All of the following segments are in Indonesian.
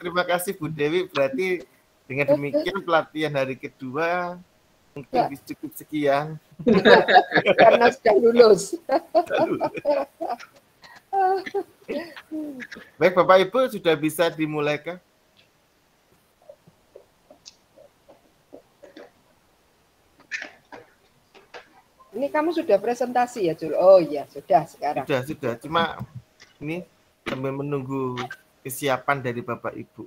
terima kasih Bu Dewi. Berarti dengan demikian pelatihan hari kedua mungkin ya. cukup sekian. Karena sudah lulus. Baik Bapak Ibu sudah bisa dimulaikan? Ini kamu sudah presentasi ya, Jul? Oh iya, sudah sekarang. Sudah, sudah. Cuma ini sambil menunggu kesiapan dari Bapak Ibu.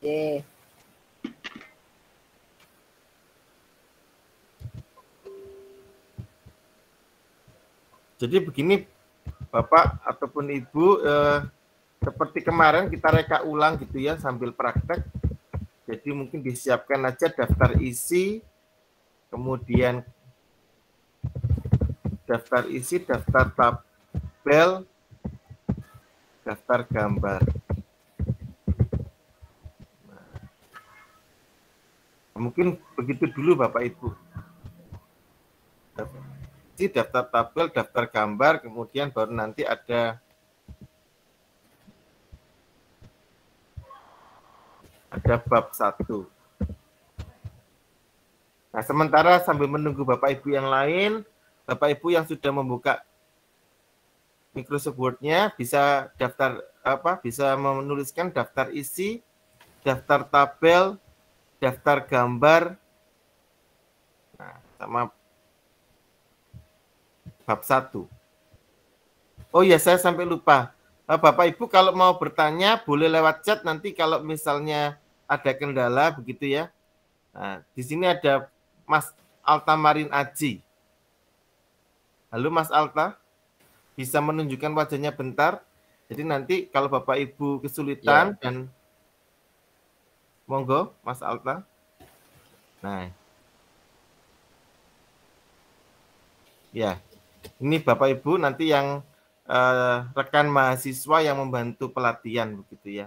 Oke. Jadi begini Bapak ataupun Ibu eh, seperti kemarin kita reka ulang gitu ya sambil praktek. Jadi mungkin disiapkan aja daftar isi, kemudian daftar isi, daftar tabel, daftar gambar. Mungkin begitu dulu Bapak Ibu. Isi, daftar tabel, daftar gambar, kemudian baru nanti ada ada bab satu. Nah, sementara sambil menunggu Bapak Ibu yang lain, Bapak Ibu yang sudah membuka Microsoft Word-nya bisa daftar apa? Bisa menuliskan daftar isi, daftar tabel, daftar gambar. Nah, sama bab 1. Oh ya, saya sampai lupa. Eh, Bapak Ibu kalau mau bertanya boleh lewat chat nanti kalau misalnya ada kendala begitu ya. Nah, di sini ada Mas Altamarin Aji. Halo Mas Alta, bisa menunjukkan wajahnya bentar. Jadi nanti kalau Bapak Ibu kesulitan ya. dan monggo Mas Alta. Nah. Ya. Ini Bapak Ibu nanti yang uh, rekan mahasiswa yang membantu pelatihan begitu ya.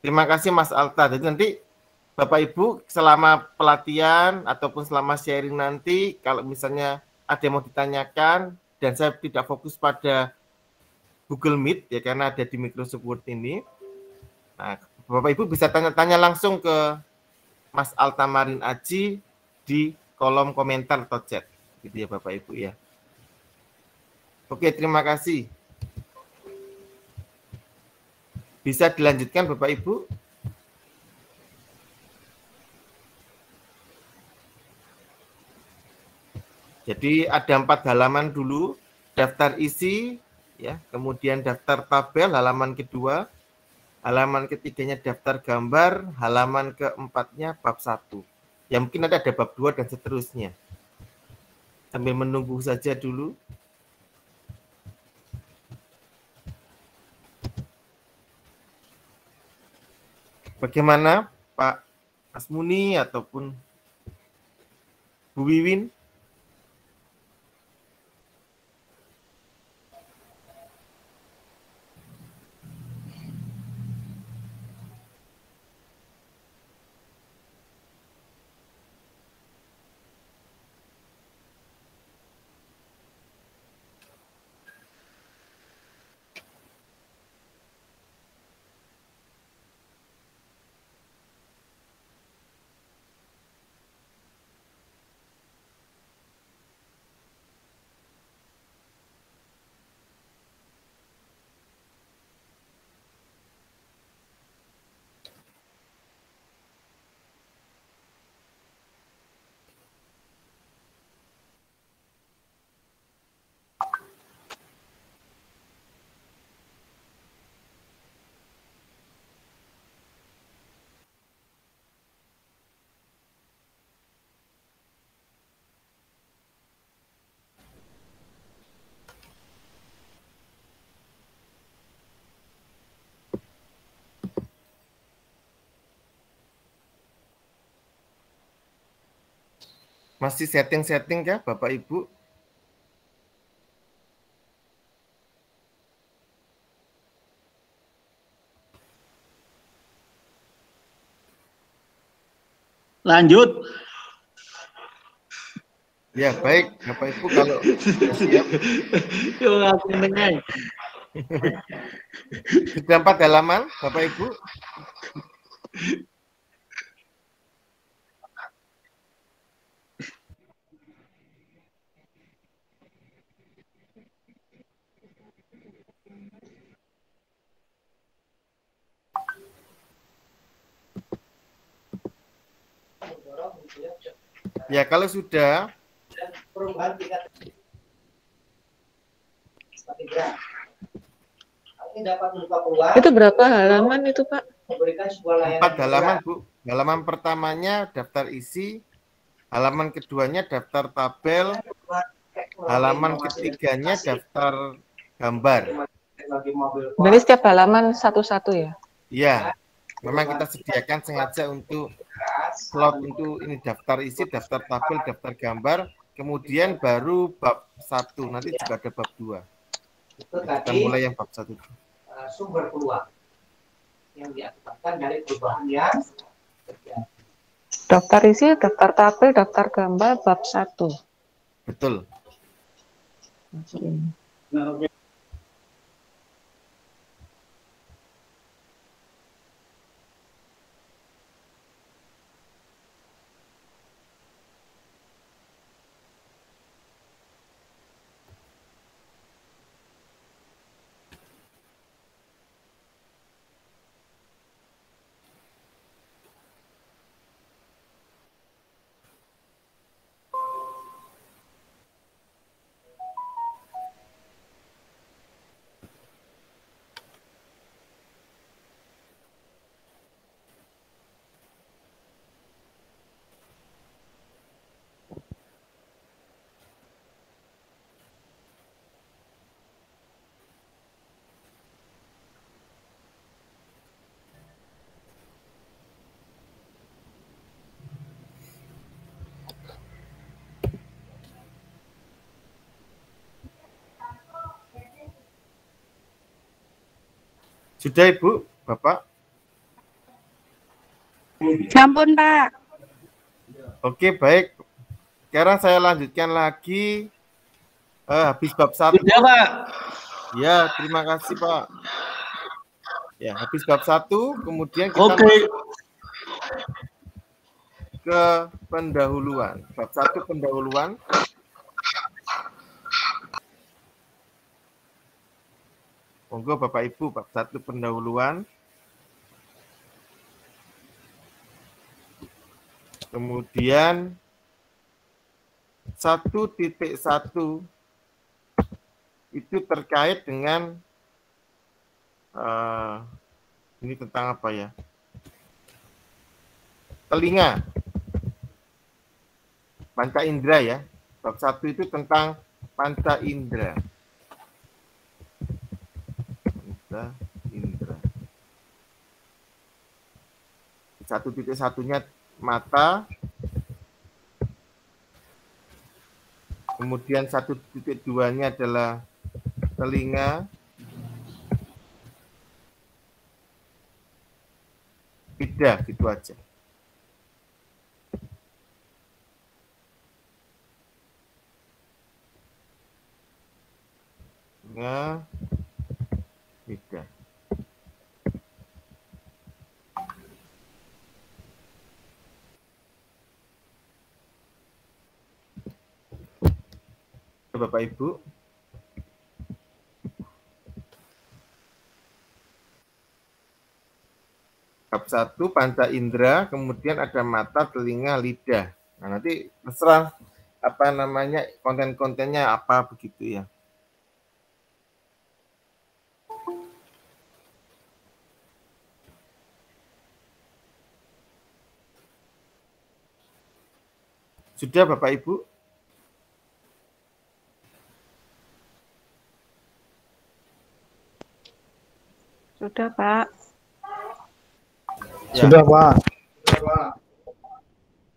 Terima kasih Mas Alta. Jadi nanti Bapak Ibu selama pelatihan ataupun selama sharing nanti kalau misalnya ada yang mau ditanyakan dan saya tidak fokus pada Google Meet ya karena ada di Microsoft Word ini. Nah, Bapak Ibu bisa tanya-tanya langsung ke Mas Altamarin Aji di kolom komentar atau chat gitu ya Bapak Ibu ya. Oke, terima kasih. Bisa dilanjutkan Bapak Ibu? Jadi ada empat halaman dulu, daftar isi, ya, kemudian daftar tabel halaman kedua, halaman ketiganya daftar gambar, halaman keempatnya bab satu. Ya mungkin ada ada bab dua dan seterusnya. Sambil menunggu saja dulu. Bagaimana Pak Asmuni ataupun Bu Wiwin? Masih setting-setting ya Bapak Ibu? Lanjut. Ya, baik. Bapak Ibu kalau siap. Sudah empat halaman, Bapak Ibu? Ya, kalau sudah perubahan tingkat ini dapat membuka peluang Itu berapa halaman itu, Pak? memberikan sebuah layanan empat halaman, Bu. Halaman pertamanya daftar isi, halaman keduanya daftar tabel, halaman ketiganya daftar gambar. Berarti setiap halaman satu-satu ya? Ya, memang kita sediakan sengaja untuk slot untuk ini daftar isi, daftar tabel, daftar gambar, kemudian baru bab satu. Nanti juga ada bab dua. itu Kita tadi mulai yang bab satu. uh, sumber peluang yang diakibatkan dari perubahan yang terjadi. Daftar isi, daftar tabel, daftar gambar, bab satu. Betul. Sudah Ibu, Bapak? Ampun, Pak. Oke, baik. Sekarang saya lanjutkan lagi eh, habis bab satu. Sudah, Pak. Ya, terima kasih Pak. Ya, habis bab satu, kemudian kita Oke. ke pendahuluan. Bab satu pendahuluan. Monggo Bapak Ibu, bab satu pendahuluan. Kemudian satu titik satu itu terkait dengan eh, ini tentang apa ya? Telinga. Panca indera ya. Bab satu itu tentang panca indera. Panca indera. Satu titik satunya mata. Kemudian satu titik duanya adalah telinga. Tidak, gitu aja. Telinga. Tidak. Bapak Ibu. Bab satu panca indera, kemudian ada mata, telinga, lidah. Nah, nanti terserah apa namanya konten-kontennya apa begitu ya. Sudah Bapak Ibu? Sudah, Pak. Ya. Sudah, Pak.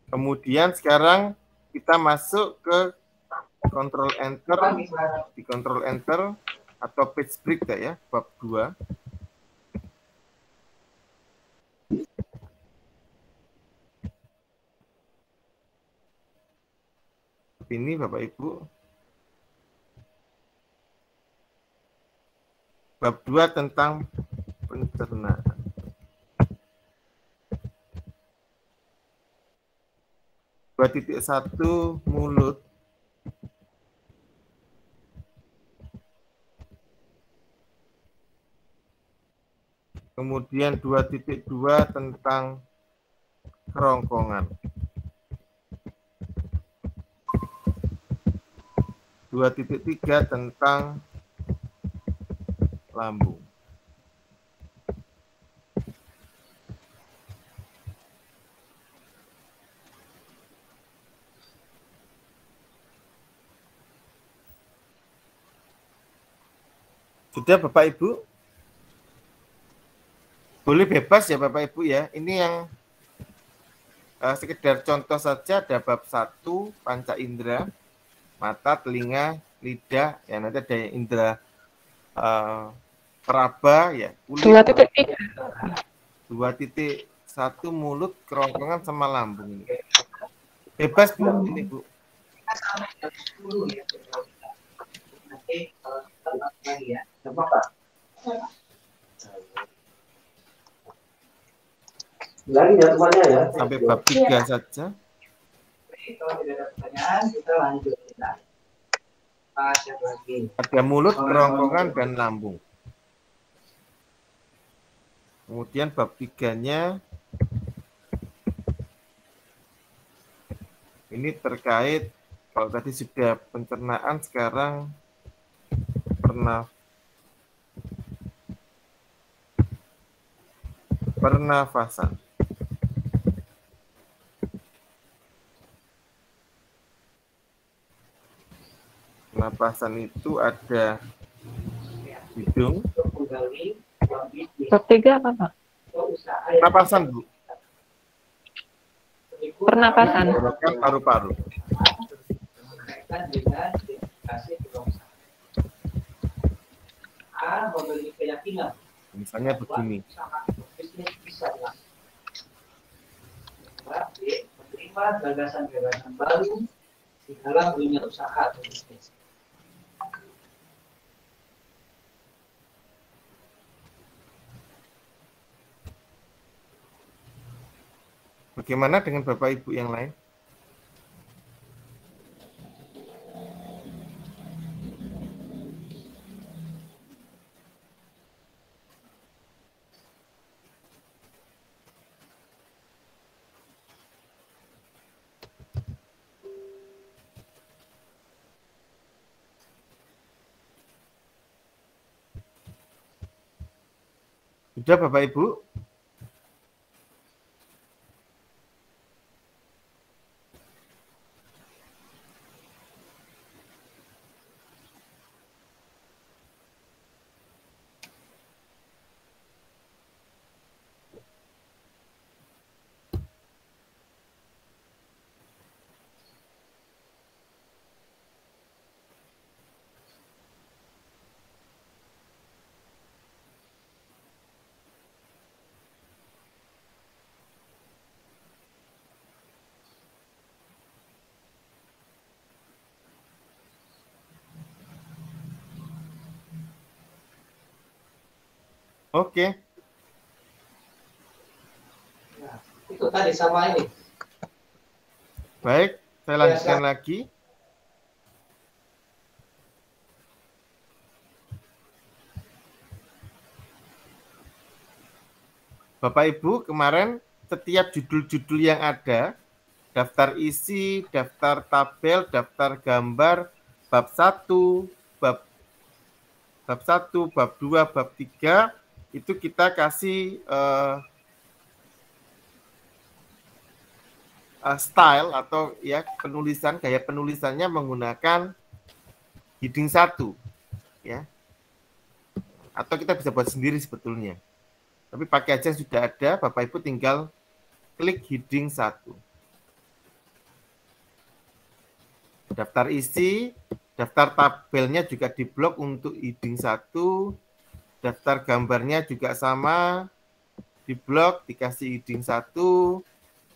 Kemudian sekarang kita masuk ke control enter di control enter atau page break ya bab 2 Ini Bapak Ibu. Bab 2 tentang pencernaan. Dua titik satu mulut kemudian 2.2 tentang kerongkongan. 2.3 tentang lambung. Sudah Bapak Ibu? Boleh bebas ya Bapak Ibu ya. Ini yang uh, sekedar contoh saja ada bab 1 panca indera, mata, telinga, lidah, ya nanti ada indera uh, peraba ya, kulit. Dua titik tiga. Dua titik satu mulut, kerongkongan sama lambung ini. Bebas Bu, ini Bu. dulu ya. Ya. Ya ya. Sampai bab 3 saja. Kalau tidak ada pertanyaan, kita lanjut kita. Lagi. Ada mulut, kerongkongan, dan lambung. Kemudian bab tiganya ini terkait kalau tadi sudah pencernaan sekarang pernah pernafasan. Pernapasan itu ada hidung, Bab tiga apa Pak? pernapasan Bu, Pernapasan. Paru-paru. Misalnya begini, B. Menerima gagasan-gagasan baru di dalam dunia usaha atau bisnis. Bagaimana dengan Bapak Ibu yang lain? Sudah Bapak Ibu? Oke, Itu tadi sama ini. baik. Saya lanjutkan lagi. Bapak Ibu, kemarin setiap judul-judul yang ada, daftar isi, daftar tabel, daftar gambar, bab 1, bab bab 1, bab 2, bab 3 itu kita kasih eh, eh, style atau ya penulisan gaya penulisannya menggunakan heading satu ya. Atau kita bisa buat sendiri sebetulnya. Tapi pakai aja sudah ada bapak ibu tinggal klik heading satu. Daftar isi daftar tabelnya juga diblok untuk heading satu daftar gambarnya juga sama. Di blog dikasih iding satu.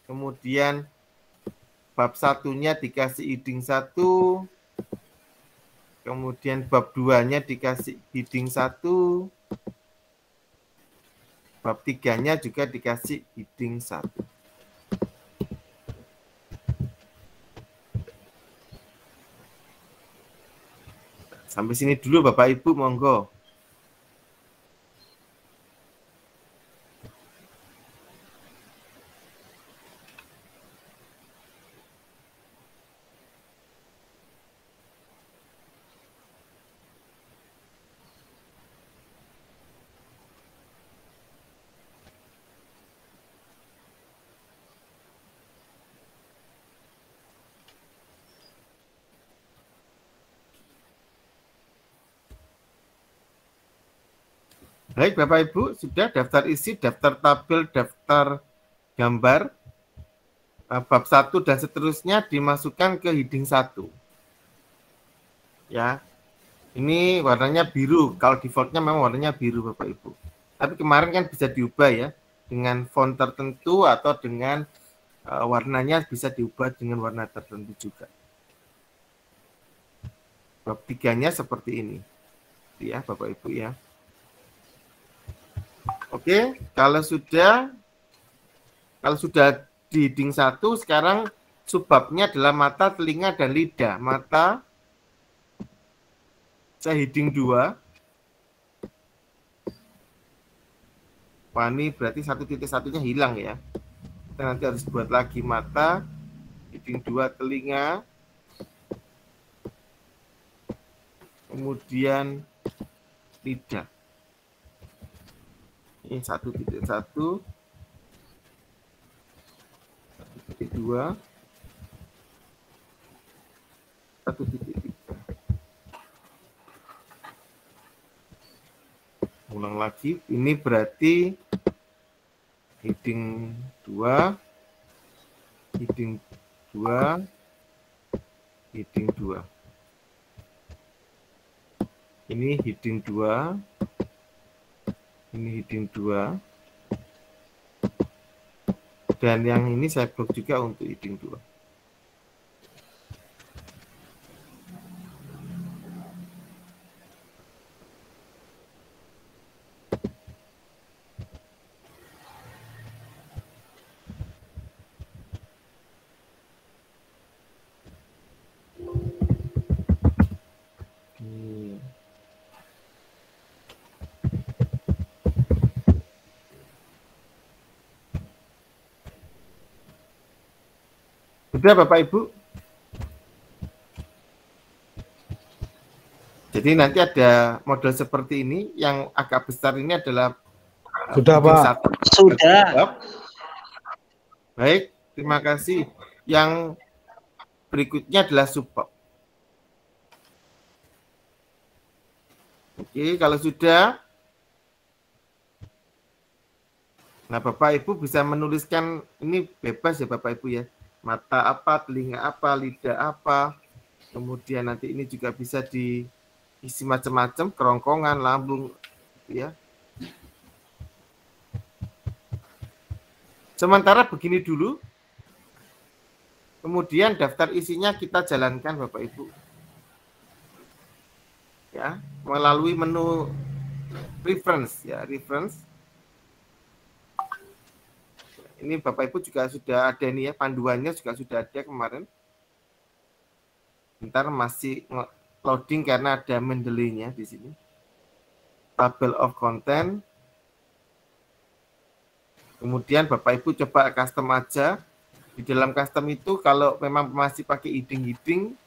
Kemudian bab satunya dikasih iding satu. Kemudian bab duanya dikasih iding satu. Bab tiganya juga dikasih iding satu. Sampai sini dulu Bapak Ibu monggo. Baik Bapak Ibu, sudah daftar isi, daftar tabel, daftar gambar, bab 1 dan seterusnya dimasukkan ke heading 1. Ya, ini warnanya biru, kalau defaultnya memang warnanya biru Bapak Ibu. Tapi kemarin kan bisa diubah ya, dengan font tertentu atau dengan uh, warnanya bisa diubah dengan warna tertentu juga. Bab tiganya seperti ini. Ya, Bapak Ibu ya. Oke, kalau sudah kalau sudah di ding satu, sekarang subbabnya adalah mata, telinga, dan lidah. Mata, saya heading dua. Wah, berarti satu titik satunya hilang ya. Kita nanti harus buat lagi mata, heading dua telinga, kemudian lidah ini satu titik satu. Satu titik dua. Satu titik tiga. Ulang lagi. Ini berarti heading dua heading dua heading dua. Ini heading dua ini heading 2 dan yang ini saya blok juga untuk heading 2 Sudah Bapak Ibu? Jadi nanti ada model seperti ini yang agak besar ini adalah eh, Sudah Pak. Satu. Sudah. Baik, terima kasih. Yang berikutnya adalah subbab. Oke, kalau sudah Nah, Bapak Ibu bisa menuliskan ini bebas ya Bapak Ibu ya mata apa, telinga apa, lidah apa. Kemudian nanti ini juga bisa diisi macam-macam, kerongkongan, lambung, ya. Sementara begini dulu, kemudian daftar isinya kita jalankan Bapak Ibu. Ya, melalui menu reference ya, reference ini Bapak Ibu juga sudah ada nih ya, panduannya juga sudah ada kemarin. Ntar masih loading karena ada mendelainya di sini. Tabel of content. Kemudian Bapak Ibu coba custom aja. Di dalam custom itu kalau memang masih pakai hiding-hiding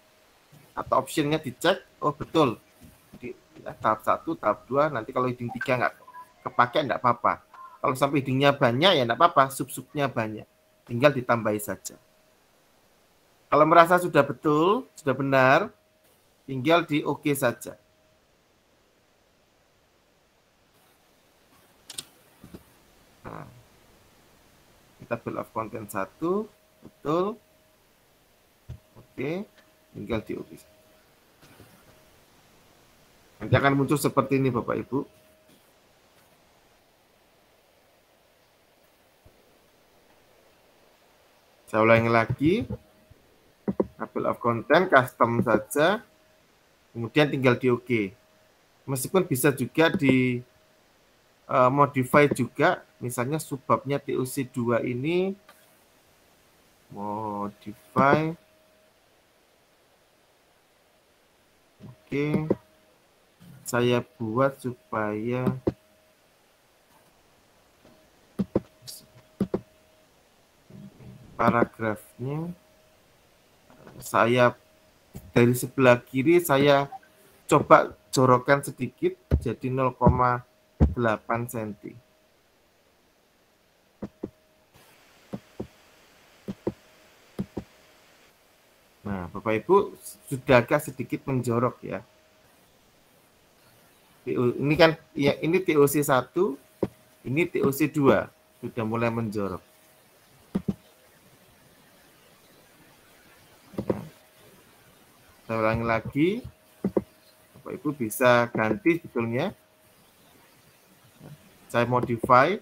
atau optionnya dicek, oh betul. Di ya, tahap satu, tahap dua, nanti kalau hiding tiga nggak kepake nggak apa-apa kalau sampai hidungnya banyak ya enggak apa-apa, sub-subnya banyak. Tinggal ditambahi saja. Kalau merasa sudah betul, sudah benar, tinggal di OK saja. Nah, kita build of content satu, betul. Oke, tinggal di. OK. Nanti akan muncul seperti ini Bapak Ibu. Saya ulangi lagi. Table of content, custom saja. Kemudian tinggal di OK. Meskipun bisa juga di uh, modify juga. Misalnya subbabnya TOC2 ini. Modify. Oke. saya buat supaya paragrafnya saya dari sebelah kiri saya coba jorokan sedikit jadi 0,8 cm. Nah, Bapak Ibu sudah agak sedikit menjorok ya. Ini kan ya ini TOC 1, ini TOC 2 sudah mulai menjorok. Saya ulangi lagi. Bapak Ibu bisa ganti sebetulnya. Saya modify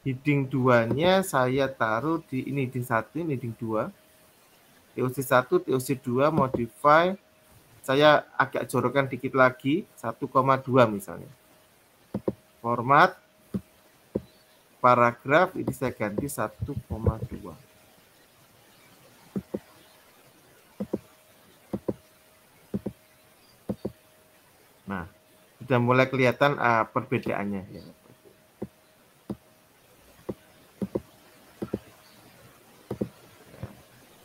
heading 2-nya saya taruh di ini di satu ini heading 2 TOC 1, TOC 2 modify saya agak jorokkan dikit lagi 1,2 misalnya. Format paragraf ini saya ganti 1,2. Nah, sudah mulai kelihatan uh, perbedaannya ya.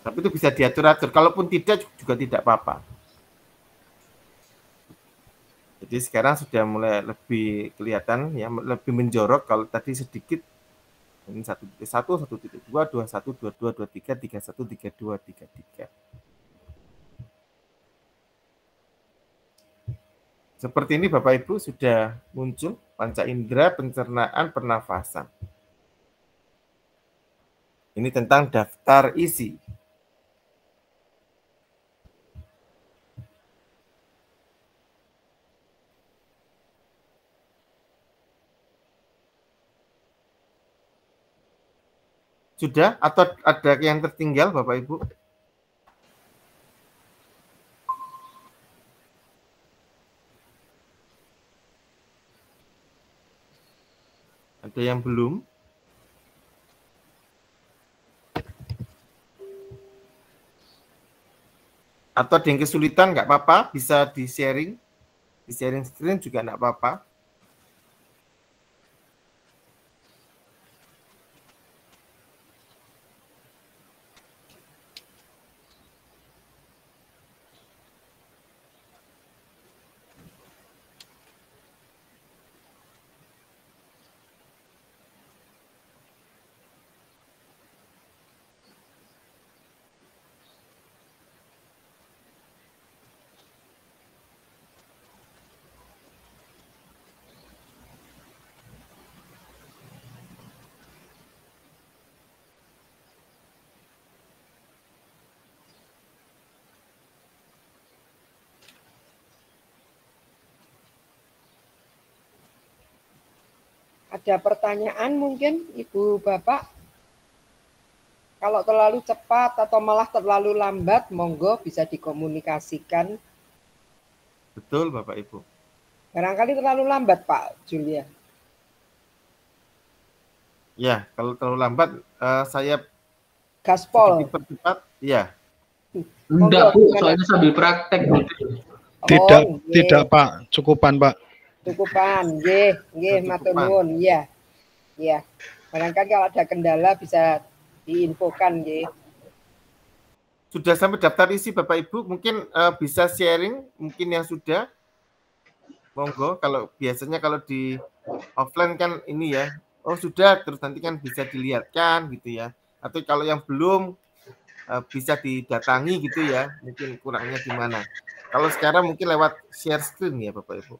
Tapi itu bisa diatur-atur. Kalaupun tidak juga tidak apa-apa. Jadi sekarang sudah mulai lebih kelihatan ya, lebih menjorok. Kalau tadi sedikit ini satu titik satu, satu titik dua, dua satu, dua dua, dua tiga, tiga satu, tiga dua, tiga tiga. Seperti ini Bapak Ibu sudah muncul panca indera, pencernaan, pernafasan. Ini tentang daftar isi. Sudah atau ada yang tertinggal Bapak Ibu? Ada yang belum? Atau ada yang kesulitan nggak apa-apa, bisa di-sharing. Di-sharing screen juga nggak apa-apa. Ada pertanyaan mungkin Ibu Bapak? Kalau terlalu cepat atau malah terlalu lambat, monggo bisa dikomunikasikan. Betul Bapak Ibu. Barangkali terlalu lambat Pak Julia. Ya, kalau terlalu lambat uh, saya gaspol. Percepat, ya. Enggak Bu, soalnya sambil praktek. Tidak, oh, tidak Pak, cukupan Pak. Cukupan, nggih, nggih matur nuwun, iya. Iya. Barangkali kalau ada kendala bisa diinfokan nggih. Sudah sampai daftar isi Bapak Ibu, mungkin uh, bisa sharing mungkin yang sudah. Monggo, kalau biasanya kalau di offline kan ini ya, oh sudah terus nanti kan bisa dilihatkan gitu ya. Atau kalau yang belum uh, bisa didatangi gitu ya, mungkin kurangnya di mana. Kalau sekarang mungkin lewat share screen ya Bapak Ibu.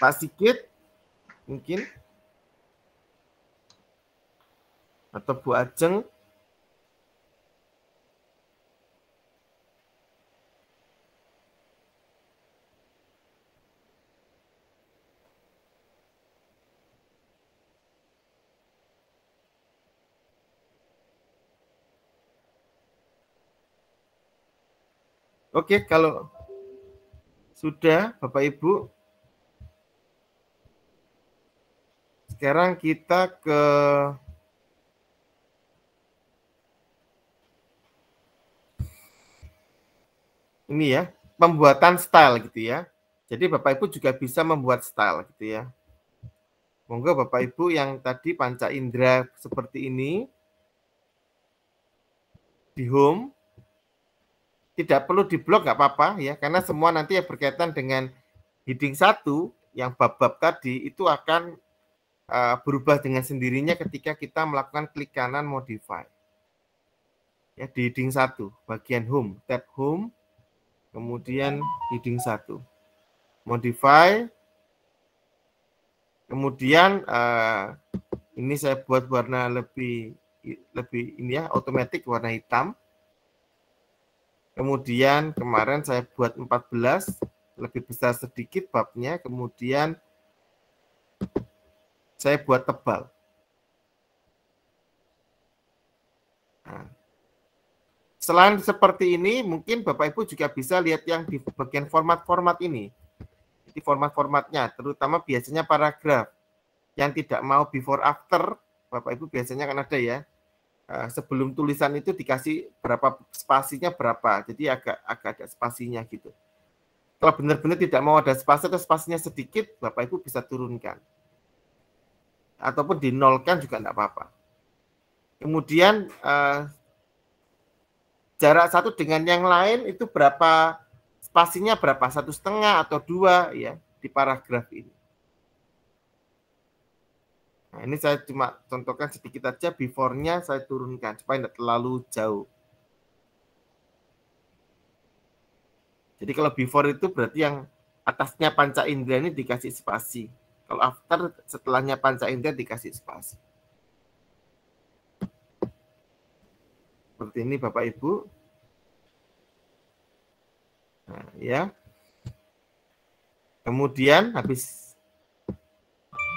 Pak Sikit mungkin. Atau Bu Ajeng. Oke, kalau sudah Bapak Ibu Sekarang kita ke ini ya, pembuatan style gitu ya. Jadi Bapak Ibu juga bisa membuat style gitu ya. Monggo Bapak Ibu yang tadi panca indera seperti ini di home tidak perlu diblok nggak apa-apa ya karena semua nanti yang berkaitan dengan heading satu yang bab-bab tadi itu akan uh, berubah dengan sendirinya ketika kita melakukan klik kanan modify. Ya di heading satu bagian home, tab home, kemudian heading satu modify Kemudian uh, ini saya buat warna lebih lebih ini ya, otomatis warna hitam. Kemudian kemarin saya buat 14, lebih besar sedikit babnya. Kemudian saya buat tebal. Nah. Selain seperti ini, mungkin Bapak Ibu juga bisa lihat yang di bagian format-format ini di format-formatnya, terutama biasanya paragraf yang tidak mau before after, Bapak Ibu biasanya kan ada ya. Eh, sebelum tulisan itu dikasih berapa spasinya berapa, jadi agak agak ada spasinya gitu. Kalau benar-benar tidak mau ada spasi atau spasinya sedikit, Bapak Ibu bisa turunkan. Ataupun dinolkan juga tidak apa-apa. Kemudian eh, jarak satu dengan yang lain itu berapa spasinya berapa satu setengah atau dua ya di paragraf ini. Nah, ini saya cuma contohkan sedikit aja before-nya saya turunkan supaya tidak terlalu jauh. Jadi kalau before itu berarti yang atasnya panca indera ini dikasih spasi. Kalau after setelahnya panca indera dikasih spasi. Seperti ini Bapak Ibu. Nah, ya. Kemudian habis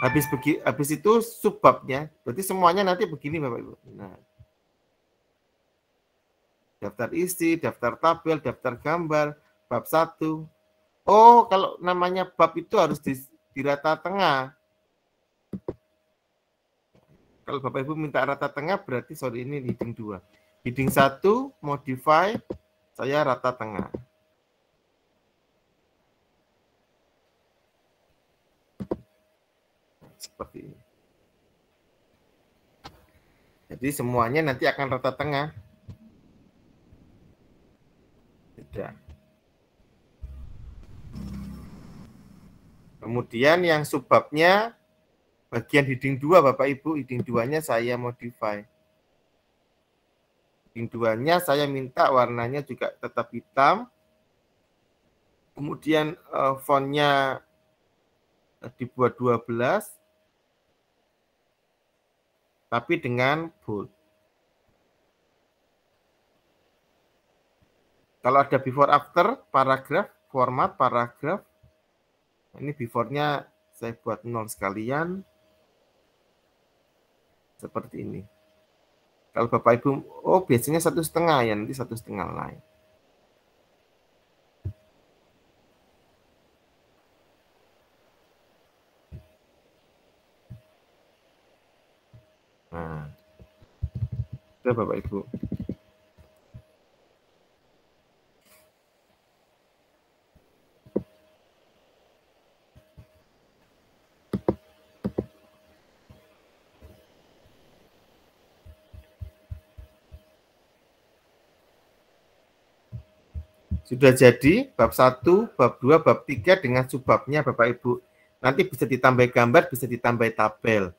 habis begi, habis itu subbabnya, berarti semuanya nanti begini Bapak Ibu. Nah. Daftar isi, daftar tabel, daftar gambar, bab satu. Oh, kalau namanya bab itu harus di, di rata tengah. Kalau Bapak Ibu minta rata tengah berarti sorry ini heading 2. Heading 1 modify saya rata tengah. seperti ini. Jadi semuanya nanti akan rata tengah. Tidak. Kemudian yang subbabnya bagian heading 2 Bapak Ibu, heading 2-nya saya modify. Heading 2-nya saya minta warnanya juga tetap hitam. Kemudian uh, fontnya dibuat 12 tapi dengan bold. Kalau ada before after, paragraf, format paragraf, ini before-nya saya buat nol sekalian, seperti ini. Kalau Bapak Ibu, oh biasanya satu setengah ya, nanti satu setengah lain. Nah, itu Bapak Ibu. Sudah jadi bab 1, bab 2, bab 3 dengan subbabnya Bapak Ibu. Nanti bisa ditambah gambar, bisa ditambah tabel.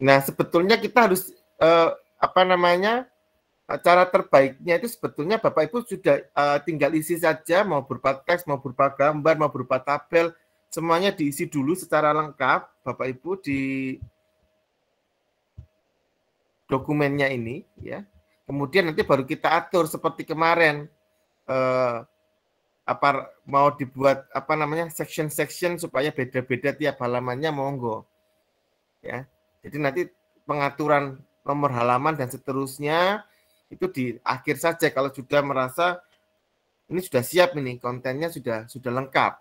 Nah, sebetulnya kita harus eh, apa namanya? Cara terbaiknya itu sebetulnya Bapak Ibu sudah uh, tinggal isi saja mau berupa teks, mau berupa gambar, mau berupa tabel, semuanya diisi dulu secara lengkap Bapak Ibu di dokumennya ini ya. Kemudian nanti baru kita atur seperti kemarin uh, apa mau dibuat apa namanya section-section supaya beda-beda tiap halamannya monggo. Ya. Jadi nanti pengaturan nomor halaman dan seterusnya itu di akhir saja kalau sudah merasa ini sudah siap ini kontennya sudah sudah lengkap.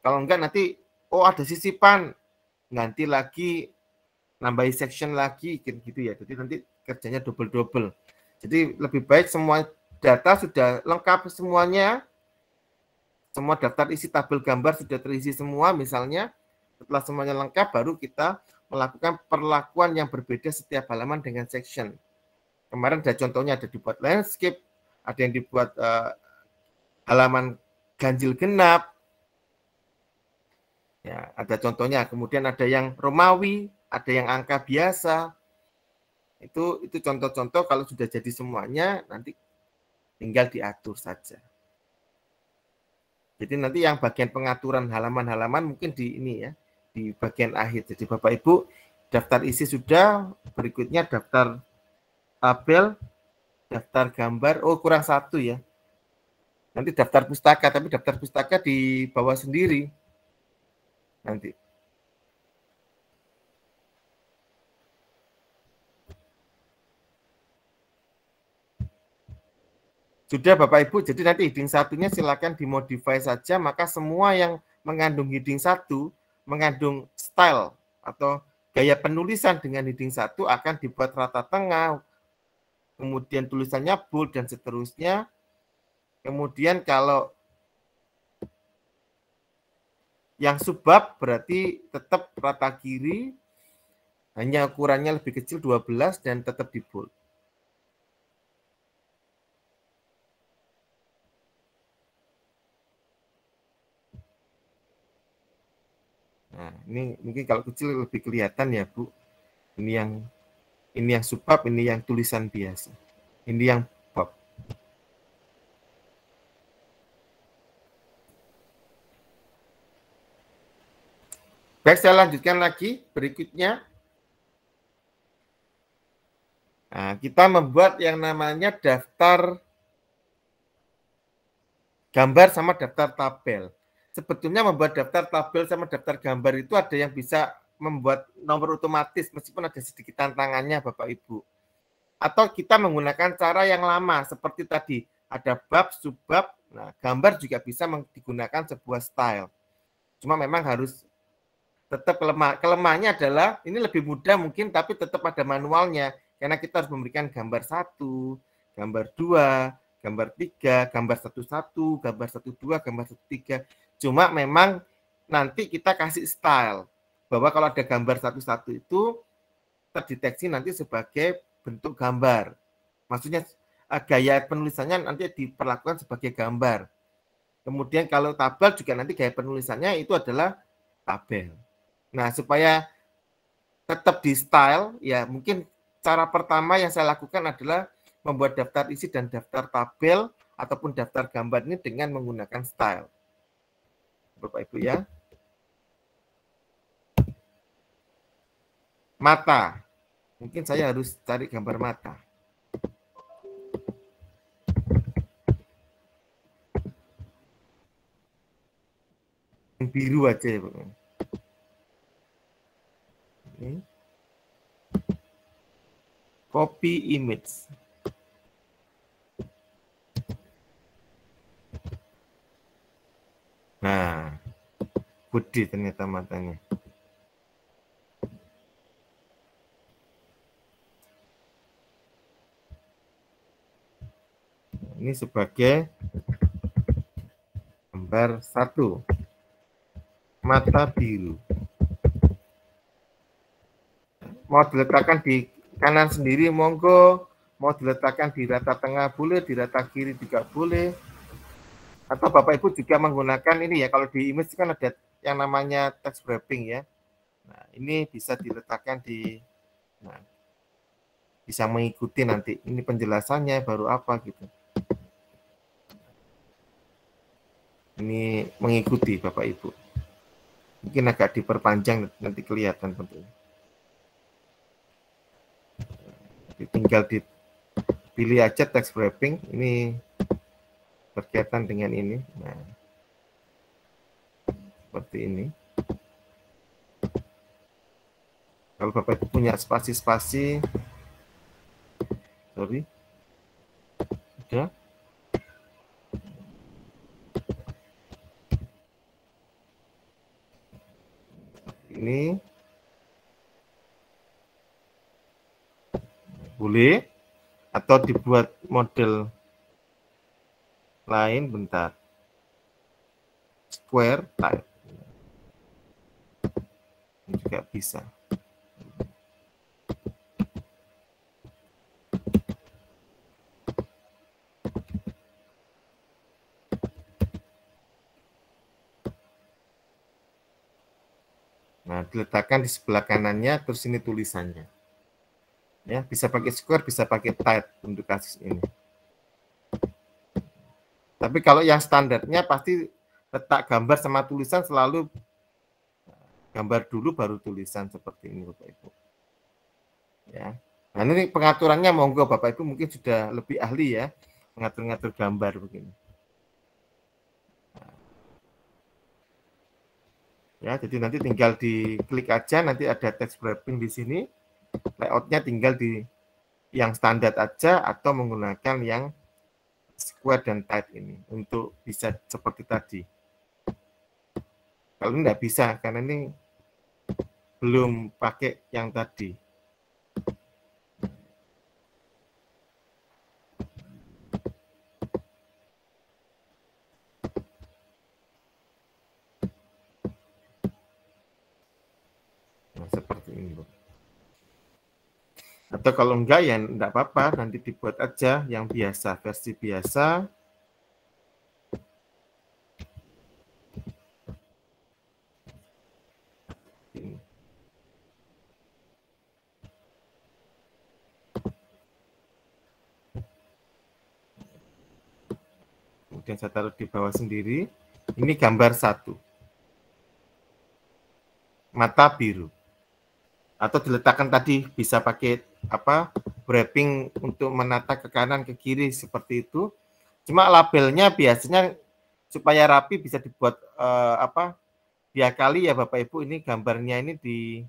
Kalau enggak nanti oh ada sisipan ganti lagi nambahi section lagi gitu ya. Jadi nanti kerjanya double-double. Jadi lebih baik semua data sudah lengkap semuanya. Semua daftar isi tabel gambar sudah terisi semua misalnya. Setelah semuanya lengkap baru kita melakukan perlakuan yang berbeda setiap halaman dengan section. Kemarin ada contohnya ada dibuat landscape, ada yang dibuat uh, halaman ganjil genap. Ya, ada contohnya. Kemudian ada yang Romawi, ada yang angka biasa. Itu itu contoh-contoh kalau sudah jadi semuanya nanti tinggal diatur saja. Jadi nanti yang bagian pengaturan halaman-halaman mungkin di ini ya, di bagian akhir. Jadi Bapak Ibu daftar isi sudah, berikutnya daftar tabel, daftar gambar. Oh kurang satu ya. Nanti daftar pustaka, tapi daftar pustaka di bawah sendiri. Nanti. Sudah Bapak Ibu, jadi nanti heading satunya silakan dimodify saja, maka semua yang mengandung heading satu, mengandung style atau gaya penulisan dengan heading satu akan dibuat rata tengah, kemudian tulisannya bold dan seterusnya. Kemudian kalau yang subbab berarti tetap rata kiri, hanya ukurannya lebih kecil 12 dan tetap di bold. Nah, ini mungkin kalau kecil lebih kelihatan ya, Bu. Ini yang ini yang subbab, ini yang tulisan biasa. Ini yang bab. Baik, saya lanjutkan lagi. Berikutnya, nah, kita membuat yang namanya daftar gambar sama daftar tabel sebetulnya membuat daftar tabel sama daftar gambar itu ada yang bisa membuat nomor otomatis meskipun ada sedikit tantangannya Bapak Ibu. Atau kita menggunakan cara yang lama seperti tadi ada bab, subbab. Nah, gambar juga bisa digunakan sebuah style. Cuma memang harus tetap kelemah. Kelemahannya adalah ini lebih mudah mungkin tapi tetap ada manualnya karena kita harus memberikan gambar satu, gambar dua, gambar tiga, gambar satu satu, gambar satu dua, gambar satu tiga. Cuma memang nanti kita kasih style bahwa kalau ada gambar satu-satu itu terdeteksi nanti sebagai bentuk gambar. Maksudnya eh, gaya penulisannya nanti diperlakukan sebagai gambar. Kemudian kalau tabel juga nanti gaya penulisannya itu adalah tabel. Nah, supaya tetap di style, ya mungkin cara pertama yang saya lakukan adalah membuat daftar isi dan daftar tabel ataupun daftar gambar ini dengan menggunakan style. Bapak Ibu ya. Mata. Mungkin saya harus cari gambar mata. Yang biru aja ya. Ini. Copy image. Nah, gede ternyata matanya. Ini sebagai gambar satu. Mata biru. Mau diletakkan di kanan sendiri, monggo. Mau diletakkan di rata tengah boleh, di rata kiri juga boleh atau Bapak Ibu juga menggunakan ini ya, kalau di image kan ada yang namanya text wrapping ya. Nah, ini bisa diletakkan di nah, bisa mengikuti nanti ini penjelasannya baru apa gitu. Ini mengikuti Bapak Ibu. Mungkin agak diperpanjang nanti kelihatan tentunya. Tinggal dipilih aja text wrapping. Ini berkaitan dengan ini. Nah, seperti ini. Kalau Bapak Ibu punya spasi-spasi, sorry, sudah. Ini. Boleh. Atau dibuat model lain bentar. Square type. Ini juga bisa Nah, diletakkan di sebelah kanannya, terus ini tulisannya. Ya, bisa pakai square, bisa pakai tight untuk kasus ini. Tapi kalau yang standarnya pasti letak gambar sama tulisan selalu gambar dulu baru tulisan seperti ini Bapak Ibu. Ya. Nah, ini pengaturannya monggo Bapak Ibu mungkin sudah lebih ahli ya mengatur-ngatur gambar begini. Ya, jadi nanti tinggal diklik aja, nanti ada text wrapping di sini. Layoutnya tinggal di yang standar aja atau menggunakan yang square dan tight ini untuk bisa seperti tadi. Kalau tidak bisa karena ini belum pakai yang tadi. Atau kalau enggak ya enggak apa-apa, nanti dibuat aja yang biasa, versi biasa. Kemudian saya taruh di bawah sendiri. Ini gambar satu. Mata biru atau diletakkan tadi bisa pakai apa wrapping untuk menata ke kanan ke kiri seperti itu. Cuma labelnya biasanya supaya rapi bisa dibuat eh, apa kali ya Bapak Ibu ini gambarnya ini di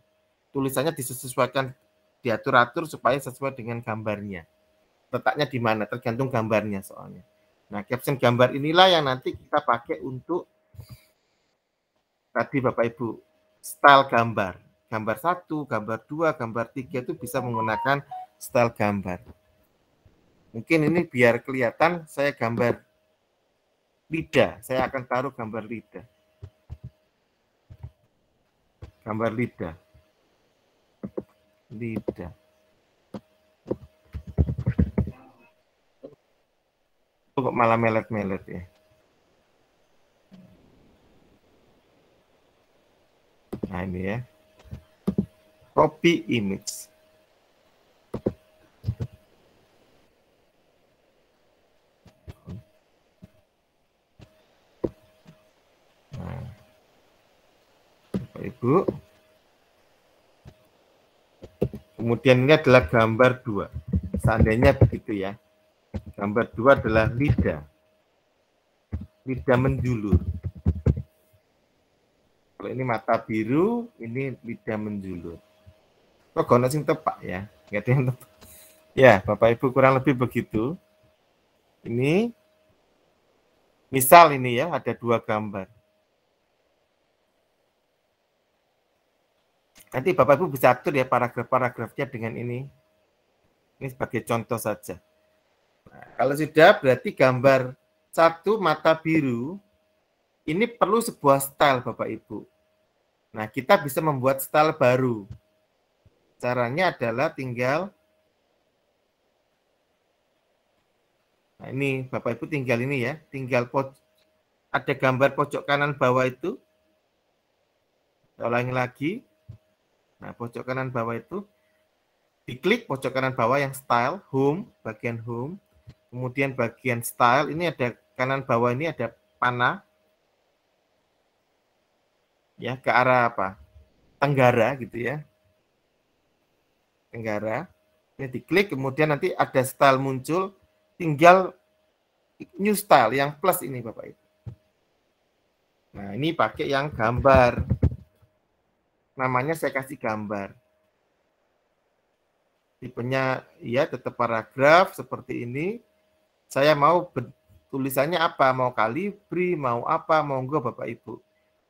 tulisannya disesuaikan diatur-atur supaya sesuai dengan gambarnya. Letaknya di mana tergantung gambarnya soalnya. Nah, caption gambar inilah yang nanti kita pakai untuk tadi Bapak Ibu style gambar gambar satu, gambar dua, gambar tiga itu bisa menggunakan style gambar. Mungkin ini biar kelihatan saya gambar lidah. Saya akan taruh gambar lidah. Gambar lidah. Lidah. Kok malah melet-melet ya. Nah ini ya copy image. Nah, Ibu. Kemudian ini adalah gambar dua. Seandainya begitu ya. Gambar dua adalah lidah. Lidah menjulur. Kalau ini mata biru, ini lidah menjulur. Kok gono sing tepak ya? Enggak ada yang tepak. Ya, Bapak Ibu kurang lebih begitu. Ini misal ini ya, ada dua gambar. Nanti Bapak Ibu bisa atur ya paragraf-paragrafnya dengan ini. Ini sebagai contoh saja. Nah, kalau sudah berarti gambar satu mata biru ini perlu sebuah style Bapak Ibu. Nah, kita bisa membuat style baru. Caranya adalah tinggal Nah, ini Bapak Ibu tinggal ini ya, tinggal ada gambar pojok kanan bawah itu. Ulangi lagi. Nah, pojok kanan bawah itu diklik pojok kanan bawah yang style, home, bagian home. Kemudian bagian style ini ada kanan bawah ini ada panah ya ke arah apa? Tenggara gitu ya. Tenggara. Ini diklik kemudian nanti ada style muncul tinggal new style yang plus ini Bapak Ibu. Nah, ini pakai yang gambar. Namanya saya kasih gambar. Tipenya ya tetap paragraf seperti ini. Saya mau tulisannya apa? Mau kalibri, mau apa? Monggo Bapak Ibu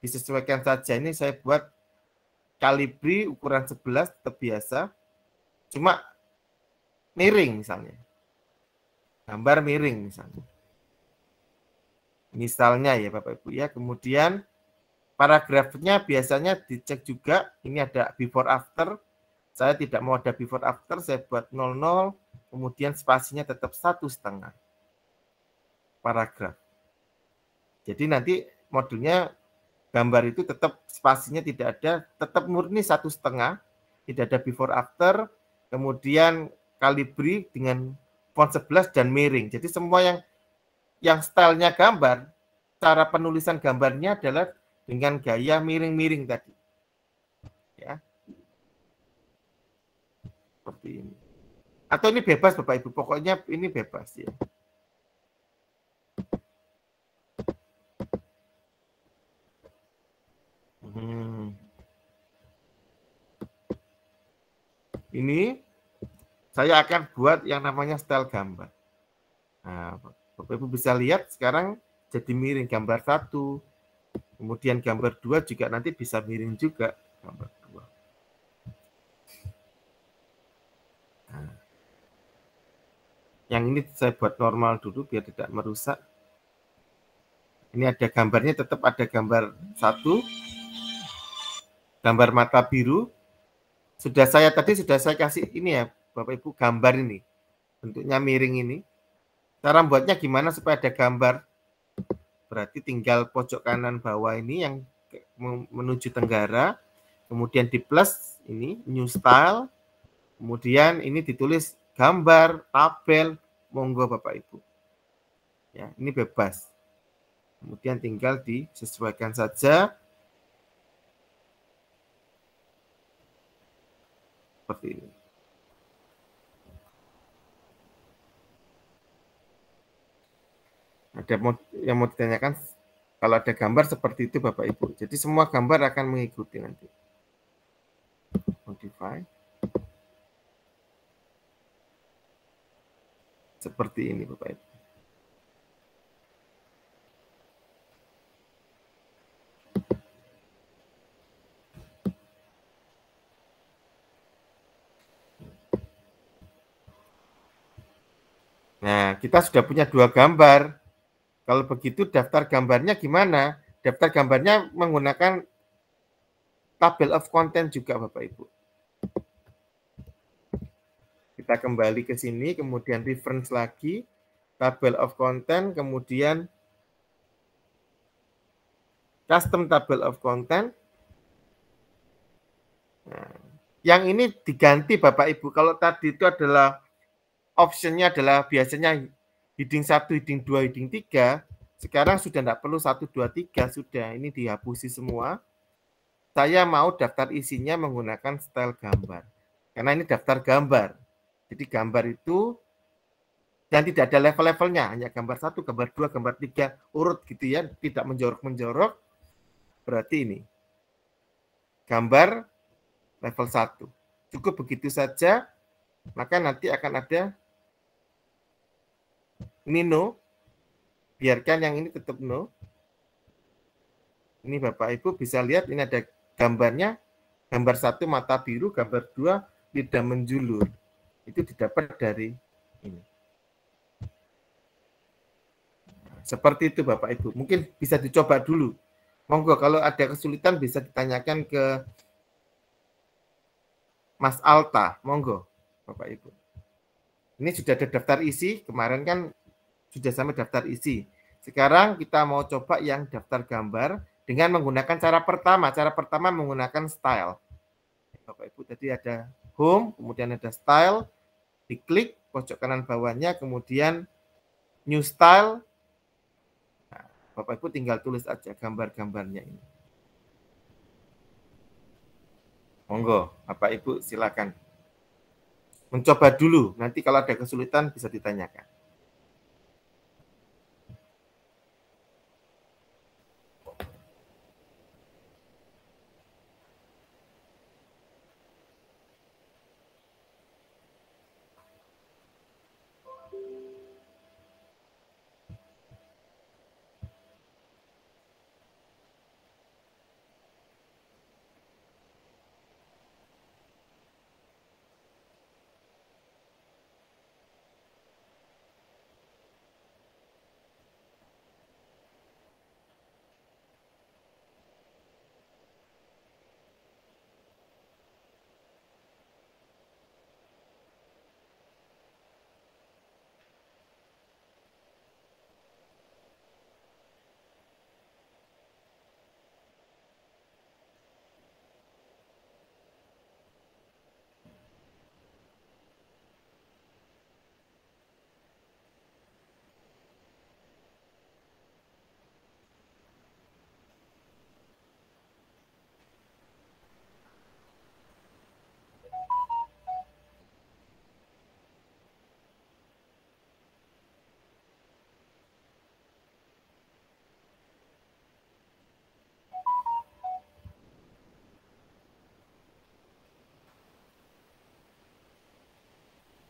disesuaikan saja. Ini saya buat kalibri ukuran 11 tetap biasa, cuma miring misalnya. Gambar miring misalnya. Misalnya ya Bapak Ibu ya. Kemudian paragrafnya biasanya dicek juga. Ini ada before after. Saya tidak mau ada before after, saya buat 00, kemudian spasinya tetap satu setengah paragraf. Jadi nanti modulnya gambar itu tetap spasinya tidak ada, tetap murni satu setengah, tidak ada before after, kemudian kalibri dengan font 11 dan miring. Jadi semua yang yang stylenya gambar, cara penulisan gambarnya adalah dengan gaya miring-miring tadi. Ya. Seperti ini. Atau ini bebas Bapak Ibu, pokoknya ini bebas ya. Hmm. Ini saya akan buat yang namanya style gambar. Nah, Bapak Ibu bisa lihat sekarang jadi miring gambar satu, kemudian gambar dua juga nanti bisa miring juga gambar dua. Nah, yang ini saya buat normal dulu biar tidak merusak. Ini ada gambarnya, tetap ada gambar satu, gambar mata biru. Sudah saya tadi sudah saya kasih ini ya Bapak Ibu gambar ini. Bentuknya miring ini. Cara membuatnya gimana supaya ada gambar? Berarti tinggal pojok kanan bawah ini yang menuju tenggara. Kemudian di plus ini new style. Kemudian ini ditulis gambar, tabel, monggo Bapak Ibu. Ya, ini bebas. Kemudian tinggal disesuaikan saja seperti ini. Ada yang mau ditanyakan kalau ada gambar seperti itu Bapak Ibu. Jadi semua gambar akan mengikuti nanti. Modify. Seperti ini Bapak Ibu. Nah, kita sudah punya dua gambar. Kalau begitu daftar gambarnya gimana? Daftar gambarnya menggunakan tabel of content juga Bapak Ibu. Kita kembali ke sini, kemudian reference lagi, tabel of content, kemudian custom table of content. Nah, yang ini diganti Bapak Ibu. Kalau tadi itu adalah optionnya adalah biasanya heading 1, heading 2, heading 3. Sekarang sudah tidak perlu 1, 2, 3. Sudah ini dihapusi semua. Saya mau daftar isinya menggunakan style gambar. Karena ini daftar gambar. Jadi gambar itu dan tidak ada level-levelnya. Hanya gambar 1, gambar 2, gambar 3. Urut gitu ya. Tidak menjorok-menjorok. Berarti ini. Gambar level 1. Cukup begitu saja. Maka nanti akan ada ini no. Biarkan yang ini tetap no. Ini Bapak Ibu bisa lihat ini ada gambarnya. Gambar satu mata biru, gambar dua lidah menjulur. Itu didapat dari ini. Seperti itu Bapak Ibu. Mungkin bisa dicoba dulu. Monggo kalau ada kesulitan bisa ditanyakan ke Mas Alta. Monggo Bapak Ibu. Ini sudah ada daftar isi. Kemarin kan sudah sampai daftar isi. Sekarang kita mau coba yang daftar gambar dengan menggunakan cara pertama. Cara pertama menggunakan style. Bapak Ibu tadi ada home, kemudian ada style, diklik pojok kanan bawahnya, kemudian new style. Nah, Bapak Ibu tinggal tulis aja gambar-gambarnya ini. Monggo, Bapak Ibu silakan. Mencoba dulu, nanti kalau ada kesulitan bisa ditanyakan.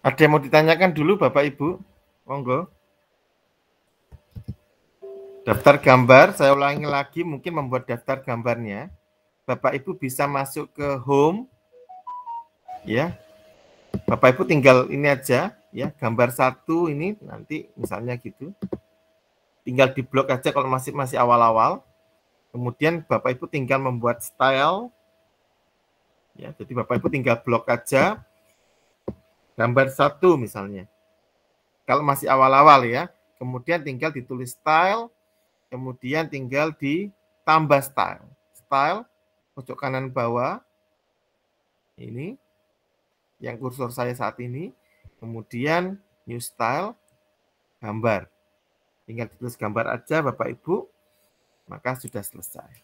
Ada yang mau ditanyakan dulu Bapak Ibu? Monggo. Daftar gambar, saya ulangi lagi mungkin membuat daftar gambarnya. Bapak Ibu bisa masuk ke home. Ya. Bapak Ibu tinggal ini aja ya, gambar satu ini nanti misalnya gitu. Tinggal di blok aja kalau masih masih awal-awal. Kemudian Bapak Ibu tinggal membuat style. Ya, jadi Bapak Ibu tinggal blok aja gambar satu misalnya. Kalau masih awal-awal ya, kemudian tinggal ditulis style, kemudian tinggal ditambah style. Style pojok kanan bawah. Ini yang kursor saya saat ini. Kemudian new style gambar. Tinggal ditulis gambar aja Bapak Ibu maka sudah selesai.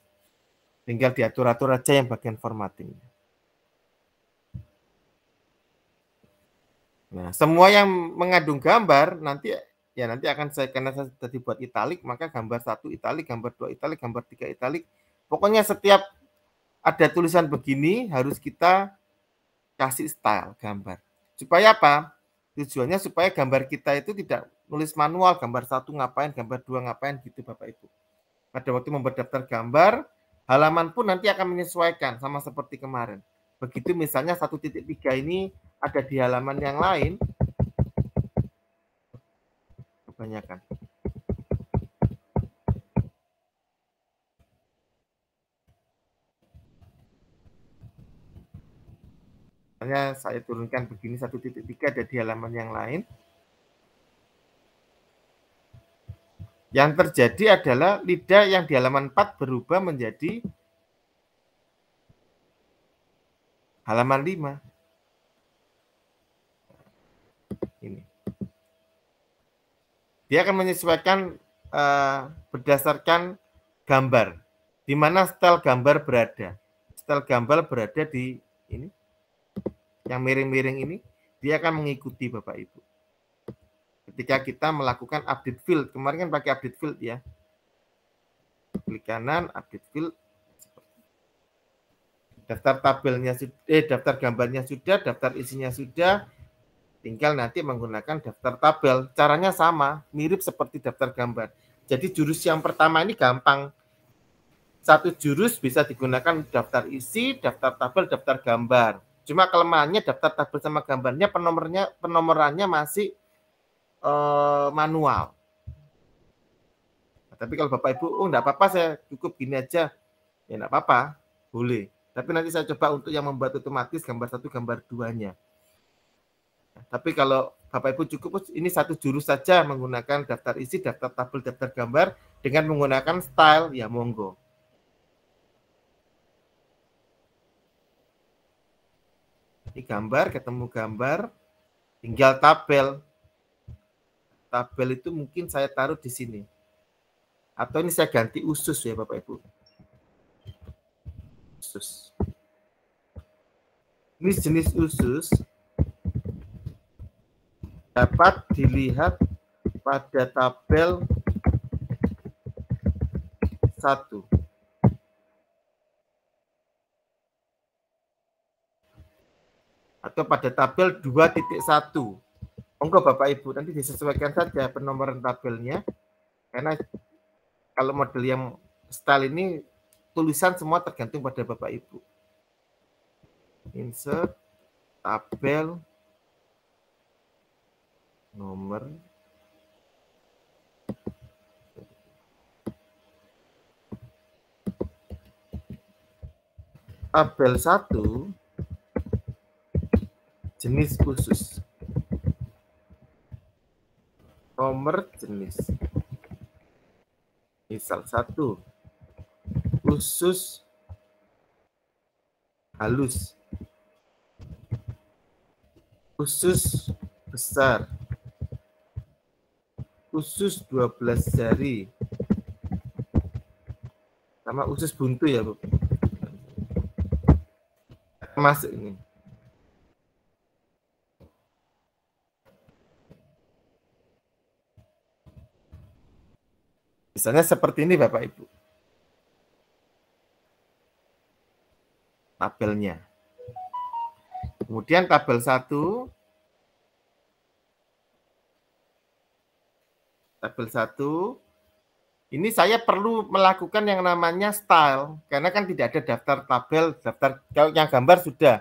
Tinggal diatur-atur aja yang bagian formattingnya. Nah, semua yang mengandung gambar nanti ya nanti akan saya karena saya tadi buat italik maka gambar satu italik, gambar dua italik, gambar tiga italik. Pokoknya setiap ada tulisan begini harus kita kasih style gambar. Supaya apa? Tujuannya supaya gambar kita itu tidak nulis manual, gambar satu ngapain, gambar dua ngapain gitu Bapak Ibu pada waktu membuat daftar gambar, halaman pun nanti akan menyesuaikan sama seperti kemarin. Begitu misalnya satu titik tiga ini ada di halaman yang lain, kebanyakan. Misalnya saya turunkan begini satu titik tiga ada di halaman yang lain, Yang terjadi adalah lidah yang di halaman 4 berubah menjadi halaman 5. Ini. Dia akan menyesuaikan uh, berdasarkan gambar. Di mana style gambar berada. Style gambar berada di ini. Yang miring-miring ini. Dia akan mengikuti Bapak Ibu ketika kita melakukan update field. Kemarin kan pakai update field ya. Klik kanan, update field. Daftar tabelnya eh daftar gambarnya sudah, daftar isinya sudah. Tinggal nanti menggunakan daftar tabel. Caranya sama, mirip seperti daftar gambar. Jadi jurus yang pertama ini gampang. Satu jurus bisa digunakan daftar isi, daftar tabel, daftar gambar. Cuma kelemahannya daftar tabel sama gambarnya penomornya penomorannya masih uh, manual. Nah, tapi kalau Bapak Ibu, oh enggak apa-apa saya cukup gini aja, ya enggak apa-apa, boleh. Tapi nanti saya coba untuk yang membuat otomatis gambar satu, gambar duanya. Tapi kalau Bapak Ibu cukup ini satu jurus saja menggunakan daftar isi, daftar tabel, daftar gambar dengan menggunakan style ya monggo. Ini gambar, ketemu gambar, tinggal tabel tabel itu mungkin saya taruh di sini. Atau ini saya ganti usus ya Bapak Ibu. Usus. Ini jenis usus dapat dilihat pada tabel satu. Atau pada tabel 2.1 Monggo Bapak Ibu nanti disesuaikan saja penomoran tabelnya karena kalau model yang style ini tulisan semua tergantung pada Bapak Ibu. Insert tabel nomor. Tabel 1 jenis khusus. Nomor jenis. Misal satu, khusus. Halus, khusus besar, khusus 12 jari, sama usus buntu ya Bu. Masuk ini. Misalnya seperti ini Bapak Ibu. Tabelnya. Kemudian tabel 1 tabel 1. Ini saya perlu melakukan yang namanya style karena kan tidak ada daftar tabel, daftar kalau yang gambar sudah.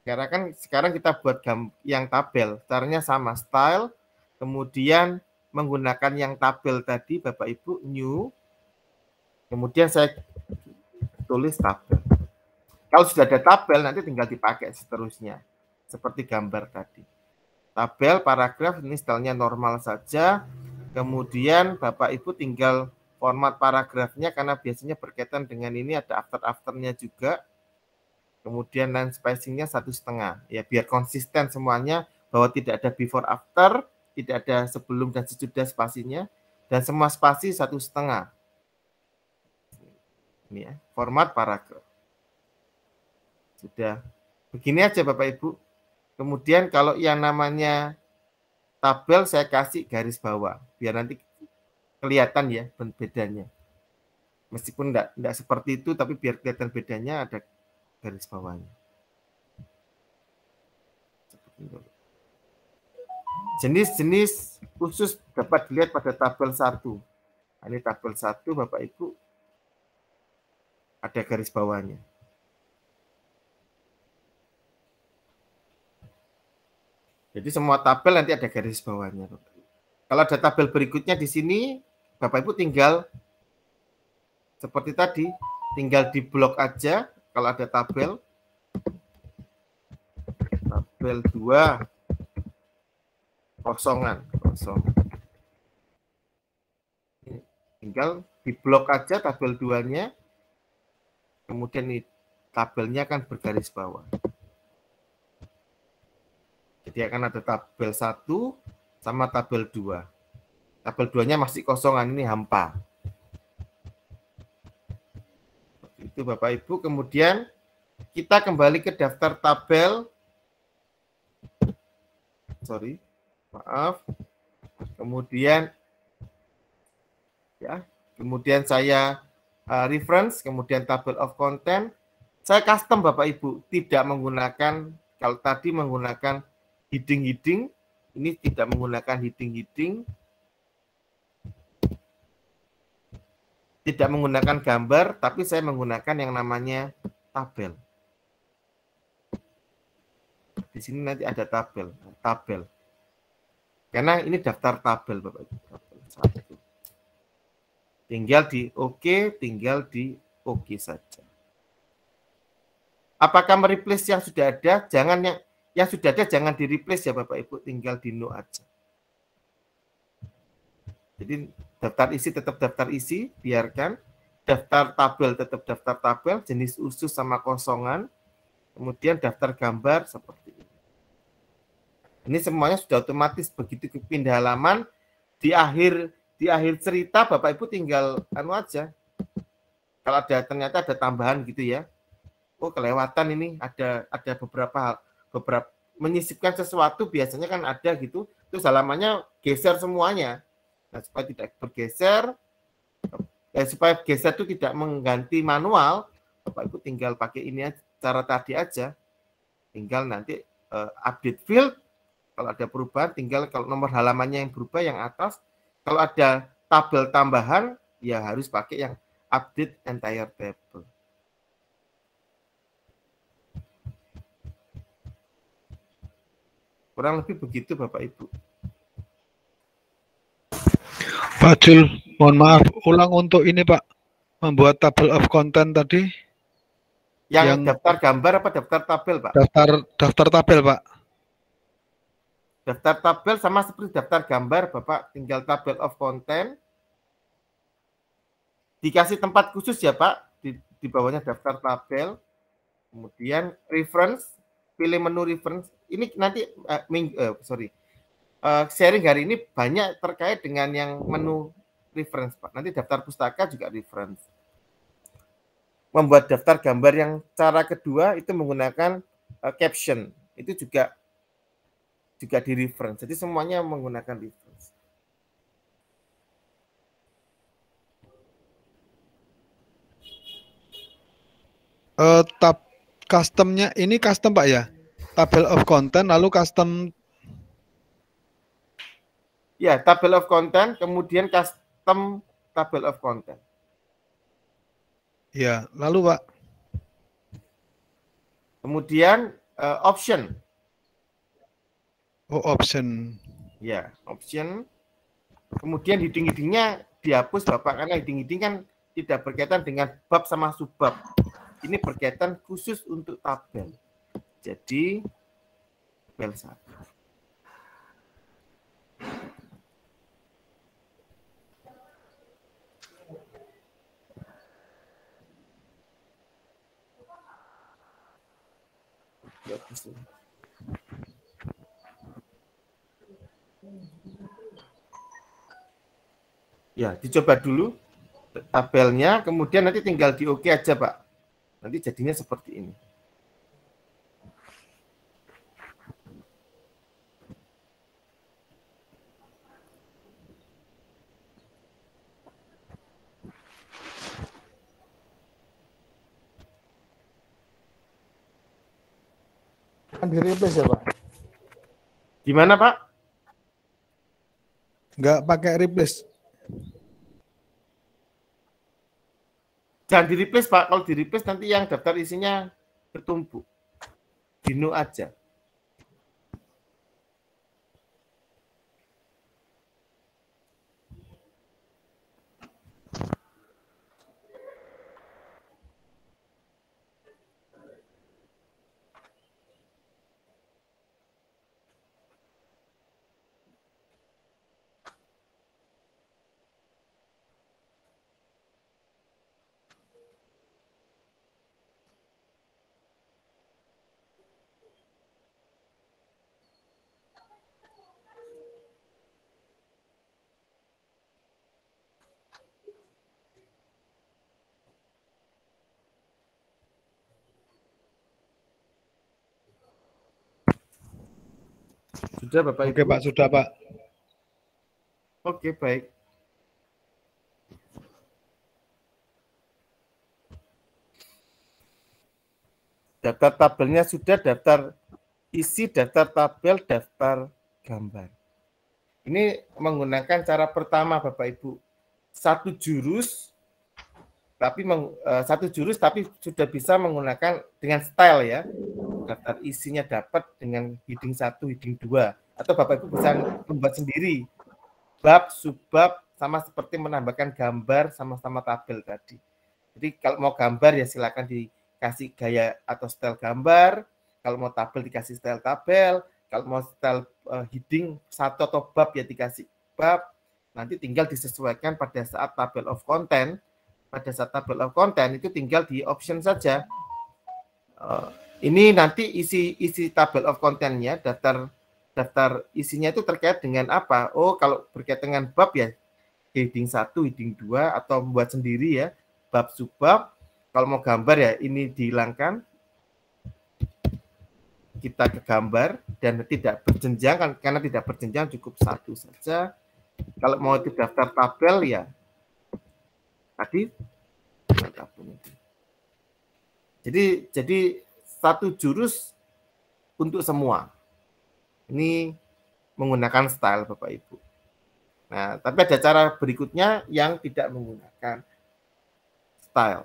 Karena kan sekarang kita buat yang tabel, caranya sama style, kemudian menggunakan yang tabel tadi Bapak Ibu new, kemudian saya tulis tabel. Kalau sudah ada tabel nanti tinggal dipakai seterusnya seperti gambar tadi. Tabel paragraf ini stylenya normal saja. Kemudian Bapak Ibu tinggal format paragrafnya karena biasanya berkaitan dengan ini ada after afternya juga. Kemudian line spacingnya satu setengah. Ya biar konsisten semuanya bahwa tidak ada before after tidak ada sebelum dan sesudah spasinya. Dan semua spasi satu setengah. Ini ya format paragraf. Sudah. Begini aja bapak ibu. Kemudian kalau yang namanya tabel saya kasih garis bawah biar nanti kelihatan ya bedanya. Meskipun tidak tidak seperti itu, tapi biar kelihatan bedanya ada garis bawahnya. Jenis-jenis khusus dapat dilihat pada tabel 1. Nah, ini tabel 1 Bapak Ibu ada garis bawahnya. Jadi semua tabel nanti ada garis bawahnya. Kalau ada tabel berikutnya di sini Bapak Ibu tinggal seperti tadi, tinggal di blok aja kalau ada tabel. Tabel 2 kosongan, kosong. Tinggal di blok aja tabel 2-nya. Kemudian tabelnya akan bergaris bawah. Jadi akan ada tabel 1 sama tabel 2 tabel 2-nya masih kosongan ini hampa. Itu Bapak Ibu. Kemudian kita kembali ke daftar tabel. Sorry, maaf. Kemudian ya, kemudian saya uh, reference, kemudian tabel of content. Saya custom Bapak Ibu, tidak menggunakan kalau tadi menggunakan heading-heading, ini tidak menggunakan heading-heading, tidak menggunakan gambar, tapi saya menggunakan yang namanya tabel. Di sini nanti ada tabel, tabel. Karena ini daftar tabel, Bapak Ibu. Tinggal di OK, tinggal di OK saja. Apakah mereplace yang sudah ada? Jangan yang yang sudah ada jangan di replace ya Bapak Ibu, tinggal di no aja. Jadi daftar isi tetap daftar isi, biarkan. Daftar tabel tetap daftar tabel, jenis usus sama kosongan. Kemudian daftar gambar seperti ini. Ini semuanya sudah otomatis begitu pindah halaman di akhir di akhir cerita Bapak Ibu tinggal anu aja. Kalau ada ternyata ada tambahan gitu ya. Oh, kelewatan ini ada ada beberapa hal, beberapa menyisipkan sesuatu biasanya kan ada gitu. Terus halamannya geser semuanya Nah, supaya tidak bergeser, eh, supaya geser itu tidak mengganti manual, Bapak Ibu tinggal pakai ini cara tadi aja. Tinggal nanti uh, update field, kalau ada perubahan, tinggal kalau nomor halamannya yang berubah yang atas, kalau ada tabel tambahan, ya harus pakai yang update entire table. Kurang lebih begitu Bapak Ibu. Pak Jul, mohon maaf, ulang untuk ini Pak, membuat table of content tadi. Yang, yang daftar gambar apa daftar tabel Pak? Daftar daftar tabel Pak. Daftar tabel sama seperti daftar gambar Bapak, tinggal tabel of content. Dikasih tempat khusus ya Pak, di, di bawahnya daftar tabel. Kemudian reference, pilih menu reference. Ini nanti, uh, ming, uh, sorry, uh, sharing hari ini banyak terkait dengan yang menu reference Pak. Nanti daftar pustaka juga reference. Membuat daftar gambar yang cara kedua itu menggunakan uh, caption. Itu juga juga di reference. Jadi semuanya menggunakan reference. Uh, tab customnya ini custom Pak ya? Tabel of content lalu custom Ya, table of content, kemudian custom table of content. Ya, lalu Pak. Kemudian uh, option. Oh, option. Ya, option. Kemudian heading-headingnya dihapus Bapak karena heading-heading kan tidak berkaitan dengan bab sama subbab. Ini berkaitan khusus untuk tabel. Jadi tabel satu. Ya, dicoba dulu tabelnya, kemudian nanti tinggal di oke aja, Pak. Nanti jadinya seperti ini. Kan di replace ya Pak? Gimana Pak? Nggak pakai replace. Jangan di replace Pak. Kalau di replace nanti yang daftar isinya bertumpuk. Dino aja. Sudah Bapak Ibu? Oke Pak, sudah Pak. Oke, baik. Daftar tabelnya sudah, daftar isi, daftar tabel, daftar gambar. Ini menggunakan cara pertama Bapak Ibu. Satu jurus, tapi meng, uh, satu jurus tapi sudah bisa menggunakan dengan style ya. Daftar isinya dapat dengan heading satu, heading dua. Atau Bapak Ibu bisa membuat sendiri. Bab, subbab, sama seperti menambahkan gambar sama-sama tabel tadi. Jadi kalau mau gambar ya silakan dikasih gaya atau style gambar. Kalau mau tabel dikasih style tabel. Kalau mau style uh, heading satu atau bab ya dikasih bab. Nanti tinggal disesuaikan pada saat tabel of content. Pada saat tabel of content itu tinggal di option saja. Uh, ini nanti isi isi tabel of contentnya daftar daftar isinya itu terkait dengan apa? Oh, kalau berkaitan dengan bab ya heading 1, heading 2 atau membuat sendiri ya, bab subbab. Kalau mau gambar ya ini dihilangkan. Kita ke gambar dan tidak berjenjang kan karena tidak berjenjang cukup satu saja. Kalau mau itu daftar tabel ya tadi jadi jadi satu jurus untuk semua. Ini menggunakan style Bapak Ibu. Nah, tapi ada cara berikutnya yang tidak menggunakan style.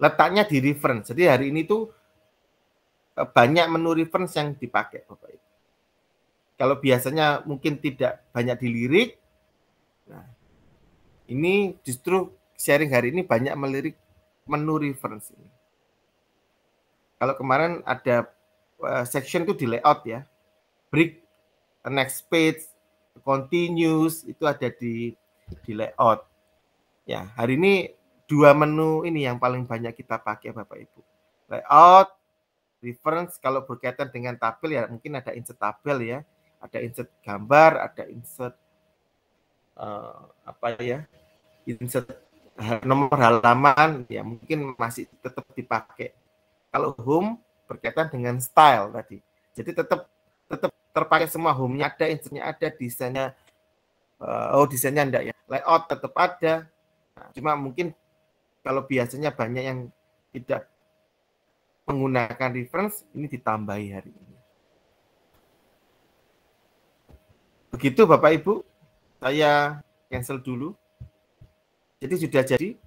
Letaknya di reference. Jadi hari ini tuh eh, banyak menu reference yang dipakai Bapak Ibu. Kalau biasanya mungkin tidak banyak dilirik, nah ini justru sharing hari ini banyak melirik menu reference ini. Kalau kemarin ada uh, section itu di layout ya, break, next page, continuous itu ada di di layout. Ya, hari ini dua menu ini yang paling banyak kita pakai Bapak Ibu. Layout, reference kalau berkaitan dengan tabel ya mungkin ada insert tabel ya, ada insert gambar, ada insert uh, apa ya, insert nomor halaman ya mungkin masih tetap dipakai. Kalau home berkaitan dengan style tadi. Jadi tetap tetap terpakai semua home-nya ada, insertnya ada, desainnya uh, oh desainnya enggak ya. Layout tetap ada. Nah, cuma mungkin kalau biasanya banyak yang tidak menggunakan reference ini ditambahi hari ini. Begitu Bapak Ibu, saya cancel dulu. Jadi sudah jadi.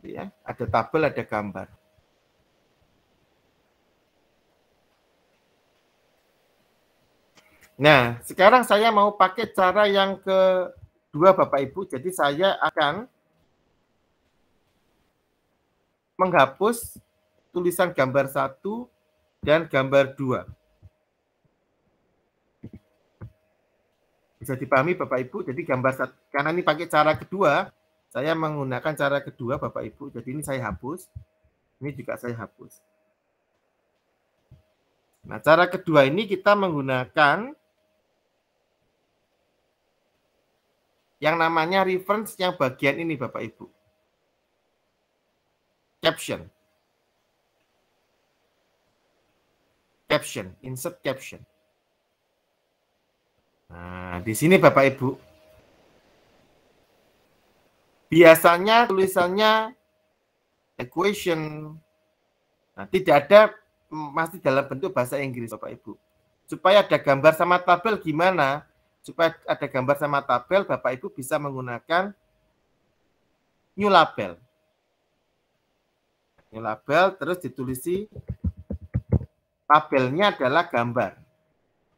Ya, ada tabel, ada gambar. Nah, sekarang saya mau pakai cara yang kedua Bapak Ibu. Jadi saya akan menghapus tulisan gambar satu dan gambar dua. Bisa dipahami Bapak Ibu, jadi gambar satu, karena ini pakai cara kedua, saya menggunakan cara kedua Bapak Ibu. Jadi ini saya hapus, ini juga saya hapus. Nah, cara kedua ini kita menggunakan yang namanya reference yang bagian ini Bapak Ibu. Caption. Caption, insert caption. Nah, di sini Bapak Ibu. Biasanya tulisannya equation. Nah, tidak ada masih dalam bentuk bahasa Inggris Bapak Ibu. Supaya ada gambar sama tabel gimana? supaya ada gambar sama tabel, Bapak Ibu bisa menggunakan new label. New label terus ditulisi tabelnya adalah gambar.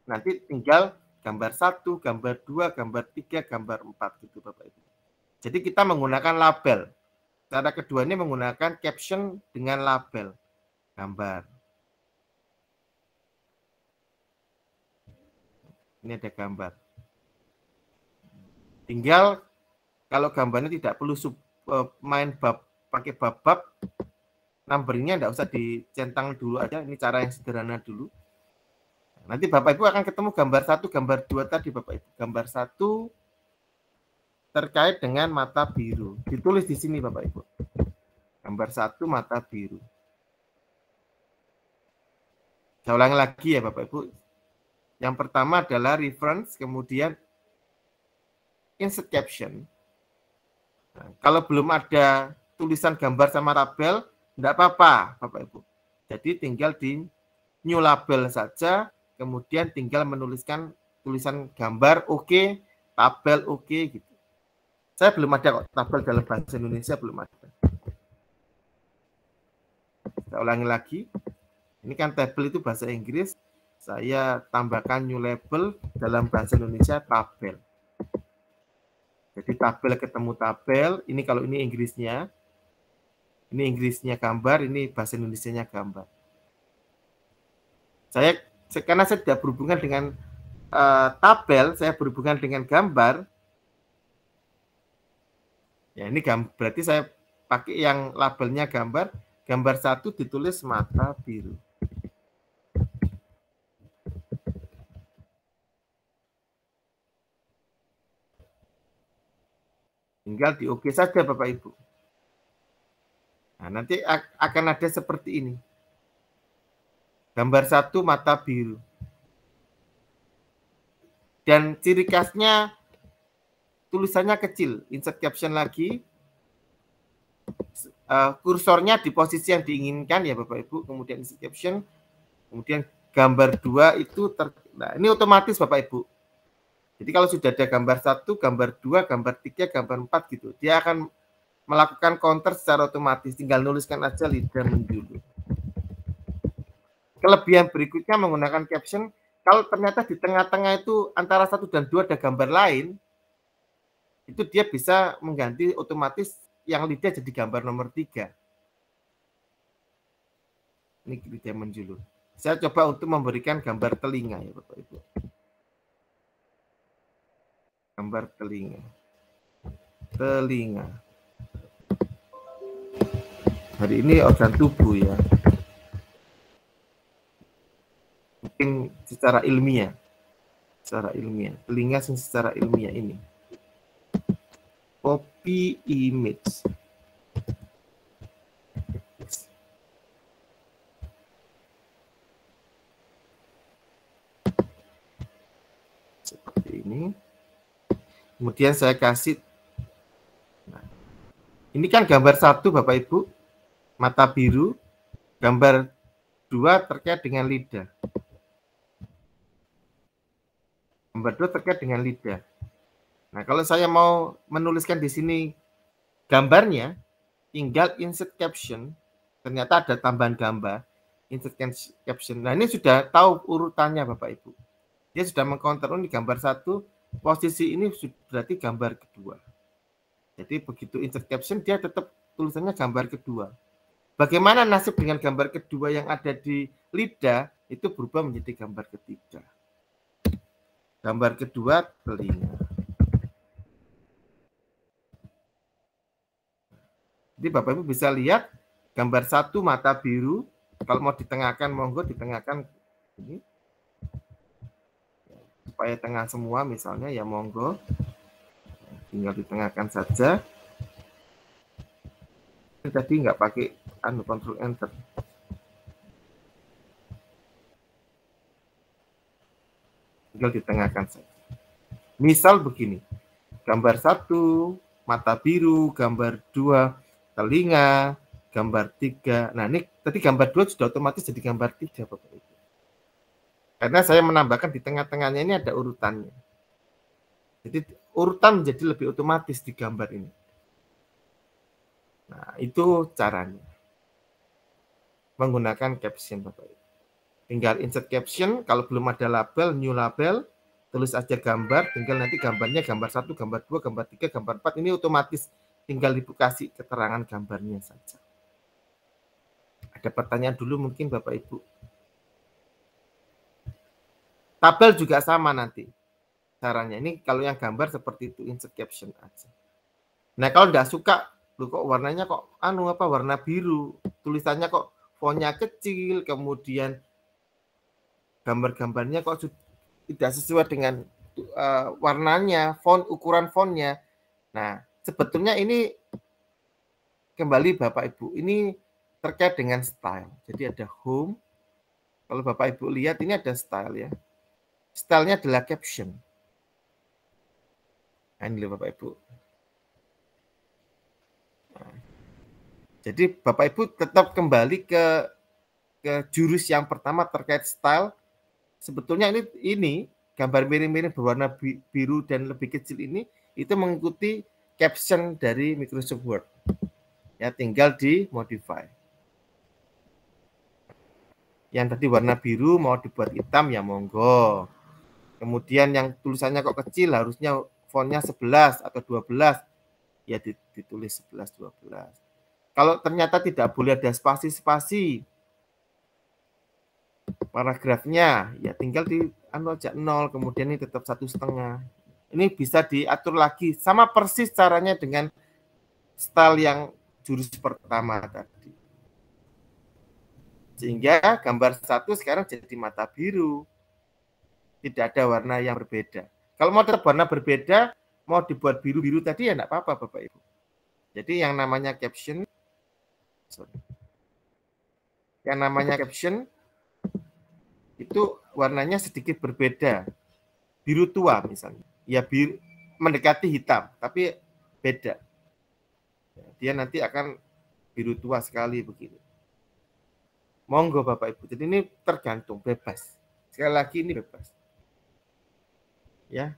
Nanti tinggal gambar satu, gambar dua, gambar tiga, gambar empat gitu Bapak Ibu. Jadi kita menggunakan label. Cara kedua ini menggunakan caption dengan label gambar. Ini ada gambar. Tinggal kalau gambarnya tidak perlu sub, uh, main bab pakai bab-bab, numbernya tidak usah dicentang dulu aja. Ini cara yang sederhana dulu. Nanti Bapak Ibu akan ketemu gambar satu, gambar dua tadi Bapak Ibu. Gambar satu terkait dengan mata biru. Ditulis di sini Bapak Ibu. Gambar satu mata biru. Saya ulangi lagi ya Bapak Ibu. Yang pertama adalah reference, kemudian insert caption. Nah, kalau belum ada tulisan gambar sama label, tidak apa-apa, Bapak Ibu. Jadi tinggal di new label saja, kemudian tinggal menuliskan tulisan gambar oke, okay, tabel oke okay, gitu. Saya belum ada kok tabel dalam bahasa Indonesia belum ada. Saya ulangi lagi. Ini kan tabel itu bahasa Inggris, saya tambahkan new label dalam bahasa Indonesia tabel. Jadi tabel ketemu tabel, ini kalau ini Inggrisnya, ini Inggrisnya gambar, ini bahasa Indonesia-nya gambar. Saya karena saya tidak berhubungan dengan uh, tabel, saya berhubungan dengan gambar. Ya ini berarti saya pakai yang labelnya gambar. Gambar satu ditulis mata biru. Tinggal di oke saja Bapak Ibu. Nah, nanti akan ada seperti ini. Gambar satu mata biru. Dan ciri khasnya tulisannya kecil. Insert caption lagi. Uh, kursornya di posisi yang diinginkan ya Bapak Ibu. Kemudian insert caption. Kemudian gambar dua itu ter... Nah, ini otomatis Bapak Ibu jadi kalau sudah ada gambar satu, gambar dua, gambar tiga, gambar empat gitu, dia akan melakukan counter secara otomatis. Tinggal nuliskan aja lidah menjulu. Kelebihan berikutnya menggunakan caption, kalau ternyata di tengah-tengah itu antara satu dan dua ada gambar lain, itu dia bisa mengganti otomatis yang lidah jadi gambar nomor tiga. Ini lidah menjulur. Saya coba untuk memberikan gambar telinga ya Bapak Ibu gambar telinga. Telinga. Hari ini organ tubuh ya. Mungkin secara ilmiah. Secara ilmiah. Telinga secara ilmiah ini. Copy image. Seperti ini. Kemudian saya kasih, nah, ini kan gambar satu Bapak Ibu, mata biru, gambar dua terkait dengan lidah. Gambar dua terkait dengan lidah. Nah, kalau saya mau menuliskan di sini gambarnya, tinggal insert caption. Ternyata ada tambahan gambar, insert caption. Nah, ini sudah tahu urutannya Bapak Ibu. Dia sudah mengcounter oh, ini gambar satu, posisi ini berarti gambar kedua. Jadi begitu insert caption dia tetap tulisannya gambar kedua. Bagaimana nasib dengan gambar kedua yang ada di lidah itu berubah menjadi gambar ketiga. Gambar kedua telinga. Jadi Bapak Ibu bisa lihat gambar satu mata biru. Kalau mau ditengahkan, monggo ditengahkan ini. Supaya tengah semua misalnya ya monggo. Tinggal ditengahkan saja. Tadi nggak pakai anu control enter. Tinggal ditengahkan saja. Misal begini. Gambar satu mata biru. Gambar dua telinga gambar tiga nah ini tadi gambar dua sudah otomatis jadi gambar tiga bapak ibu karena saya menambahkan di tengah-tengahnya ini ada urutannya. Jadi urutan menjadi lebih otomatis di gambar ini. Nah, itu caranya. Menggunakan caption Bapak Ibu. Tinggal insert caption, kalau belum ada label, new label, tulis aja gambar, tinggal nanti gambarnya gambar satu, gambar dua, gambar tiga, gambar empat, ini otomatis tinggal dikasih keterangan gambarnya saja. Ada pertanyaan dulu mungkin Bapak Ibu. Tabel juga sama nanti caranya. Ini kalau yang gambar seperti itu insert aja. Nah kalau tidak suka, lu kok warnanya kok anu apa warna biru, tulisannya kok fontnya kecil, kemudian gambar-gambarnya kok tidak sesuai dengan uh, warnanya, font ukuran fontnya. Nah sebetulnya ini kembali Bapak Ibu ini terkait dengan style. Jadi ada home. Kalau Bapak Ibu lihat ini ada style ya stylenya adalah caption. Nah, ini Bapak Ibu. Nah, jadi Bapak Ibu tetap kembali ke ke jurus yang pertama terkait style. Sebetulnya ini ini gambar miring-miring berwarna biru dan lebih kecil ini itu mengikuti caption dari Microsoft Word. Ya, tinggal di modify. Yang tadi warna biru mau dibuat hitam ya monggo. Kemudian yang tulisannya kok kecil harusnya fontnya 11 atau 12 ya ditulis 11 12. Kalau ternyata tidak boleh ada spasi-spasi paragrafnya ya tinggal di anu aja nol kemudian ini tetap satu setengah ini bisa diatur lagi sama persis caranya dengan style yang jurus pertama tadi sehingga gambar satu sekarang jadi mata biru tidak ada warna yang berbeda. Kalau mau tetap warna berbeda, mau dibuat biru-biru tadi ya enggak apa-apa Bapak Ibu. Jadi yang namanya caption, sorry. yang namanya caption itu warnanya sedikit berbeda. Biru tua misalnya. Ya biru, mendekati hitam, tapi beda. Dia nanti akan biru tua sekali begitu. Monggo Bapak Ibu. Jadi ini tergantung bebas. Sekali lagi ini bebas ya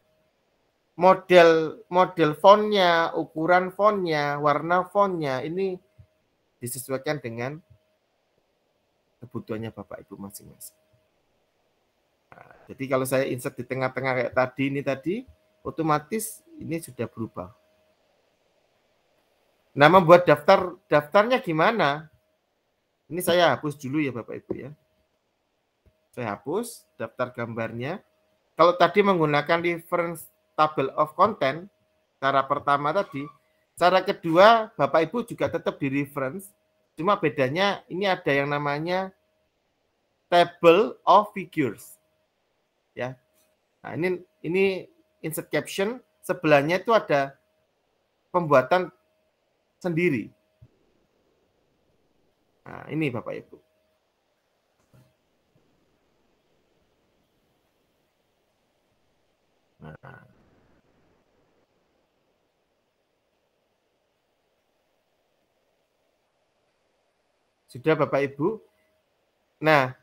model model fontnya, ukuran fontnya, warna fontnya ini disesuaikan dengan kebutuhannya Bapak Ibu masing-masing. Jadi kalau saya insert di tengah-tengah kayak tadi ini tadi, otomatis ini sudah berubah. Nah, membuat daftar daftarnya gimana? Ini saya hapus dulu ya Bapak Ibu ya. Saya hapus daftar gambarnya. Kalau tadi menggunakan reference table of content, cara pertama tadi, cara kedua Bapak Ibu juga tetap di reference, cuma bedanya ini ada yang namanya table of figures. Ya. Nah, ini ini insert caption, sebelahnya itu ada pembuatan sendiri. Nah, ini Bapak Ibu. Nah. Sudah Bapak Ibu? Nah,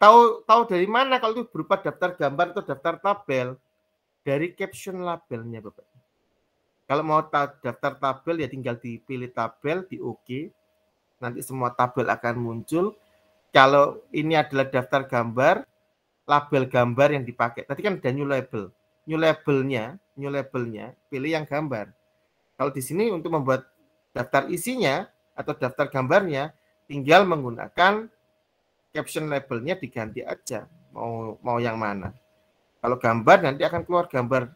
tahu tahu dari mana kalau itu berupa daftar gambar atau daftar tabel? Dari caption labelnya, Bapak. Kalau mau ta- daftar tabel ya tinggal dipilih tabel, di OK. Nanti semua tabel akan muncul. Kalau ini adalah daftar gambar, label gambar yang dipakai. Tadi kan ada new label. New labelnya, new labelnya, pilih yang gambar. Kalau di sini untuk membuat daftar isinya atau daftar gambarnya, tinggal menggunakan caption labelnya diganti aja. Mau mau yang mana? Kalau gambar nanti akan keluar gambar.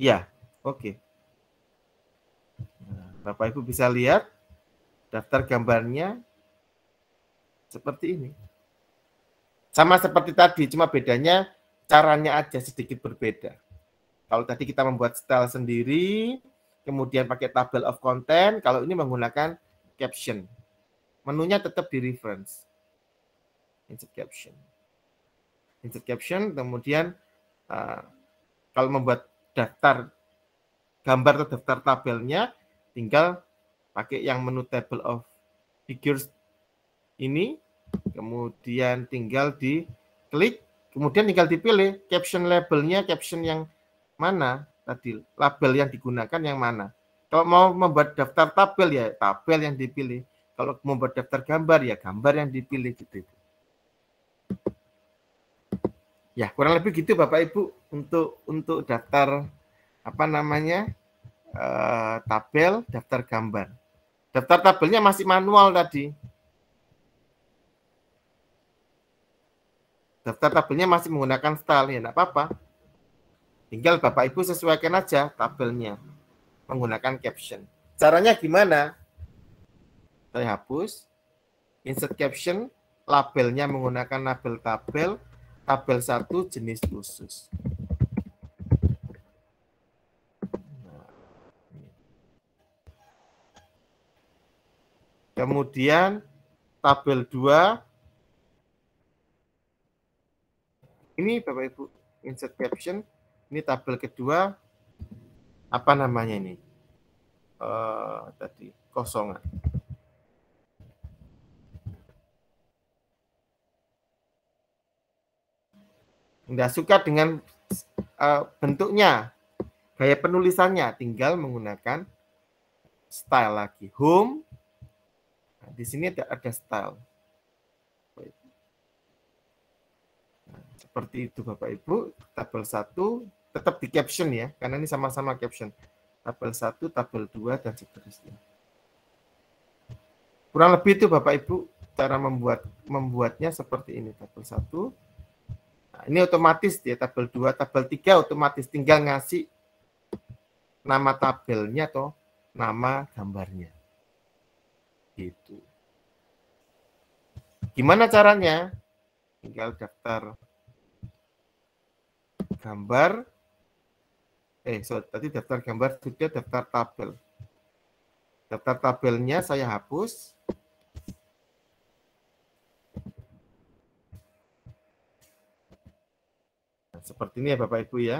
Ya, oke. Nah, Bapak Ibu bisa lihat daftar gambarnya seperti ini. Sama seperti tadi, cuma bedanya caranya aja sedikit berbeda. Kalau tadi kita membuat style sendiri, kemudian pakai tabel of content, kalau ini menggunakan caption. Menunya tetap di reference. Insert caption. Insert caption, kemudian uh, kalau membuat daftar gambar atau daftar tabelnya, tinggal pakai yang menu table of figures ini, kemudian tinggal di klik, kemudian tinggal dipilih caption labelnya, caption yang mana tadi, label yang digunakan yang mana. Kalau mau membuat daftar tabel ya tabel yang dipilih. Kalau mau membuat daftar gambar ya gambar yang dipilih gitu. Ya, kurang lebih gitu Bapak Ibu untuk untuk daftar apa namanya? eh, tabel, daftar gambar. Daftar tabelnya masih manual tadi. Daftar tabelnya masih menggunakan style ya, enggak apa-apa. Tinggal Bapak Ibu sesuaikan aja tabelnya menggunakan caption. Caranya gimana? Saya hapus. Insert caption, labelnya menggunakan label tabel, tabel satu jenis khusus. Kemudian tabel 2 ini Bapak Ibu insert caption. Ini tabel kedua. Apa namanya ini? Eh, tadi kosongan nggak suka dengan eh, bentuknya gaya penulisannya. Tinggal menggunakan style lagi. Home Nah, di sini ada, ada style. Nah, seperti itu Bapak Ibu. Tabel 1 tetap di caption ya karena ini sama-sama caption. Tabel 1 tabel 2 dan seterusnya. Kurang lebih itu Bapak Ibu cara membuat membuatnya seperti ini. Tabel 1 nah, ini otomatis ya tabel 2 tabel 3 otomatis tinggal ngasih nama tabelnya atau nama gambarnya. Gitu. Gimana caranya? Tinggal daftar gambar. Eh sorry, tadi daftar gambar sudah daftar tabel. Daftar tabelnya saya hapus seperti ini ya Bapak Ibu ya.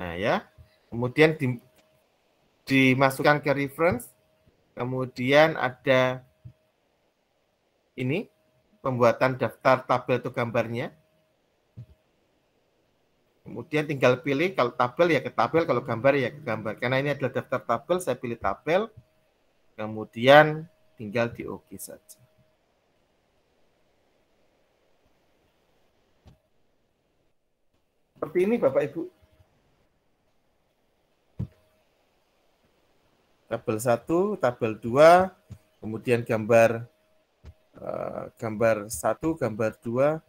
Nah ya, kemudian di, dimasukkan ke reference, kemudian ada ini pembuatan daftar tabel atau gambarnya. Kemudian tinggal pilih kalau tabel ya ke tabel, kalau gambar ya ke gambar. Karena ini adalah daftar tabel, saya pilih tabel. Kemudian tinggal di OK saja. Seperti ini Bapak Ibu. Tabel 1, tabel 2, kemudian gambar eh, gambar 1, gambar 2.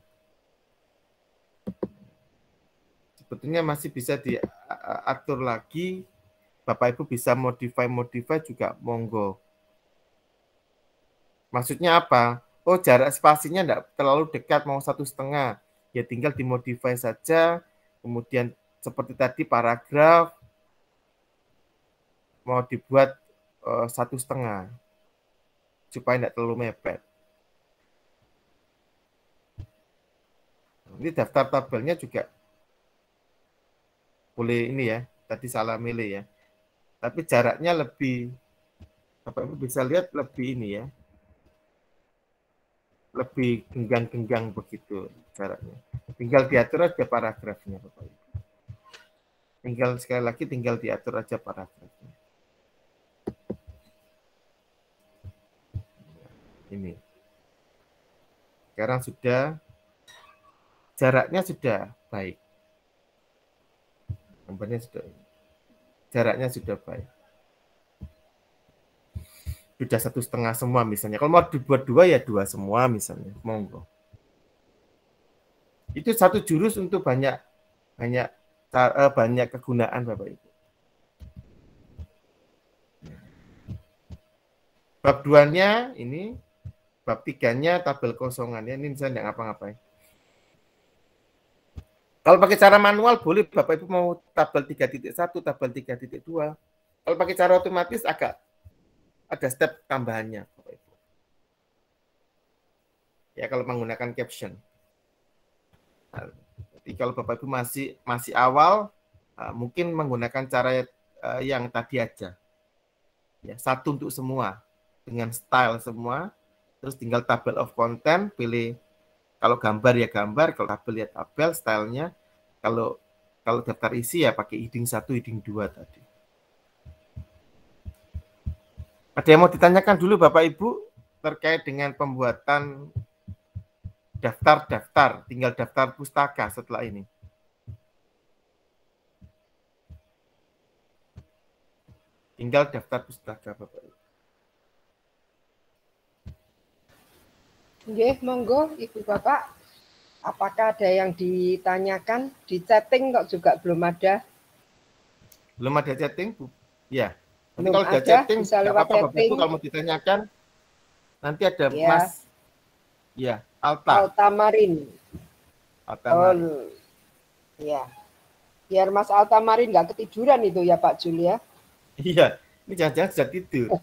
Sebetulnya masih bisa diatur lagi. Bapak Ibu bisa modify-modify juga monggo. Maksudnya apa? Oh jarak spasinya tidak terlalu dekat, mau satu setengah. Ya tinggal dimodify saja. Kemudian seperti tadi paragraf mau dibuat uh, satu setengah supaya tidak terlalu mepet. Ini daftar tabelnya juga boleh ini ya, tadi salah milih ya. Tapi jaraknya lebih Bapak Ibu bisa lihat lebih ini ya. Lebih genggang-genggang begitu jaraknya. Tinggal diatur aja paragrafnya Bapak Ibu. Tinggal sekali lagi tinggal diatur aja paragrafnya. Ini. Sekarang sudah jaraknya sudah baik. Gambarnya sudah jaraknya sudah baik. Sudah satu setengah semua misalnya. Kalau mau dibuat dua ya dua semua misalnya. Monggo. Itu satu jurus untuk banyak banyak eh, banyak kegunaan Bapak Ibu. Bab duanya ini, bab tiganya tabel kosongannya ini misalnya nggak ngapa-ngapain. Kalau pakai cara manual boleh Bapak Ibu mau tabel 3.1, tabel 3.2. Kalau pakai cara otomatis agak ada step tambahannya Bapak Ibu. Ya kalau menggunakan caption. Jadi kalau Bapak Ibu masih masih awal uh, mungkin menggunakan cara uh, yang tadi aja. Ya, satu untuk semua dengan style semua. Terus tinggal tabel of content, pilih kalau gambar ya gambar, kalau tabel ya tabel, stylenya. Kalau kalau daftar isi ya pakai heading satu, heading dua tadi. Ada yang mau ditanyakan dulu Bapak Ibu terkait dengan pembuatan daftar-daftar, tinggal daftar pustaka setelah ini. Tinggal daftar pustaka Bapak Ibu. Nggih, monggo Ibu Bapak. Apakah ada yang ditanyakan? Di chatting kok juga belum ada. Belum ada chatting, Bu? Ya. Nanti Belum kalau ada ada, chatting, bisa nggak lewat apa-apa Bapak Ibu chatting. kalau mau ditanyakan, nanti ada Ya. Mas, ya, Alta. Altamarin. Alta Oh, Mari. ya. Biar Mas Altamarin nggak ketiduran itu ya Pak Julia. Iya, ini jangan-jangan sudah tidur.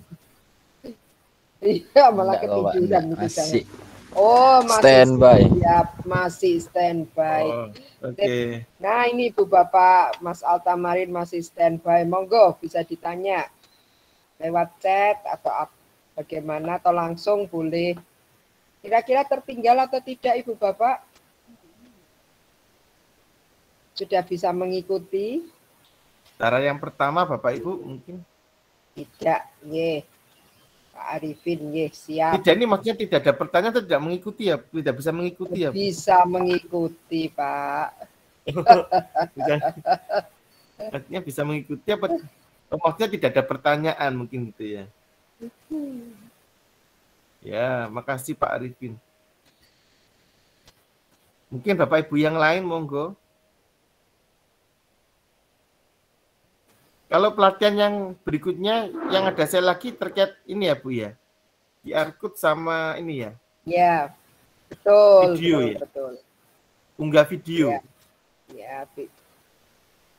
Iya, malah Enggak ketiduran Masih jangan. Oh, masih standby. siap, masih standby. Oh, Oke. Nah, ini Bu Bapak Mas Altamarin masih standby. Monggo bisa ditanya lewat chat atau ap- bagaimana atau langsung boleh. Kira-kira tertinggal atau tidak Ibu Bapak? Sudah bisa mengikuti? Cara yang pertama Bapak Ibu mungkin Tidak, ye. Pak Arifin, ye, siap. tidak ini maksudnya tidak ada pertanyaan atau tidak mengikuti ya, tidak bisa mengikuti ya. Bisa mengikuti, Pak. Maksudnya bisa mengikuti apa? Oh, maksudnya tidak ada pertanyaan mungkin gitu ya. Ya, makasih Pak Arifin. Mungkin Bapak Ibu yang lain monggo. Kalau pelatihan yang berikutnya yang ada saya lagi terkait ini ya Bu ya. QR code sama ini ya, Ya, betul. Video betul, ya? betul. unggah video. Ya. Ya,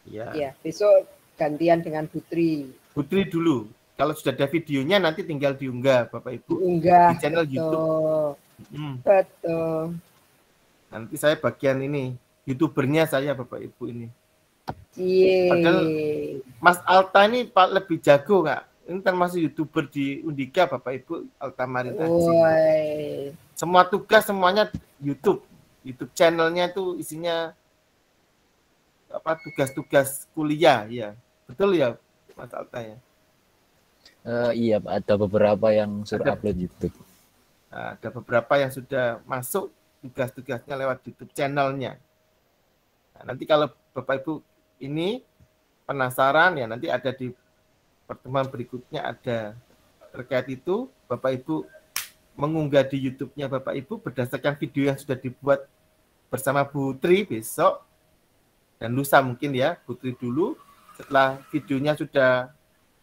Ya. ya, besok gantian dengan Putri. Putri dulu. Kalau sudah ada videonya nanti tinggal diunggah Bapak Ibu Diunggah. di channel YouTube. Betul. Hmm. Betul. Nanti saya bagian ini youtubernya saya Bapak Ibu ini. Cie. Padahal- Mas Alta ini Pak lebih jago nggak? Ini termasuk youtuber di Undika Bapak Ibu Alta Marita. Semua tugas semuanya YouTube. YouTube channelnya itu isinya apa tugas-tugas kuliah ya. Betul ya Mas Alta ya. Eh, iya Pak, ada beberapa yang suruh Ada. upload YouTube. Nah, ada beberapa yang sudah masuk tugas-tugasnya lewat YouTube channelnya. Nah, nanti kalau Bapak Ibu ini penasaran ya nanti ada di pertemuan berikutnya ada. Terkait itu Bapak Ibu mengunggah di YouTube-nya Bapak Ibu berdasarkan video yang sudah dibuat bersama Bu Tri besok. Dan lusa mungkin ya Bu Tri dulu. Setelah videonya sudah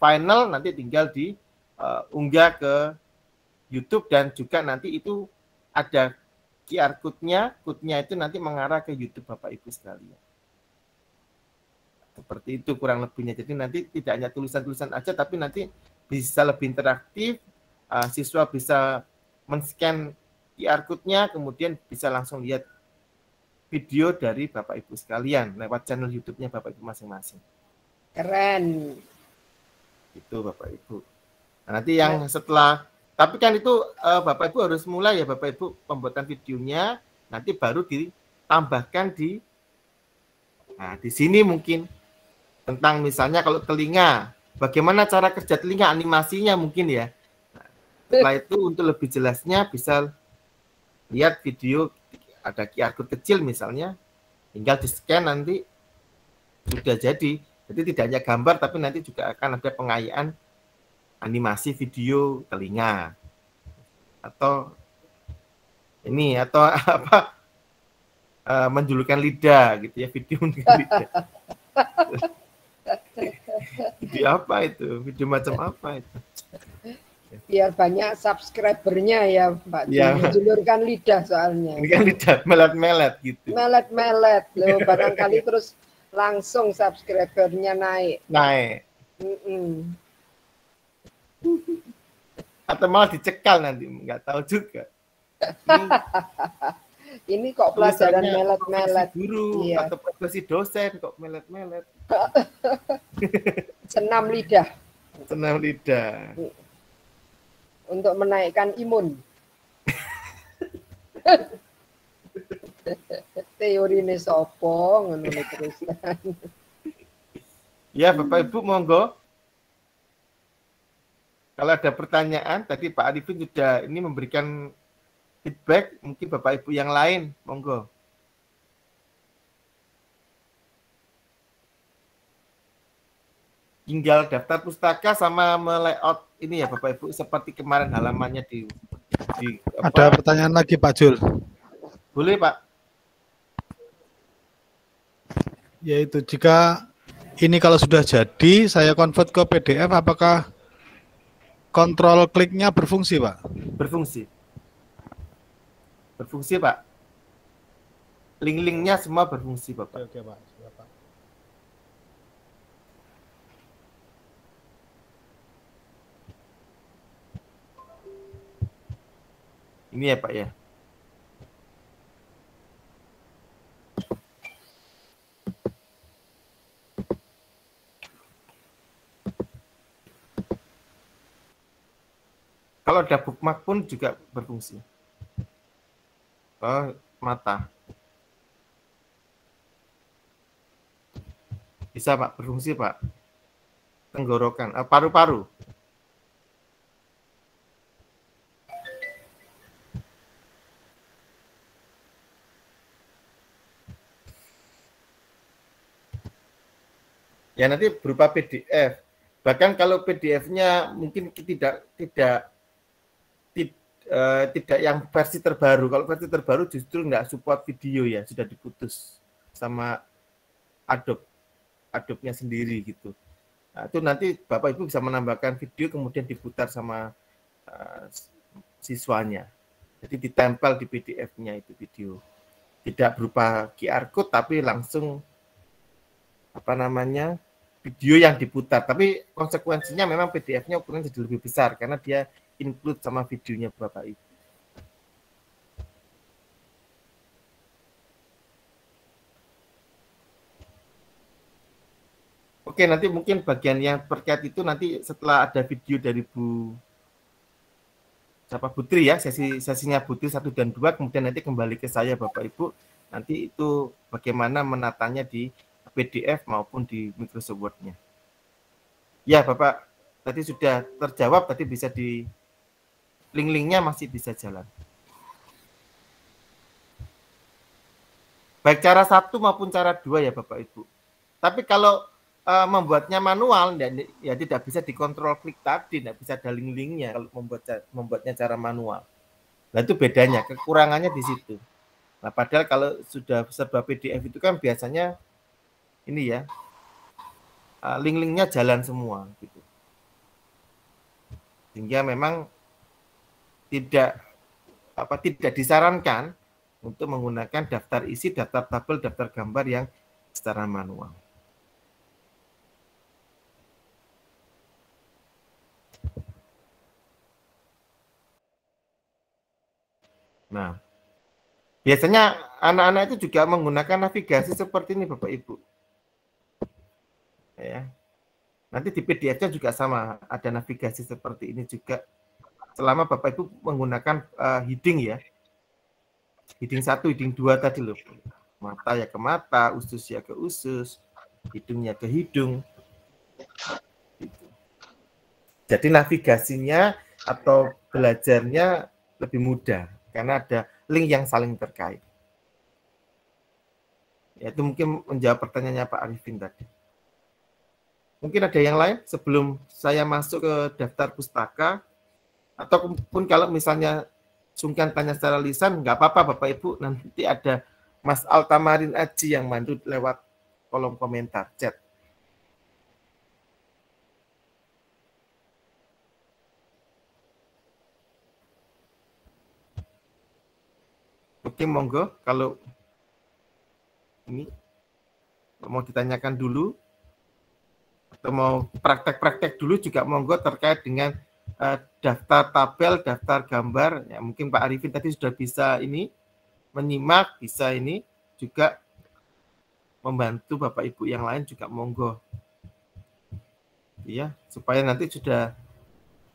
final nanti tinggal di eh, unggah ke YouTube. Dan juga nanti itu ada QR code-nya, code-nya itu nanti mengarah ke YouTube Bapak Ibu sekalian. Seperti itu kurang lebihnya. Jadi nanti tidak hanya tulisan-tulisan aja, tapi nanti bisa lebih interaktif. uh, siswa bisa men-scan QR code-nya, kemudian bisa langsung lihat video dari Bapak Ibu sekalian lewat channel YouTube-nya Bapak Ibu masing-masing. Keren. Itu Bapak Ibu. Nah, nanti yang setelah tapi kan itu eh, Bapak Ibu harus mulai ya Bapak Ibu pembuatan videonya nanti baru ditambahkan di Nah, di sini mungkin tentang misalnya kalau telinga, bagaimana cara kerja telinga animasinya mungkin ya. Setelah itu untuk lebih jelasnya bisa lihat video ada QR code kecil misalnya, tinggal di scan nanti sudah jadi. Jadi tidak hanya gambar tapi nanti juga akan ada pengayaan animasi video telinga atau ini atau apa uh, menjulurkan lidah gitu ya video lidah. Video apa itu? Video macam apa itu? Biar banyak subscribernya ya Pak. Ya. Menjulurkan lidah soalnya. Ini kan lidah melet-melet gitu. Melet-melet loh barangkali terus langsung subscribernya naik. Naik. Mm-mm. Atau malah dicekal nanti, nggak tahu juga. Ini kok pelajaran melet-melet. guru Iya. atau profesi dosen kok melet-melet. Senam lidah Senam lidah. untuk menaikkan imun. Teori ini sopo ngono lho terus. Ya, Bapak Ibu monggo. Kalau ada pertanyaan, tadi Pak Arifin sudah ini memberikan feedback, mungkin Bapak Ibu yang lain, monggo. Tinggal daftar pustaka sama melayout ini ya Bapak Ibu seperti kemarin halamannya di di Ada pertanyaan lagi Pak Jul, Boleh Pak. yaitu jika ini kalau sudah jadi saya convert ke PDF, apakah kontrol kliknya berfungsi Pak? Berfungsi. Berfungsi Pak. Link-linknya semua berfungsi Bapak. Oke Pak. Silakan. Ini ya Pak ya. Kalau ada bookmark pun juga berfungsi. Oh, mata. Bisa Pak, berfungsi Pak. Tenggorokan, eh, paru-paru. Ya nanti berupa PDF. Bahkan kalau PDF-nya mungkin tidak tidak tid- eh, tidak yang versi terbaru. Kalau versi terbaru justru nggak support video ya, sudah diputus sama Adobe Adobe-nya sendiri gitu. Nah, itu nanti Bapak Ibu bisa menambahkan video kemudian diputar sama eh, siswanya. Jadi ditempel di PDF-nya itu video. Tidak berupa QR code tapi langsung apa namanya video yang diputar. Tapi konsekuensinya memang PDF-nya ukurannya jadi lebih besar karena dia include sama videonya Bapak Ibu. Oke, nanti mungkin bagian yang terkait itu nanti setelah ada video dari Bu siapa Putri ya, sesi sesinya Putri 1 dan 2 kemudian nanti kembali ke saya Bapak Ibu. Nanti itu bagaimana menatanya di PDF maupun di Microsoft Word-nya. Ya, Bapak, tadi sudah terjawab, tadi bisa di link-linknya masih bisa jalan. Baik cara satu maupun cara dua ya Bapak Ibu. Tapi kalau eh, membuatnya manual dan ya tidak bisa dikontrol klik tadi, tidak bisa ada link-linknya kalau membuat membuatnya cara manual. Nah itu bedanya, kekurangannya di situ. Nah padahal kalau sudah serba PDF itu kan biasanya ini ya eh, link-linknya jalan semua gitu. Sehingga memang tidak apa tidak disarankan untuk menggunakan daftar isi, daftar tabel, daftar gambar yang secara manual. Nah, biasanya anak-anak itu juga menggunakan navigasi seperti ini, Bapak Ibu. Ya, Nanti di PDF-nya juga sama, ada navigasi seperti ini juga. Selama Bapak Ibu menggunakan uh, heading ya. Heading satu, heading dua tadi loh. Mata ya ke mata, usus ya ke usus, hidungnya ke hidung. Jadi navigasinya atau belajarnya lebih mudah karena ada link yang saling terkait. Ya, itu mungkin menjawab pertanyaannya Pak Arifin tadi. Mungkin ada yang lain sebelum saya masuk ke daftar pustaka, ataupun kalau misalnya sungkan tanya secara lisan, nggak apa-apa Bapak Ibu, nanti ada Mas Altamarin Aji yang mandu lewat kolom komentar, chat. Oke, monggo kalau ini mau ditanyakan dulu atau mau praktek-praktek dulu juga monggo terkait dengan uh, daftar tabel, daftar gambar. Ya, mungkin Pak Arifin tadi sudah bisa ini menyimak, bisa ini juga membantu Bapak Ibu yang lain juga monggo. Ya, supaya nanti sudah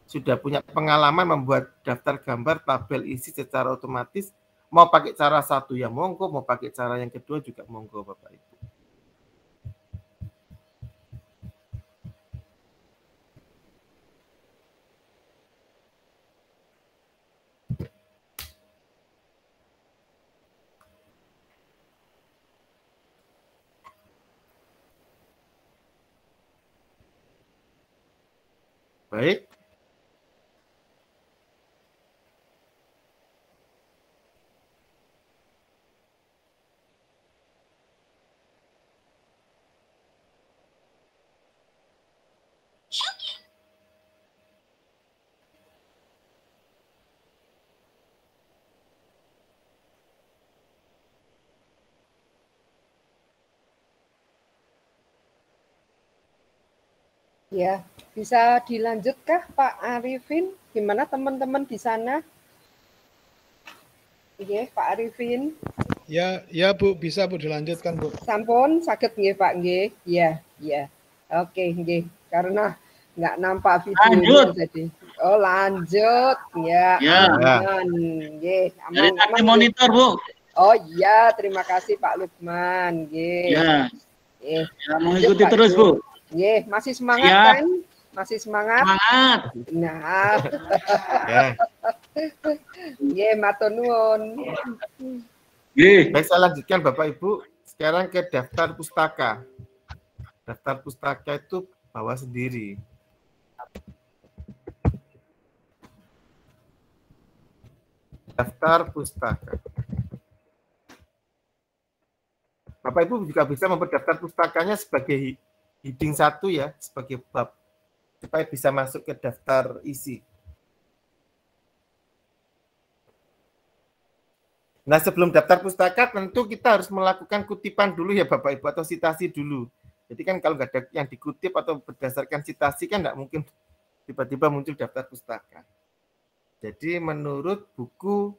sudah punya pengalaman membuat daftar gambar, tabel isi secara otomatis Mau pakai cara satu ya monggo, mau pakai cara yang kedua juga monggo Bapak Ibu. Baik, Ya, bisa dilanjutkah Pak Arifin? Gimana teman-teman di sana? Iya, Pak Arifin. Ya, ya Bu, bisa Bu dilanjutkan Bu. Sampun sakit nggih Pak nggih. Iya, iya. Oke, nggih. Karena nggak nampak video lanjut. jadi. Oh, lanjut. Ya. Ya. Aman. Nggih, aman. Dari tadi aman, monitor, Bu. Oh iya, terima kasih Pak Lukman. Nggih. Ya. Nggih. Ya, mengikuti terus, Bu. Nggih, masih semangat Siap. kan? Masih semangat? Semangat. Nah. Ya. Nggih, matur nuwun. Nggih. Baik, saya lanjutkan Bapak Ibu. Sekarang ke daftar pustaka. Daftar pustaka itu bawa sendiri. Daftar pustaka. Bapak Ibu juga bisa memperdaftar pustakanya sebagai heading satu ya, sebagai bab supaya bisa masuk ke daftar isi. Nah, sebelum daftar pustaka tentu kita harus melakukan kutipan dulu ya Bapak Ibu atau citasi dulu. Jadi kan kalau nggak ada yang dikutip atau berdasarkan citasi kan nggak mungkin tiba-tiba muncul daftar pustaka. Jadi menurut buku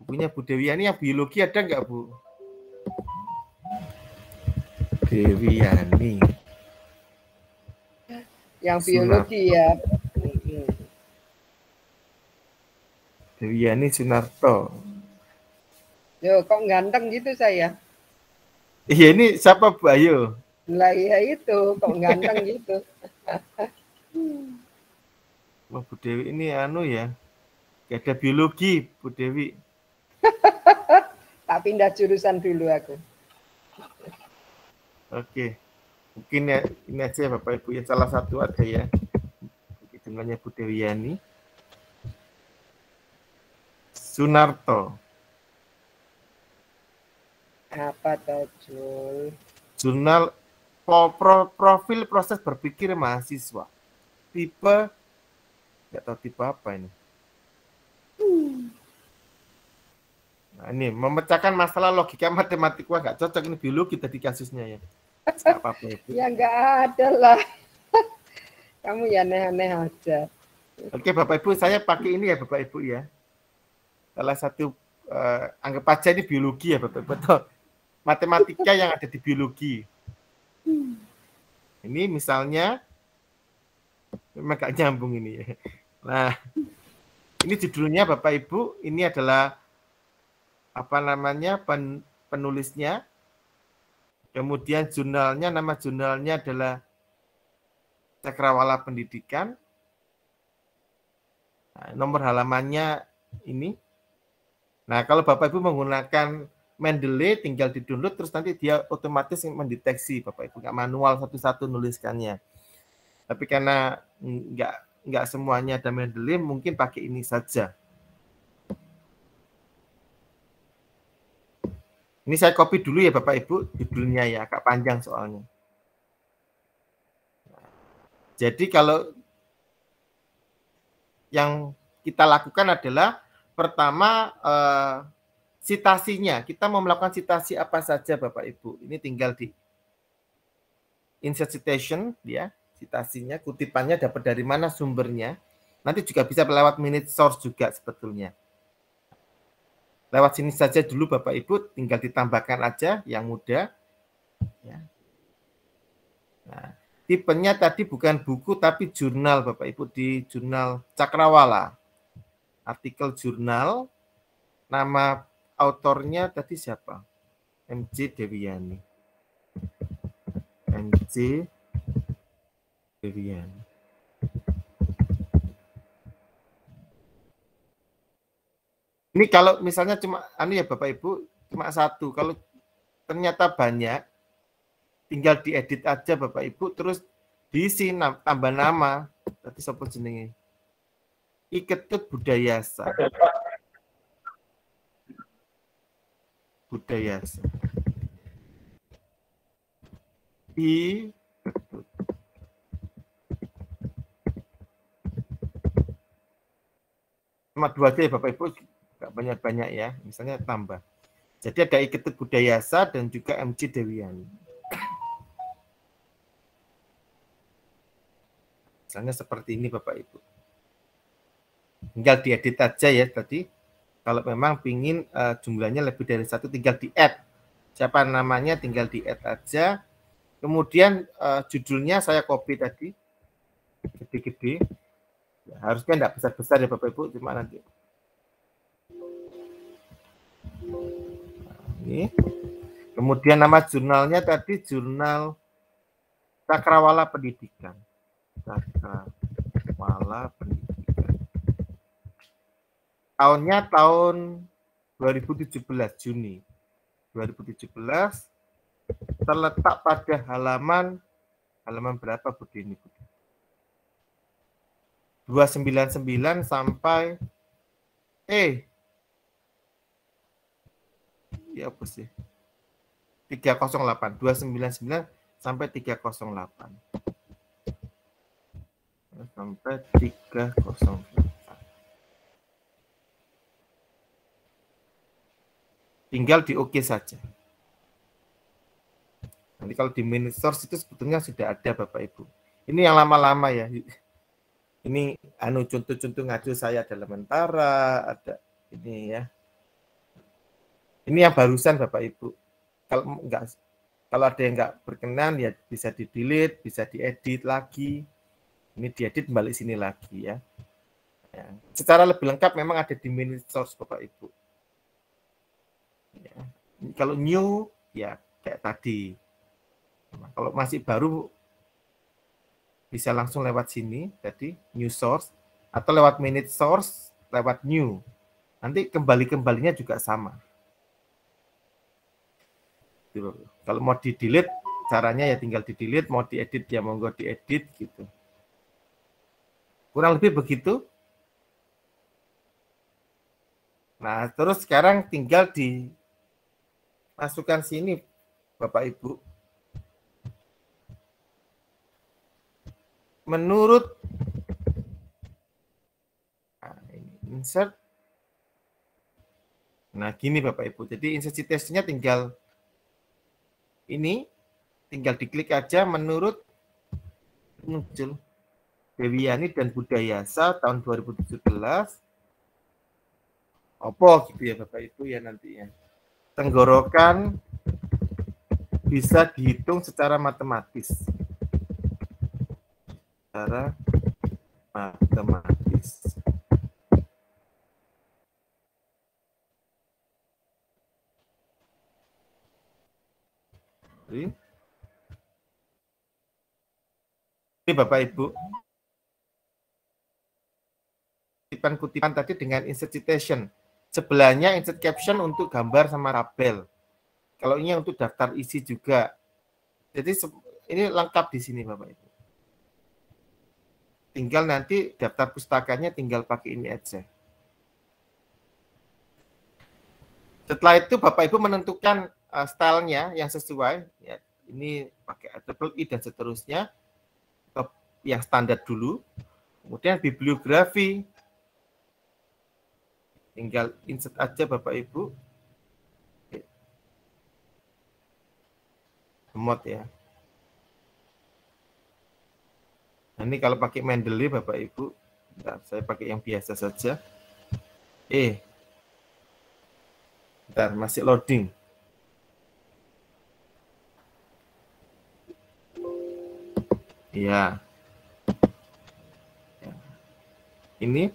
bukunya Bu Dewiani yang biologi ada nggak Bu? Dewiani. Yang biologi ya. Dewiani Sunarto. Yo, kok ganteng gitu saya? Iya ini siapa Bu Ayu? Lah iya itu, kok ganteng gitu. Wah Bu Dewi ini anu ya. Gak ada biologi Bu Dewi. tak pindah jurusan dulu aku. Oke. Mungkin ya ini aja Bapak Ibu ya salah satu ada ya. Hitungannya Bu Dewiani. Sunarto. Apa tuh, Jul? Jurnal pro- pro- profil proses berpikir mahasiswa. Tipe nggak tahu tipe apa ini. Nah, ini memecahkan masalah logika matematika nggak cocok ini biologi tadi kasusnya ya. Itu. Ya nggak ada lah. Kamu ya aneh-aneh aja. Oke Bapak Ibu, saya pakai ini ya Bapak Ibu ya. Salah satu eh, anggap aja ini biologi ya Bapak Ibu. Atau matematika yang ada di biologi. Ini misalnya Memang gak nyambung ini ya. Nah, ini judulnya Bapak Ibu, ini adalah apa namanya pen, penulisnya. Kemudian jurnalnya, nama jurnalnya adalah Cakrawala Pendidikan. Nah, nomor halamannya ini. Nah, kalau Bapak Ibu menggunakan Mendeley tinggal di-download terus nanti dia otomatis mendeteksi Bapak Ibu nggak manual satu-satu nuliskannya. Tapi karena nggak nggak semuanya ada Mendeley mungkin pakai ini saja. Ini saya copy dulu ya Bapak Ibu judulnya ya agak panjang soalnya. Jadi kalau yang kita lakukan adalah pertama eh, Sitasinya, kita mau melakukan citasi apa saja Bapak Ibu. Ini tinggal di insert citation ya, citasinya, kutipannya dapat dari mana sumbernya. Nanti juga bisa lewat minute source juga sebetulnya. Lewat sini saja dulu Bapak Ibu, tinggal ditambahkan aja yang mudah. Ya. Nah, tipenya tadi bukan buku tapi jurnal Bapak Ibu di jurnal Cakrawala. Artikel jurnal, nama autornya tadi siapa? MC Dewiani. MC Dewiani. Ini kalau misalnya cuma anu ya Bapak Ibu cuma satu, kalau ternyata banyak tinggal diedit aja Bapak Ibu terus diisi tambah nama. Tadi sopo jenenge? Iketut Budayasa. Budaya I. Cuma dua aja ya Bapak Ibu nggak banyak-banyak ya misalnya tambah jadi ada Iketut Budayasa dan juga MC Dewian misalnya seperti ini Bapak Ibu tinggal diedit aja ya tadi kalau memang pingin uh, jumlahnya lebih dari satu, tinggal di add. Siapa namanya tinggal di add aja. Kemudian uh, judulnya saya copy tadi, gede-gede. Ya, harusnya tidak besar-besar ya Bapak Ibu, cuma nanti. Ini. Kemudian nama jurnalnya tadi jurnal Cakrawala Pendidikan. Cakrawala Pendidikan tahunnya tahun 2017 Juni 2017 terletak pada halaman halaman berapa Budi ini Budi? 299 sampai eh ya apa sih 308 299 sampai 308 sampai 308 tinggal di oke saja. Nanti kalau di mini source itu sebetulnya sudah ada Bapak Ibu. Ini yang lama-lama ya. Ini anu contoh-contoh ngacu saya ada Lementara, ada ini ya. Ini yang barusan Bapak Ibu. Kalau enggak kalau ada yang enggak berkenan ya bisa di delete, bisa diedit lagi. Ini diedit balik sini lagi ya. ya. Secara lebih lengkap memang ada di mini source Bapak Ibu. Ya. Kalau new ya kayak tadi. Nah, kalau masih baru bisa langsung lewat sini tadi new source atau lewat minute source lewat new. Nanti kembali-kembalinya juga sama. Gitu. Kalau mau di delete caranya ya tinggal di delete, mau diedit ya monggo diedit gitu. Kurang lebih begitu. Nah, terus sekarang tinggal di masukkan sini Bapak Ibu. Menurut nah, insert Nah, gini Bapak Ibu. Jadi insersi tesnya tinggal ini tinggal diklik aja menurut muncul Dewiani dan Budayasa tahun 2017 Apa gitu ya Bapak Ibu ya nanti ya tenggorokan bisa dihitung secara matematis. Secara matematis. Ini Bapak Ibu. Kutipan-kutipan tadi dengan insert citation. Sebelahnya insert caption untuk gambar sama label. Kalau ini untuk daftar isi juga. Jadi ini lengkap di sini Bapak Ibu. Tinggal nanti daftar pustakanya tinggal pakai ini aja. Setelah itu Bapak Ibu menentukan uh, stylenya yang sesuai. Ya, ini pakai triple I dan seterusnya. Yang standar dulu. Kemudian bibliografi. Tinggal insert aja Bapak Ibu. Emot ya. Nah, ini kalau pakai Mendeley Bapak Ibu, bentar, saya pakai yang biasa saja. Eh, bentar, masih loading. Iya. Ya. Ini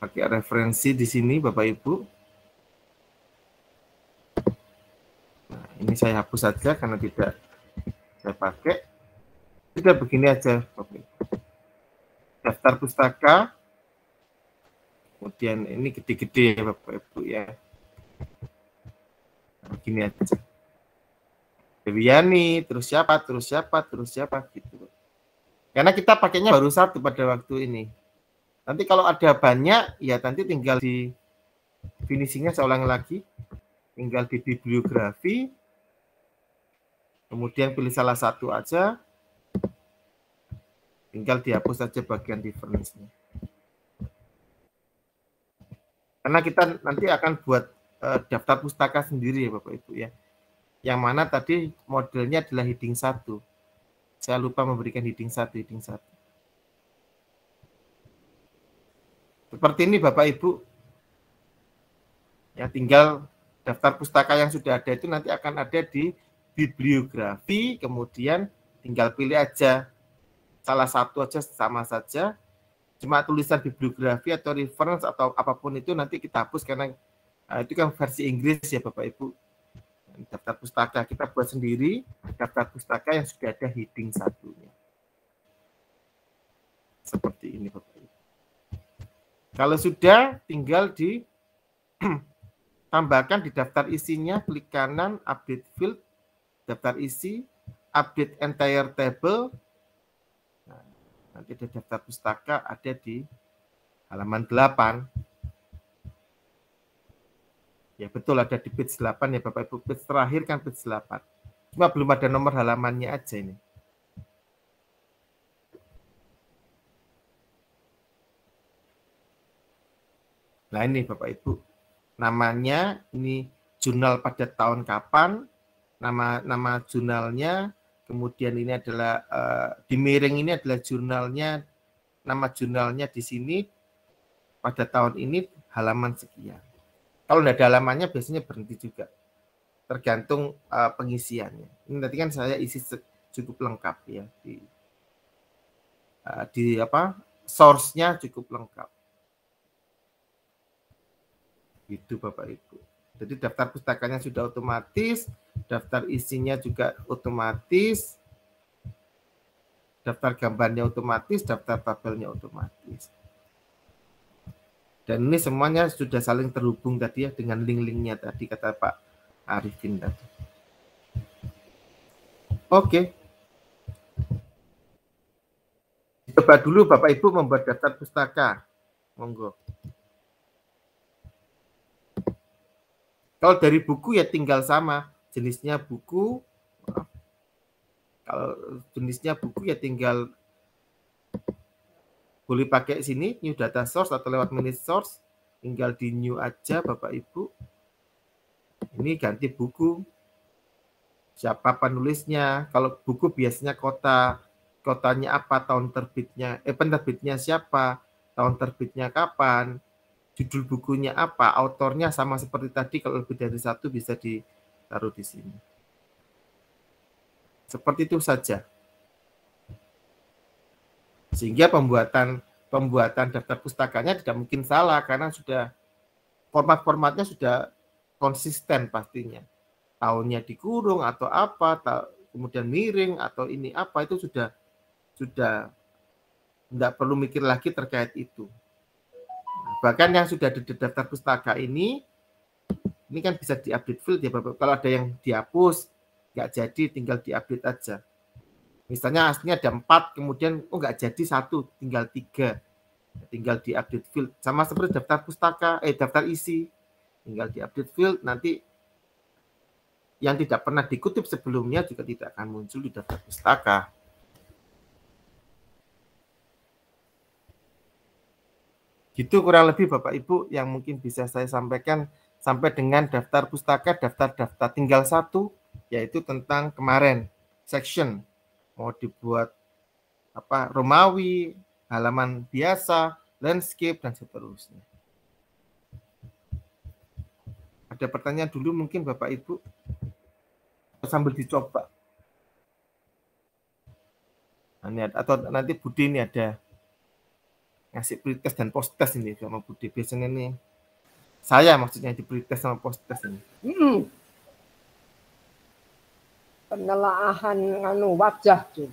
pakai referensi di sini Bapak Ibu. Nah, ini saya hapus saja karena tidak saya pakai. Sudah begini aja, Bapak Daftar pustaka. Kemudian ini gede-gede ya Bapak Ibu ya. Begini aja. Dewiani, terus siapa, terus siapa, terus siapa gitu. Karena kita pakainya baru satu pada waktu ini. Nanti kalau ada banyak, ya nanti tinggal di finishingnya saya ulangi lagi. Tinggal di bibliografi. Kemudian pilih salah satu aja. Tinggal dihapus saja bagian difference-nya. Karena kita nanti akan buat uh, daftar pustaka sendiri ya Bapak Ibu ya. Yang mana tadi modelnya adalah heading 1. Saya lupa memberikan heading 1, heading 1. Seperti ini Bapak Ibu. Ya tinggal daftar pustaka yang sudah ada itu nanti akan ada di bibliografi, kemudian tinggal pilih aja salah satu aja sama saja cuma tulisan bibliografi atau reference atau apa pun itu nanti kita hapus karena uh, itu kan versi Inggris ya Bapak Ibu daftar pustaka kita buat sendiri daftar pustaka yang sudah ada heading satunya. Seperti ini Bapak Ibu. Kalau sudah tinggal di tambahkan di daftar isinya klik kanan update field daftar isi update entire table. Nanti ada daftar pustaka ada di halaman 8. Ya betul ada di page 8 ya Bapak Ibu. Page terakhir kan page 8. Cuma belum ada nomor halamannya aja ini. Nah ini Bapak Ibu. Namanya ini jurnal pada tahun kapan. Nama nama jurnalnya Kemudian ini adalah uh, di miring ini adalah jurnalnya, nama jurnalnya di sini pada tahun ini halaman sekian. Kalau tidak ada halamannya biasanya berhenti juga, tergantung uh, pengisiannya. Ini tadi kan saya isi cukup lengkap ya di uh, di apa source-nya cukup lengkap. Itu Bapak Ibu. Jadi daftar pustakanya sudah otomatis, daftar isinya juga otomatis, daftar gambarnya otomatis, daftar tabelnya otomatis. Dan ini semuanya sudah saling terhubung tadi ya dengan link-linknya tadi kata Pak Arifin tadi. Oke. Coba dulu Bapak Ibu membuat daftar pustaka. Monggo. Kalau dari buku ya tinggal sama jenisnya buku. Kalau jenisnya buku ya tinggal boleh pakai sini new data source atau lewat minute source tinggal di new aja Bapak Ibu. Ini ganti buku. Siapa penulisnya? Kalau buku biasanya kota kotanya apa, tahun terbitnya, eh penerbitnya siapa, tahun terbitnya kapan, judul bukunya apa, autornya sama seperti tadi kalau lebih dari satu bisa ditaruh di sini. Seperti itu saja. Sehingga pembuatan pembuatan daftar pustakanya tidak mungkin salah karena sudah format-formatnya sudah konsisten pastinya. Tahunnya dikurung atau apa, kemudian miring atau ini apa itu sudah sudah tidak perlu mikir lagi terkait itu. Bahkan yang sudah di daftar pustaka ini, ini kan bisa diupdate field ya. Kalau ada yang dihapus, nggak jadi, tinggal diupdate aja. Misalnya aslinya ada empat, kemudian oh nggak jadi satu, tinggal tiga, tinggal di update field. Sama seperti daftar pustaka, eh daftar isi, tinggal di update field. Nanti yang tidak pernah dikutip sebelumnya juga tidak akan muncul di daftar pustaka. Gitu kurang lebih Bapak Ibu yang mungkin bisa saya sampaikan sampai dengan daftar pustaka, daftar-daftar tinggal satu, yaitu tentang kemarin section mau dibuat apa Romawi, halaman biasa, landscape dan seterusnya. Ada pertanyaan dulu mungkin Bapak Ibu sambil dicoba. Nah, ini atau nanti Budi ini ada ngasih pretest dan post test ini sama Budi. Biasanya ini saya maksudnya di pretest sama post test ini. Hmm. Penelaahan anu wajah tuh.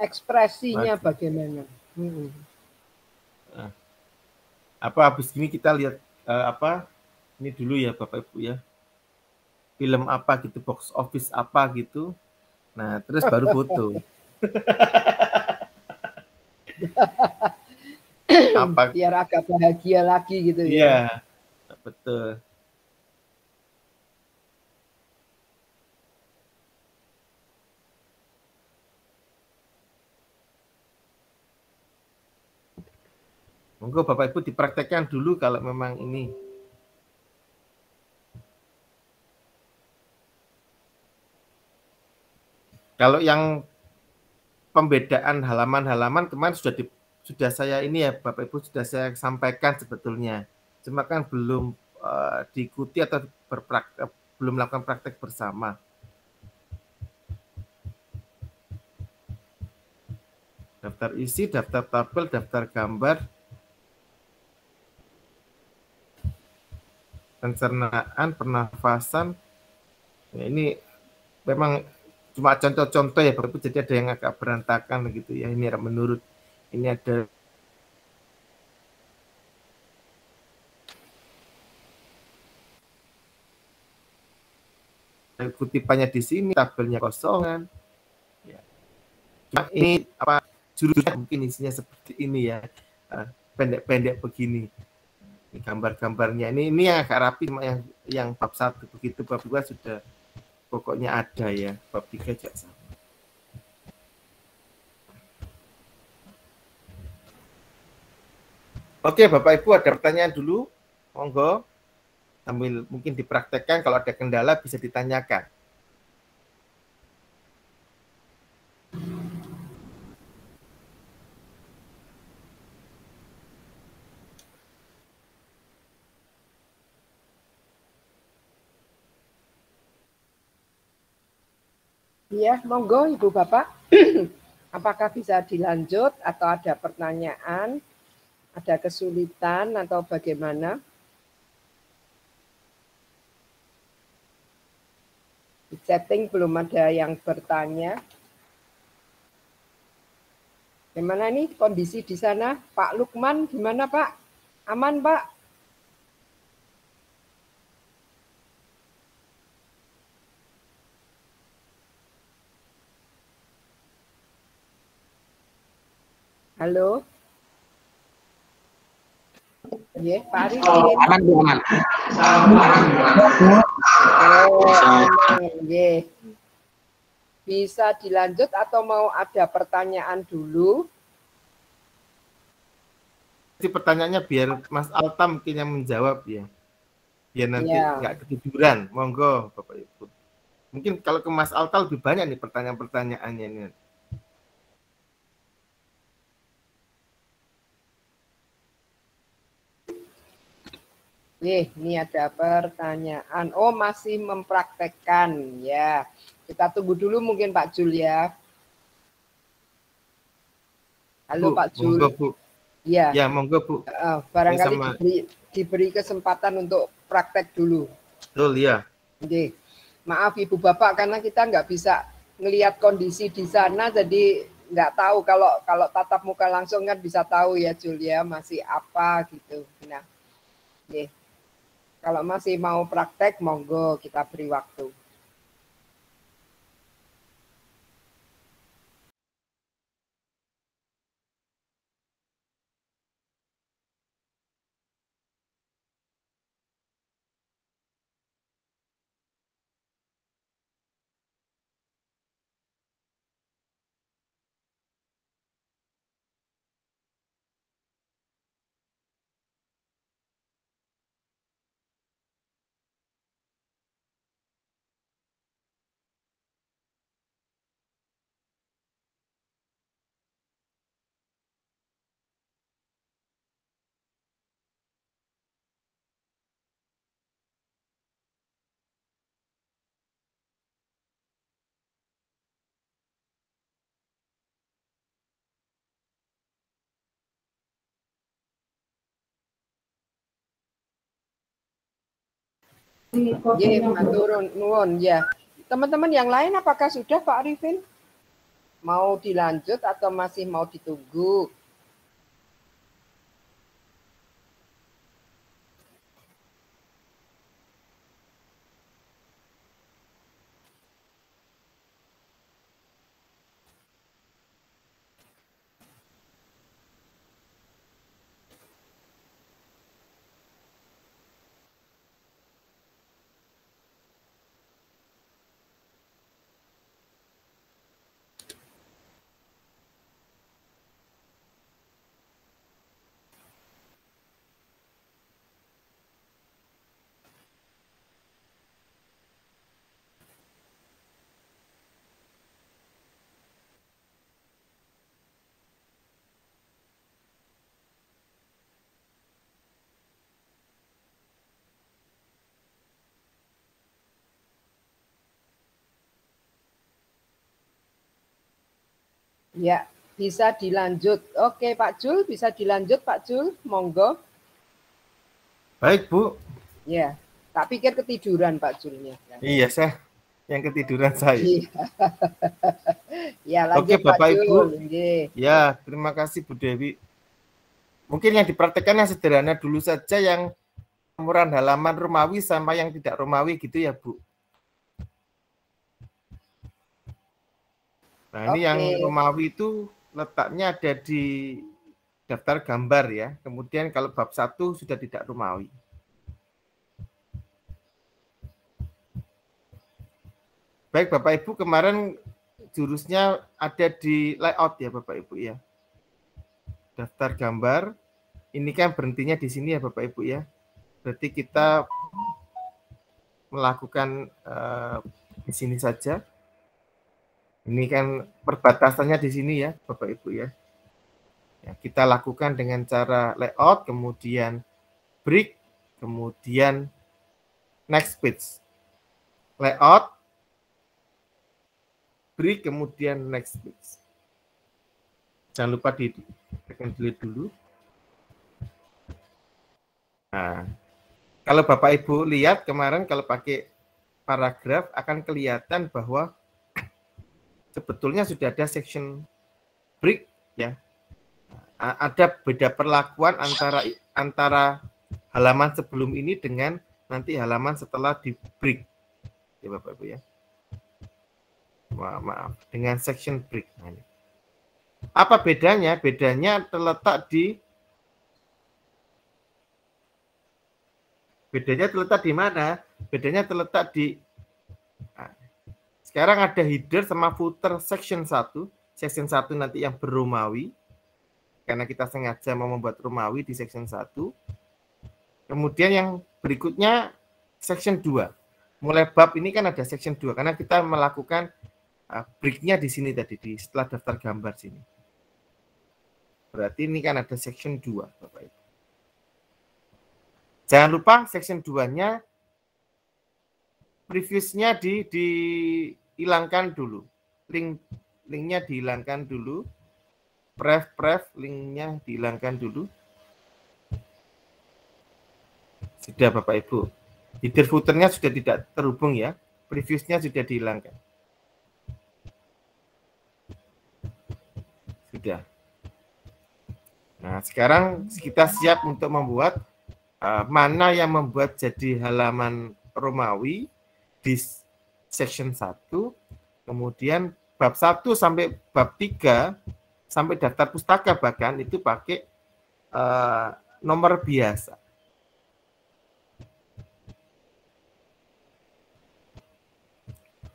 Ekspresinya Wajah. bagaimana? Hmm. Nah, apa habis ini kita lihat eh, apa ini dulu ya Bapak Ibu ya film apa gitu box office apa gitu nah terus baru foto apa Biar agak bahagia lagi gitu ya. iya betul Monggo Bapak Ibu dipraktekkan dulu kalau memang ini Kalau yang pembedaan halaman-halaman kemarin sudah di, sudah saya ini ya Bapak Ibu sudah saya sampaikan sebetulnya. Cuma kan belum eh, diikuti atau berpraktek belum melakukan praktek bersama. Daftar isi, daftar tabel, daftar gambar, pencernaan, pernafasan. Ya, ini memang cuma contoh-contoh ya Bapak jadi ada yang agak berantakan gitu ya ini menurut ini ada kutipannya di sini tabelnya kosongan ya. Cuma ini apa judulnya mungkin isinya seperti ini ya Eh, pendek-pendek begini Ini gambar-gambarnya ini ini yang agak rapi yang yang bab satu. Begitu bab dua sudah pokoknya ada ya bab tiga juga sama Oke Bapak Ibu ada pertanyaan dulu? Monggo. Sambil mungkin dipraktekkan kalau ada kendala bisa ditanyakan Iya, monggo Ibu Bapak. Apakah bisa dilanjut atau ada pertanyaan, ada kesulitan atau bagaimana? Di chatting belum ada yang bertanya. Gimana nih kondisi di sana? Pak Lukman gimana Pak? Aman Pak? Halo? Iya, Pak Arifin. Aman Bu, aman. Oh, aman. Nggih. Bisa dilanjut atau mau ada pertanyaan dulu? Jadi pertanyaannya biar Mas Alta mungkin yang menjawab ya biar nanti Iya. nggak ketiduran monggo Bapak Ibu mungkin kalau ke Mas Alta lebih banyak nih pertanyaan-pertanyaannya ini Nih, ini ada pertanyaan. Oh, masih mempraktekkan ya. Kita tunggu dulu mungkin Pak Jul ya. Halo Bu, Pak Jul. Monggo Bu. Iya. Ya, monggo Bu. Eh, barangkali sama- diberi, diberi kesempatan untuk praktek dulu. Betul ya. Oke. Maaf Ibu Bapak karena kita nggak bisa ngelihat kondisi di sana jadi nggak tahu kalau kalau tatap muka langsung kan bisa tahu ya Julia masih apa gitu. Nah, oke. Kalau masih mau praktek monggo kita beri waktu. Ya, maturun nuwun ya. Teman-teman yang lain apakah sudah Pak Arifin? Mau dilanjut atau masih mau ditunggu? Ya, bisa dilanjut. Oke, Pak Jul, bisa dilanjut, Pak Jul. Monggo. Baik, Bu. Ya, tak pikir ketiduran Pak Julnya. Iya, saya yang ketiduran saya. Iya. ya, lanjut Oke, Bapak Pak Ibu. Jul. Nggih. Ya, terima kasih Bu Dewi. Mungkin yang dipraktekkan yang sederhana dulu saja yang pemuran halaman Romawi sama yang tidak Romawi gitu ya, Bu. Nah, ini yang. Romawi itu letaknya ada di daftar gambar ya. Kemudian kalau bab 1 sudah tidak Romawi. Baik Bapak Ibu, kemarin jurusnya ada di layout ya Bapak Ibu ya. Daftar gambar. Ini kan berhentinya di sini ya Bapak Ibu ya. Berarti kita melakukan eh, di sini saja. Ini kan perbatasannya di sini ya Bapak Ibu ya. Ya, kita lakukan dengan cara layout, kemudian break, kemudian next page. Layout, break, kemudian next page. Jangan lupa di tekan delete dulu. Nah, kalau Bapak Ibu lihat kemarin kalau pakai paragraf akan kelihatan bahwa sebetulnya sudah ada section break ya. Ada beda perlakuan antara antara halaman sebelum ini dengan nanti halaman setelah di break. Ya Bapak Ibu ya. Maaf, dengan section break. Nah. Apa bedanya? Bedanya terletak di Bedanya terletak di mana? Bedanya terletak di sekarang ada header sama footer section 1. Section 1 nanti yang berromawi. Karena kita sengaja mau membuat romawi di section 1. Kemudian yang berikutnya section 2. Mulai bab ini kan ada section 2 karena kita melakukan uh, break-nya di sini tadi di setelah daftar gambar sini. Berarti ini kan ada section 2, Bapak Ibu. Jangan lupa section 2-nya previousnya di dihilangkan dulu. Link linknya dihilangkan dulu. Pref, pref, linknya dihilangkan dulu. Sudah Bapak Ibu. Header footernya sudah tidak terhubung ya. Previewsnya sudah dihilangkan. Sudah. Nah, sekarang kita siap untuk membuat uh, mana yang membuat jadi halaman Romawi di section 1, kemudian bab 1 sampai bab 3 sampai daftar pustaka bahkan itu pakai uh, nomor biasa.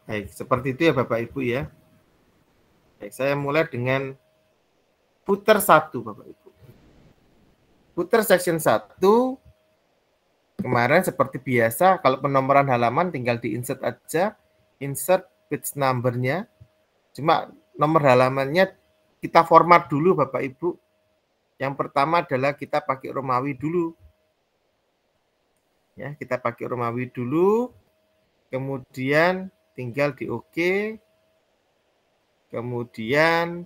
Baik, seperti itu ya Bapak Ibu ya. Baik, saya mulai dengan putar satu Bapak Ibu. Putar section 1 kemarin seperti biasa kalau penomoran halaman tinggal di insert aja, insert page numbernya. Cuma nomor halamannya kita format dulu Bapak Ibu. Yang pertama adalah kita pakai Romawi dulu. Ya, kita pakai Romawi dulu. Kemudian tinggal di OK. Kemudian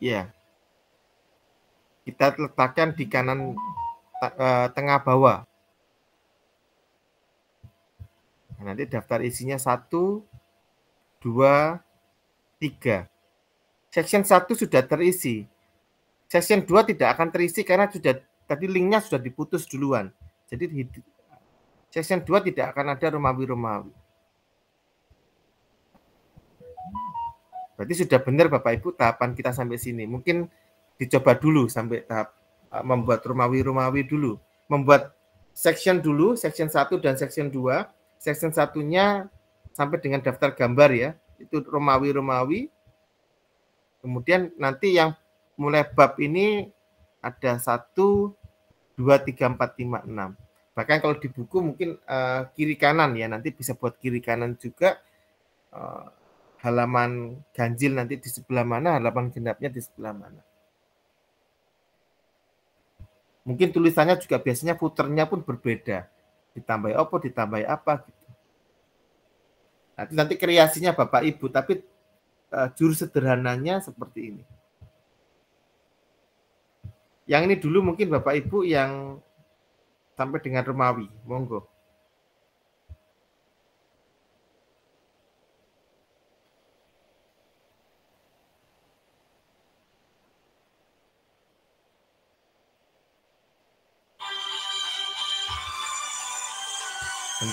ya. Kita letakkan di kanan uh, tengah bawah. Nah, nanti daftar isinya satu, dua, tiga. Section 1 sudah terisi. Section 2 tidak akan terisi karena sudah tadi linknya sudah diputus duluan. Jadi Section 2 tidak akan ada Romawi-Romawi. Berarti sudah benar Bapak Ibu tahapan kita sampai sini. Mungkin dicoba dulu sampai tahap uh, membuat Romawi-Romawi dulu. Membuat section dulu, section 1 dan section 2. Section satunya sampai dengan daftar gambar ya. Itu Romawi-Romawi. Kemudian nanti yang mulai bab ini ada 1, 2, 3, 4, 5, 6 Bahkan kalau di buku mungkin uh, kiri kanan ya, nanti bisa buat kiri kanan juga uh, halaman ganjil nanti di sebelah mana, halaman genapnya di sebelah mana. Mungkin tulisannya juga biasanya footernya pun berbeda. Ditambah apa, ditambah apa gitu. Nanti, nanti kreasinya Bapak Ibu, tapi uh, jurus sederhananya seperti ini. Yang ini dulu mungkin Bapak Ibu yang sampai dengan Romawi. Monggo.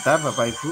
Bentar Bapak Ibu.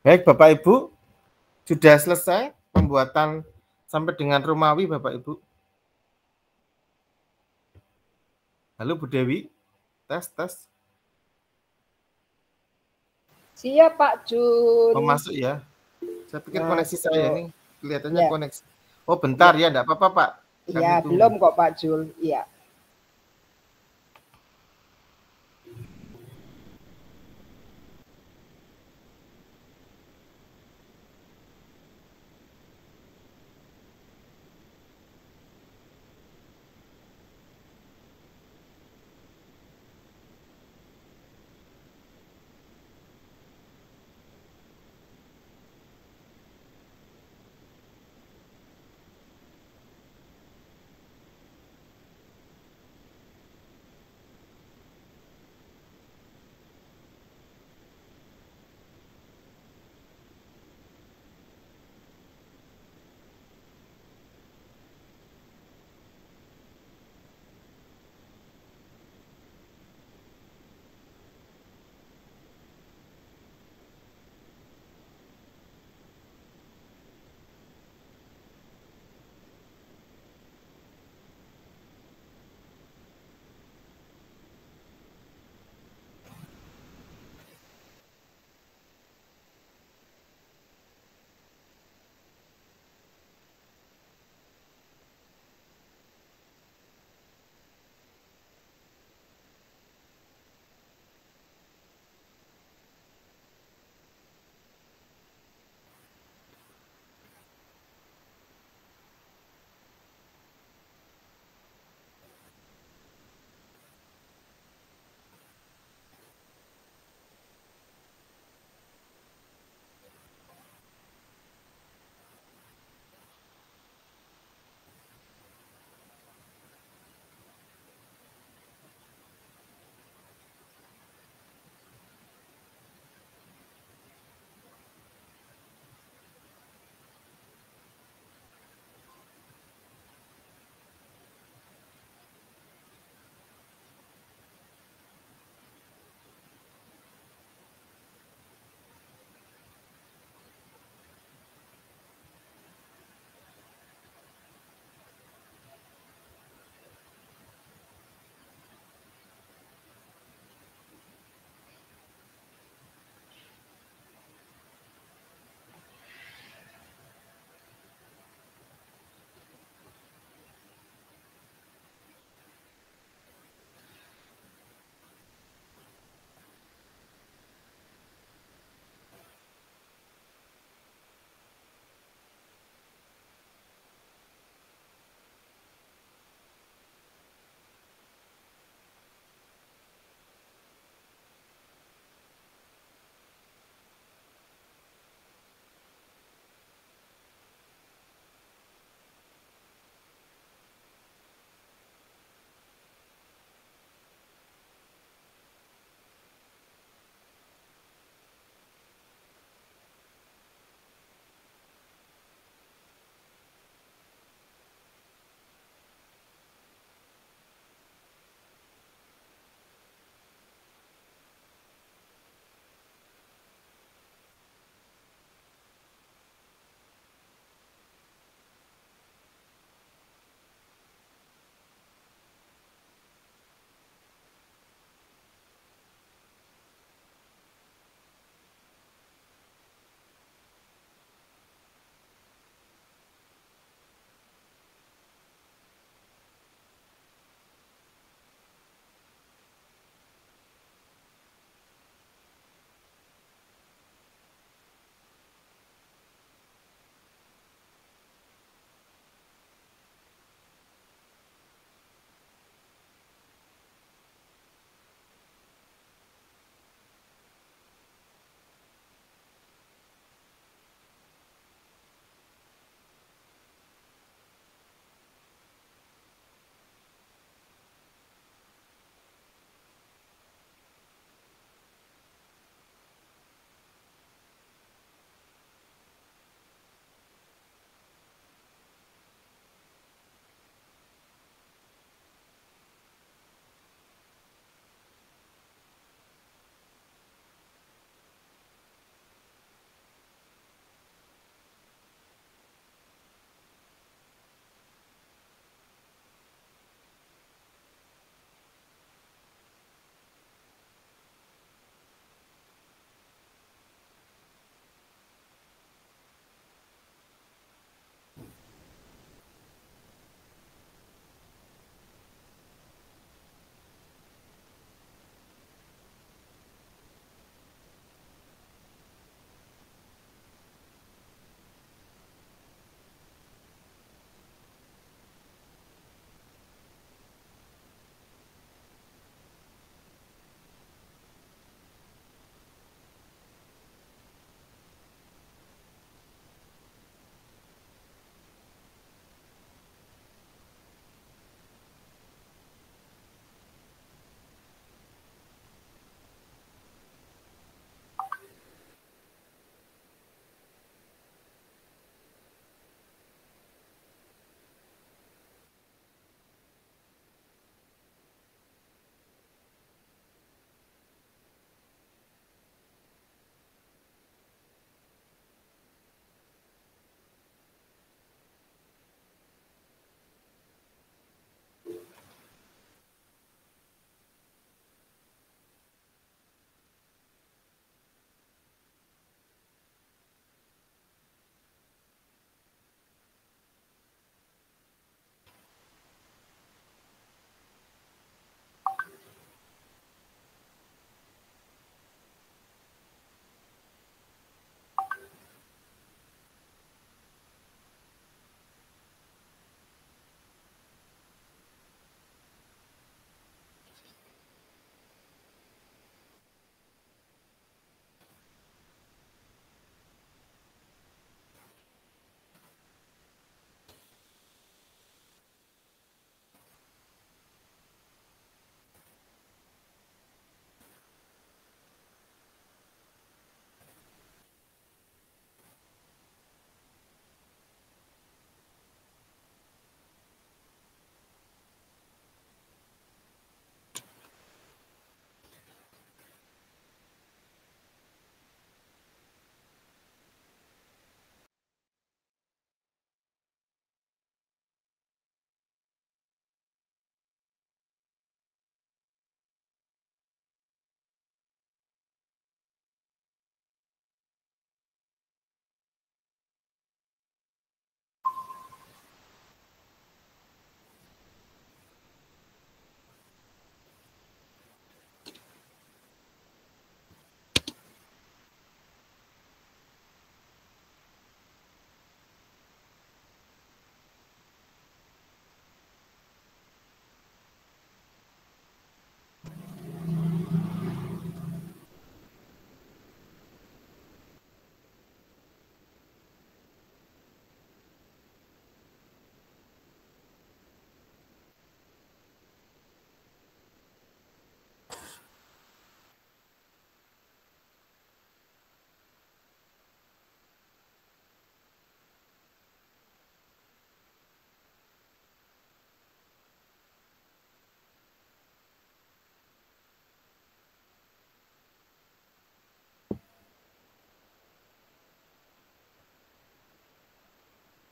Baik, Bapak Ibu, sudah selesai pembuatan sampai dengan Romawi, Bapak Ibu. Halo Bu Dewi, tes tes. Siap Pak Jun. Oh, masuk ya. Saya pikir Masuk. koneksi saya ini kelihatannya Ya. koneksi. Oh, bentar ya, enggak apa-apa, Pak. Ya, tunggu. belum kok Pak Jul. Iya.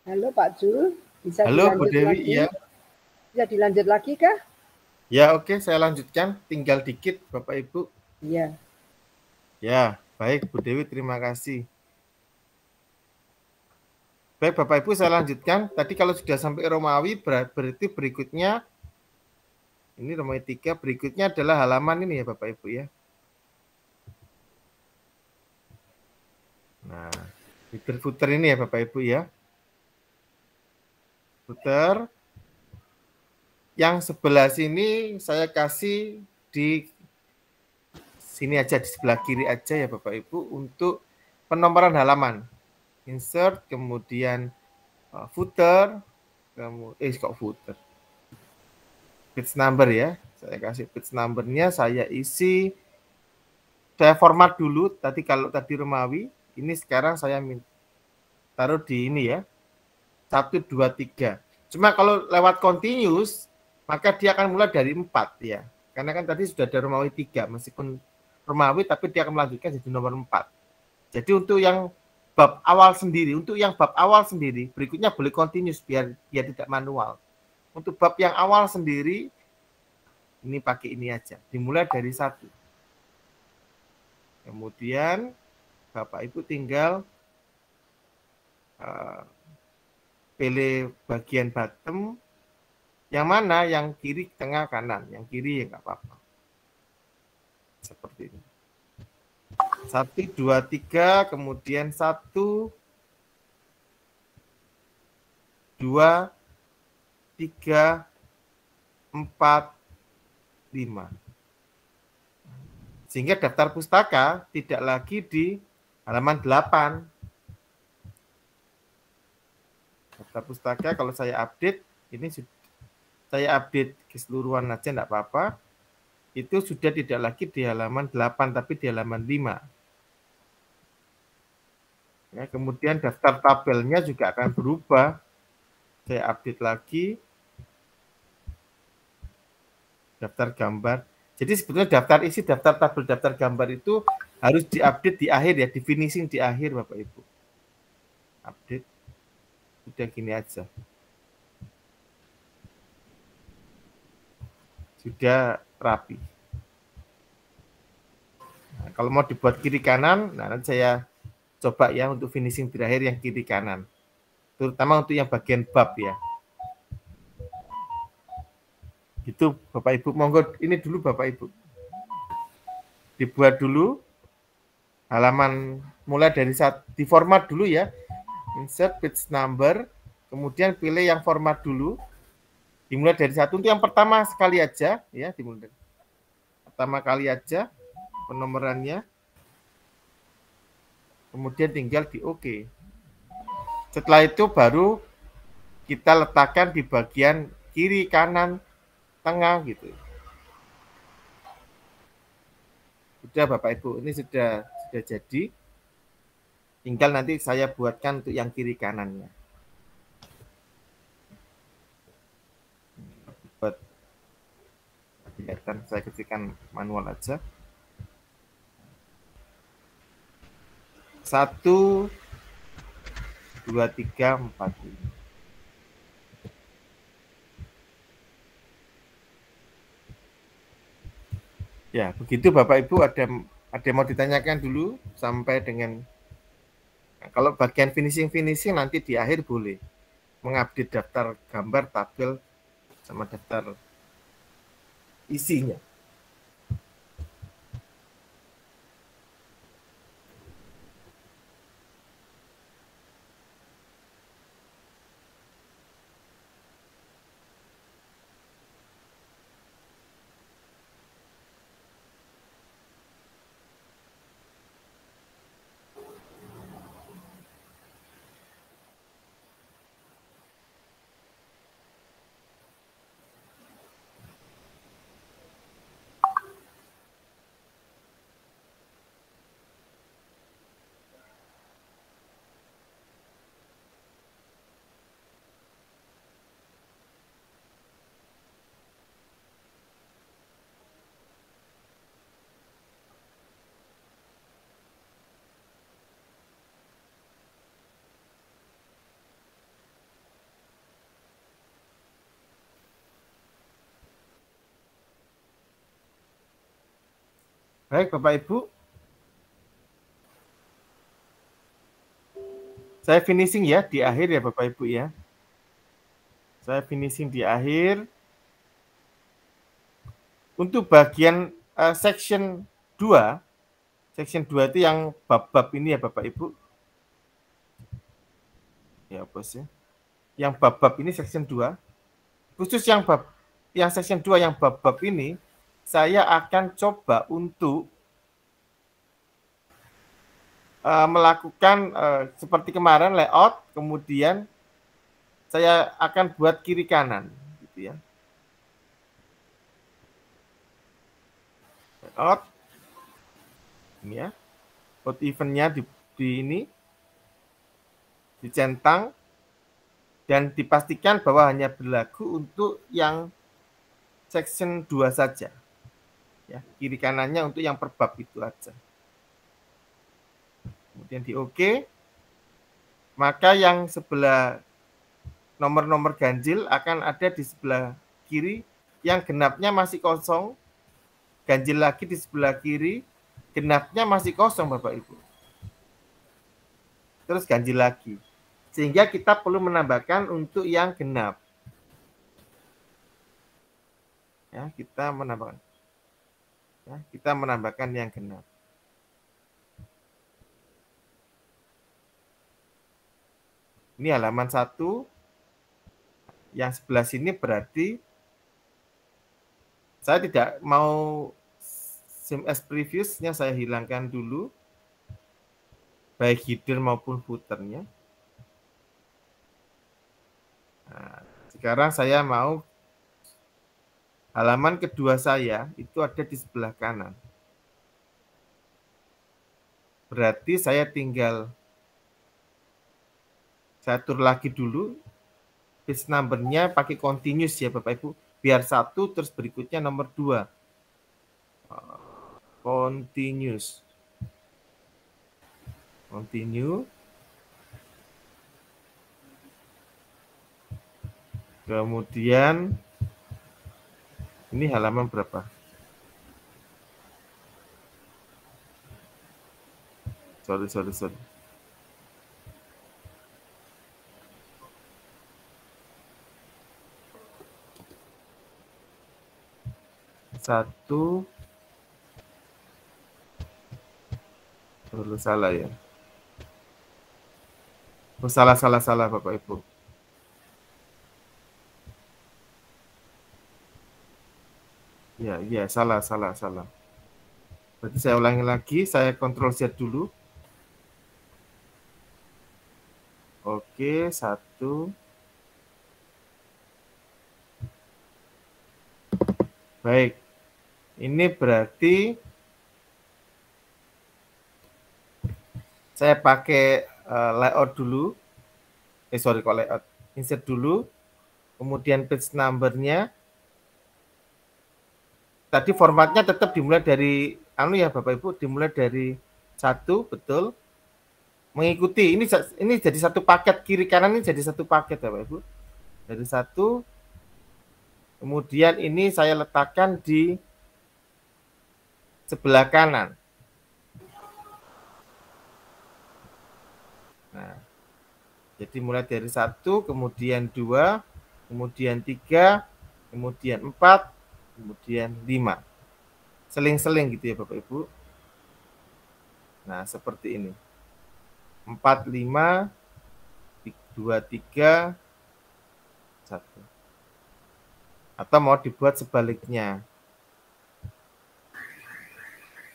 Halo Pak Jul, bisa Halo Bu dilanjut Dewi, lagi? iya. Bisa dilanjut lagi kah? Ya oke, saya lanjutkan. Tinggal dikit Bapak Ibu. Iya. Ya, baik Bu Dewi, terima kasih. Baik Bapak Ibu, saya lanjutkan. Tadi kalau sudah sampai Romawi, ber- berarti berikutnya, ini Romawi 3, berikutnya adalah halaman ini ya Bapak Ibu ya. Nah, footer-footer ini ya Bapak Ibu ya. Footer. Yang sebelah sini saya kasih di sini aja di sebelah kiri aja ya Bapak Ibu untuk penomoran halaman. Insert kemudian uh, footer kamu eh kok footer. Page number ya. Saya kasih page numbernya saya isi saya format dulu tadi kalau tadi Romawi ini sekarang saya taruh di ini ya. 1 2 3. Cuma kalau lewat continuous maka dia akan mulai dari 4 ya. Karena kan tadi sudah ada Romawi 3 meskipun Romawi tapi dia akan melanjutkan jadi nomor 4. Jadi untuk yang bab awal sendiri, untuk yang bab awal sendiri berikutnya boleh continuous biar biar tidak manual. Untuk bab yang awal sendiri ini pakai ini aja. Dimulai dari satu. Kemudian Bapak Ibu tinggal uh, pilih bagian bottom yang mana? Yang kiri tengah kanan. Yang kiri ya nggak apa-apa. Seperti ini. Satu dua tiga kemudian satu dua tiga empat lima. Sehingga daftar pustaka tidak lagi di halaman 8 daftar pustaka kalau saya update ini saya update keseluruhan aja enggak apa-apa. Itu sudah tidak lagi di halaman 8 tapi di halaman 5 ya, kemudian daftar tabelnya juga akan berubah. Saya update lagi. Daftar gambar. Jadi sebetulnya daftar isi daftar tabel daftar gambar itu harus diupdate di akhir ya di finishing di akhir Bapak Ibu. Update udah gini aja sudah rapi. Nah, kalau mau dibuat kiri kanan nah nanti saya coba ya untuk finishing terakhir yang kiri kanan. Terutama untuk yang bagian bab ya. Itu Bapak Ibu. Monggo ini dulu Bapak Ibu. Dibuat dulu halaman mulai dari saat di format dulu ya insert page number kemudian pilih yang format dulu. Dimulai dari satu. Untuk yang pertama sekali aja ya dimulai dari pertama kali aja penomorannya. Kemudian tinggal di OK. Setelah itu baru kita letakkan di bagian kiri kanan tengah gitu. Sudah Bapak Ibu. Ini sudah sudah jadi tinggal nanti saya buatkan untuk yang kiri kanannya. Buat kelihatan saya ketikkan manual aja. Satu dua tiga empat lima. Ya, begitu Bapak Ibu. Ada ada yang mau ditanyakan dulu sampai dengan kalau bagian finishing finishing nanti di akhir boleh mengupdate daftar gambar tabel sama daftar isinya. Baik, Bapak Ibu. Saya finishing ya di akhir ya Bapak Ibu ya. Saya finishing di akhir. Untuk bagian uh, section 2, section 2 itu yang bab-bab ini ya Bapak Ibu. Ya, bos ya. Yang bab-bab ini section 2. Khusus yang bab yang section 2 yang bab-bab ini saya akan coba untuk uh, melakukan uh, seperti kemarin layout, kemudian saya akan buat kiri kanan, gitu ya. Layout, ini ya, out eventnya di, di ini dicentang dan dipastikan bahwa hanya berlaku untuk yang section 2 saja. Ya, kiri kanannya untuk yang per bab itu aja. Kemudian di OK. Maka yang sebelah nomor-nomor ganjil akan ada di sebelah kiri. Yang genapnya masih kosong. Ganjil lagi di sebelah kiri. Genapnya masih kosong Bapak Ibu. Terus ganjil lagi. Sehingga kita perlu menambahkan untuk yang genap. Ya, kita menambahkan. Ya, kita menambahkan yang genap. Ini halaman satu. Yang sebelah sini berarti saya tidak mau CMS previousnya saya hilangkan dulu. Baik header maupun footernya. Nah, sekarang saya mau halaman kedua saya itu ada di sebelah kanan. Berarti saya tinggal saya atur lagi dulu page numbernya pakai continuous ya Bapak Ibu. Biar satu terus berikutnya nomor dua. Continuous. Continue. Kemudian ini halaman berapa? Sorry, sorry, sorry. Satu. Perlu salah ya. Oh, salah, salah, salah Bapak Ibu. Ya, ya, salah, salah, salah. Berarti saya ulangi lagi, saya kontrol Z dulu. Oke, satu. Baik. Ini berarti saya pakai uh, layout dulu. Eh, sorry, kok layout. Insert dulu. Kemudian page number-nya tadi formatnya tetap dimulai dari anu ya Bapak Ibu, dimulai dari satu betul mengikuti ini ini jadi satu paket kiri kanan ini jadi satu paket Bapak Ibu. Dari satu kemudian ini saya letakkan di sebelah kanan. Nah, jadi mulai dari satu, kemudian dua, kemudian tiga, kemudian empat, kemudian 5. Seling-seling gitu ya Bapak Ibu. Nah, seperti ini. 4, 5, 2, 3, 1. Atau mau dibuat sebaliknya.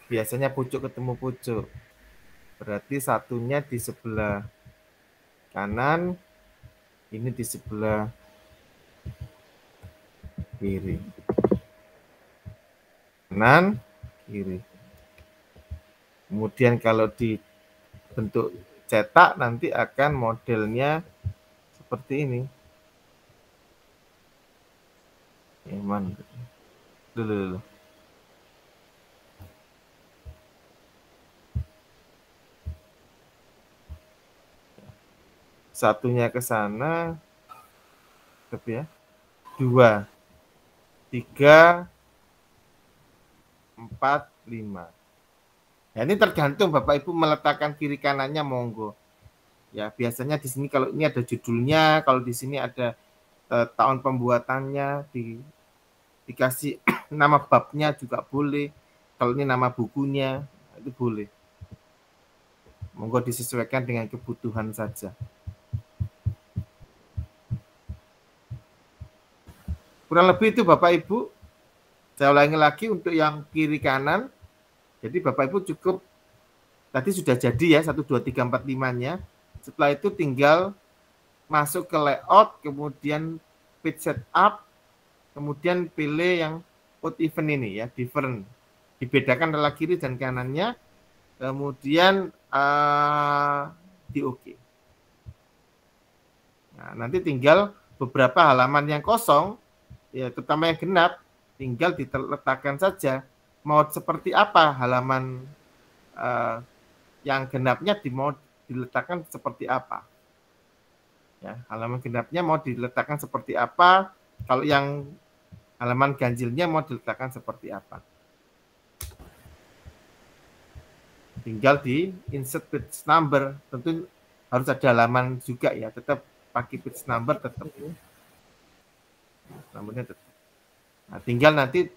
Biasanya pucuk ketemu pucuk. Berarti satunya di sebelah kanan, ini di sebelah kiri kanan, kiri. Kemudian kalau di bentuk cetak nanti akan modelnya seperti ini. Eman. Dulu, dulu. Satunya ke sana, tapi ya, dua, tiga, 4, 5. Ya, ini tergantung Bapak Ibu meletakkan kiri kanannya monggo. Ya, biasanya di sini kalau ini ada judulnya, kalau di sini ada eh, tahun pembuatannya, di dikasih nama babnya juga boleh. Kalau ini nama bukunya, itu boleh. Monggo disesuaikan dengan kebutuhan saja. Kurang lebih itu Bapak Ibu. Saya ulangi lagi untuk yang kiri kanan. Jadi Bapak Ibu cukup tadi sudah jadi ya 1 2 3 4 5-nya. Setelah itu tinggal masuk ke layout, kemudian page setup, kemudian pilih yang odd event ini ya, different. Dibedakan antara kiri dan kanannya. Kemudian uh, di OK. Nah, nanti tinggal beberapa halaman yang kosong ya terutama yang genap tinggal diletakkan saja mau seperti apa halaman uh, yang genapnya di mau diletakkan seperti apa. Ya halaman genapnya mau diletakkan seperti apa kalau yang halaman ganjilnya mau diletakkan seperti apa. Tinggal di insert page number tentu harus ada halaman juga ya tetap pakai page number tetap Nomornya tetap. Nah, tinggal nanti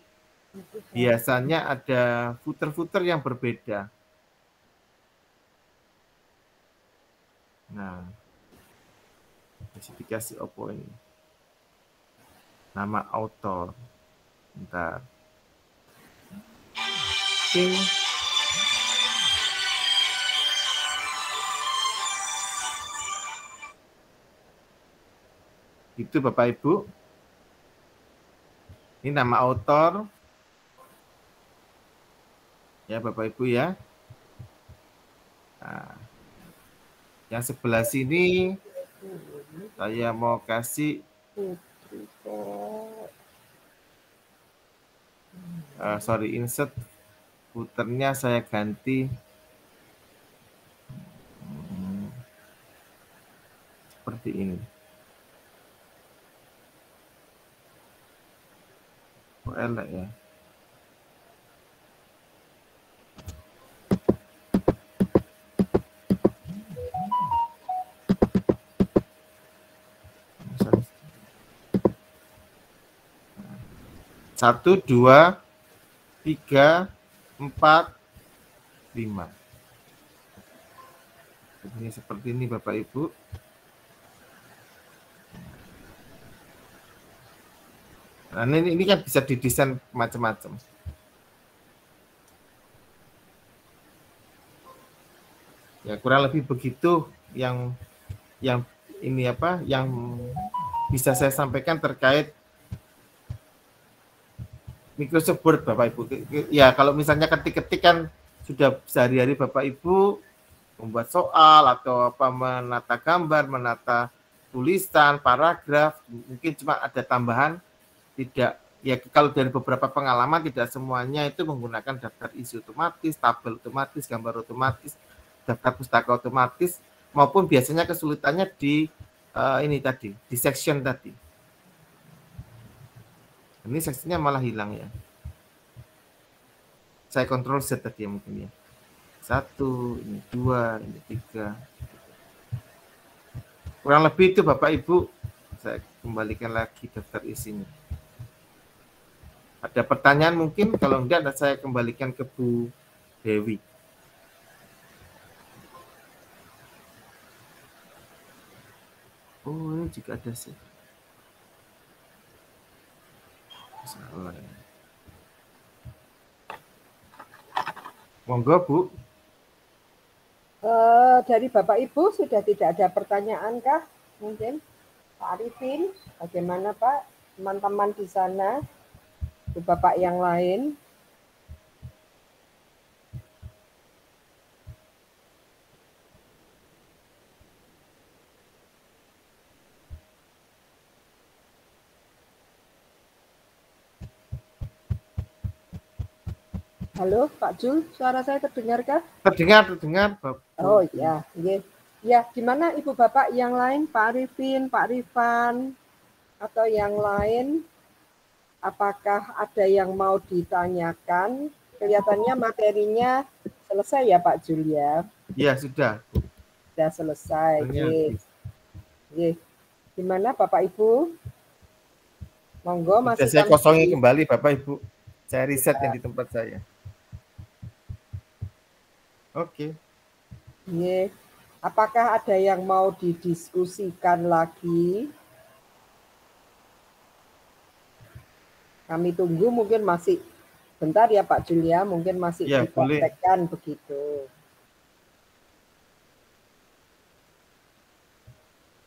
biasanya ada footer-footer yang berbeda. Nah, spesifikasi Oppo ini. Nama autor. Bentar. Oke. Itu Bapak Ibu. Ini nama autor. Ya Bapak Ibu ya. Nah, yang sebelah sini saya mau kasih uh, sorry insert puternya saya ganti hmm, seperti ini. Elek ya? Satu, dua, tiga, empat, lima. Ini seperti ini Bapak Ibu. Nah, ini, ini kan bisa didesain macam-macam. Ya kurang lebih begitu yang yang ini apa yang bisa saya sampaikan terkait Microsoft Word Bapak Ibu. Ya kalau misalnya ketik-ketik kan sudah sehari-hari Bapak Ibu membuat soal atau apa menata gambar, menata tulisan, paragraf, mungkin cuma ada tambahan tidak ya kalau dari beberapa pengalaman tidak semuanya itu menggunakan daftar isi otomatis, tabel otomatis, gambar otomatis, daftar pustaka otomatis maupun biasanya kesulitannya di uh, ini tadi, di section tadi. Ini seksinya malah hilang ya. Saya kontrol Z tadi ya mungkin ya. Satu, ini dua, ini tiga. Kurang lebih itu Bapak Ibu. Saya kembalikan lagi daftar isinya. Ada pertanyaan mungkin? Kalau enggak, saya kembalikan ke Bu Dewi. Oh, ini juga ada sih. Salah ya. Monggo, Bu. Uh, dari Bapak Ibu sudah tidak ada pertanyaan kah? Mungkin Pak Arifin, bagaimana Pak? Teman-teman di sana bapak yang lain. Halo, Pak Jul, suara saya terdengarkah? Terdengar, terdengar. Oh ya, ya. Ya, gimana Ibu Bapak yang lain, Pak Arifin, Pak Rifan, atau yang lain? Apakah ada yang mau ditanyakan? Kelihatannya materinya selesai ya Pak Julia? Ya sudah. Sudah selesai. Yes. Yes. Gimana Bapak Ibu? Monggo Sudah masih saya kosongi kembali Bapak Ibu. Saya riset yang di tempat saya. Oke. Ye. Apakah ada yang mau didiskusikan lagi? Kami tunggu mungkin masih bentar ya Pak Julia, mungkin masih Ya, dipraktekkan begitu.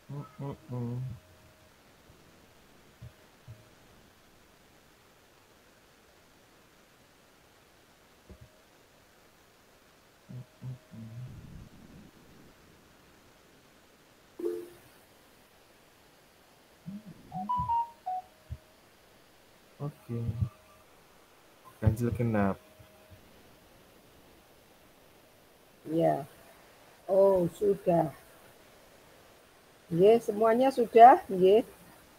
Mm, mm, Oke. Ganjil genap. Ya. Oh, sudah. Ye, semuanya sudah, ye.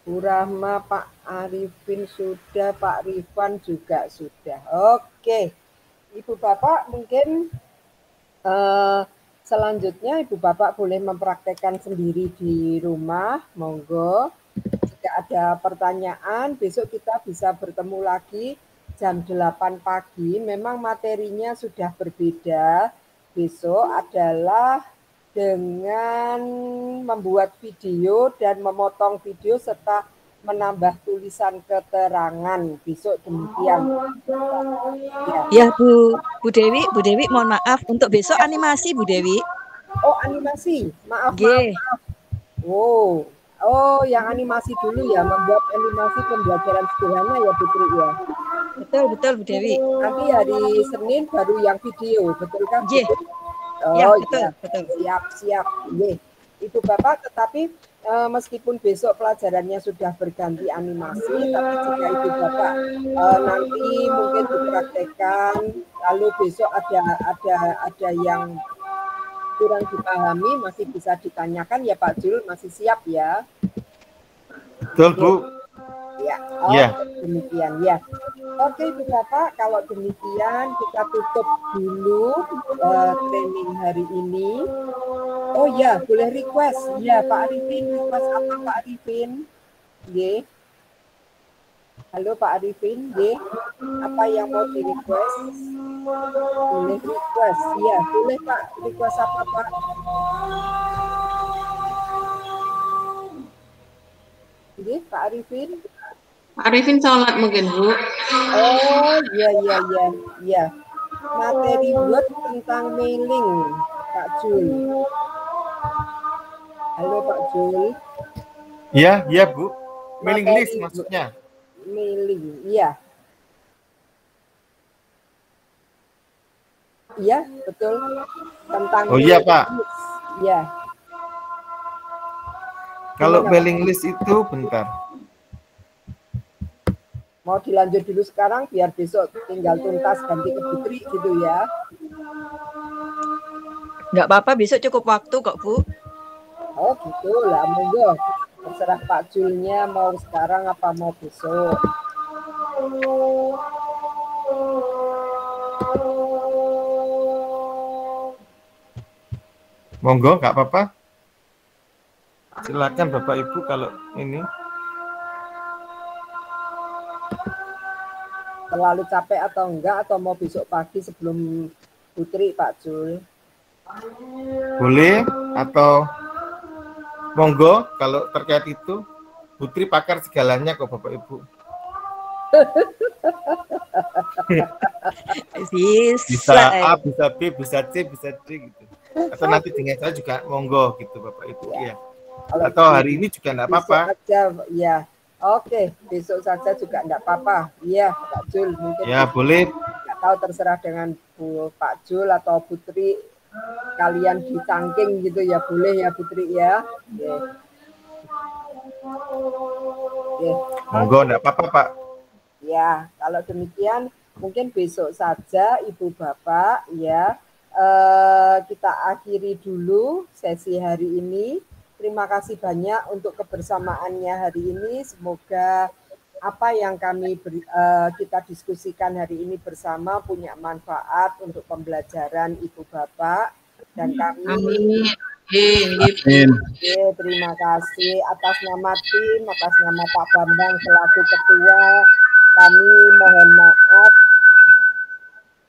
Bu Rahma, Pak Arifin sudah, Pak Rifan juga sudah. Oke. Ibu Bapak mungkin eh, selanjutnya Ibu Bapak boleh mempraktekkan sendiri di rumah, monggo. Jika ada pertanyaan, besok kita bisa bertemu lagi jam 8 pagi. Memang materinya sudah berbeda. Besok adalah dengan membuat video dan memotong video serta menambah tulisan keterangan. Besok demikian. Ya. Ya Bu, Bu Dewi, Bu Dewi mohon maaf untuk besok animasi Bu Dewi. Oh, animasi. Maaf, maaf, G. maaf. Oh, oh, yang animasi dulu ya, membuat animasi pembelajaran sederhana ya, Putri ya. Betul, betul Bu Dewi. Nanti hari Senin baru yang video, betul kan? J. Putri? Ya, Oh, betul, iya. betul. Siap, siap. Ye. Itu Bapak, tetapi eh, meskipun besok pelajarannya sudah berganti animasi, tapi jika itu Bapak eh, nanti mungkin dipraktekkan, lalu besok ada ada ada yang kurang dipahami masih bisa ditanyakan ya Pak Jul masih siap ya. Betul, Bu. Ya, oh, Ya. demikian ya. Oke, Ibu Bapak, kalau demikian kita tutup dulu eh, training hari ini. Oh ya, boleh request. Ya, Pak Arifin, request apa Pak Arifin? Ye. Halo Pak Arifin, ye. Apa yang mau di request? Boleh request. Ya, boleh Pak. Request apa Pak? Ye, Pak Arifin. Arifin sholat mungkin Bu. Oh iya iya iya iya. Materi buat tentang mailing Pak Jul. Halo Pak Jul. Ya, ya, Bu. Mailing Materi list Bu- maksudnya. Mailing, iya. Iya, betul. Tentang Oh iya, Pak. Iya. Kalau Gimana, mailing list itu bentar. Mau dilanjut dulu sekarang biar besok tinggal tuntas ganti ke Putri gitu ya. Enggak apa-apa, besok cukup waktu kok Bu. Oh gitu lah, monggo. Terserah Pak Julnya mau sekarang apa mau besok. Monggo, nggak apa-apa. Silakan Bapak Ibu kalau ini. Terlalu capek atau enggak atau mau besok pagi sebelum Putri Pak Jul. Boleh atau monggo kalau terkait itu Putri pakar segalanya kok Bapak Ibu. Bisa Bisa. eh. A, bisa B, bisa C, bisa D gitu. Atau nanti dengan saya juga monggo gitu Bapak Ibu ya. Kalau Atau hari ini juga enggak apa-apa. ya. Oke, besok saja juga enggak apa-apa. Iya, Pak Jul mungkin Ya, boleh. nggak tahu terserah dengan Bu Pak Jul atau Putri kalian dicangking gitu ya boleh ya Putri ya. Monggo enggak apa-apa, Pak. Ya, kalau demikian mungkin besok saja Ibu Bapak ya eh, kita akhiri dulu sesi hari ini. Terima kasih banyak untuk kebersamaannya hari ini. Semoga apa yang kami beri, eh, kita diskusikan hari ini bersama punya manfaat untuk pembelajaran Ibu Bapak dan kami Amin. Amin. Terima kasih atas nama tim, atas nama Pak Bambang selaku ketua. Kami mohon maaf.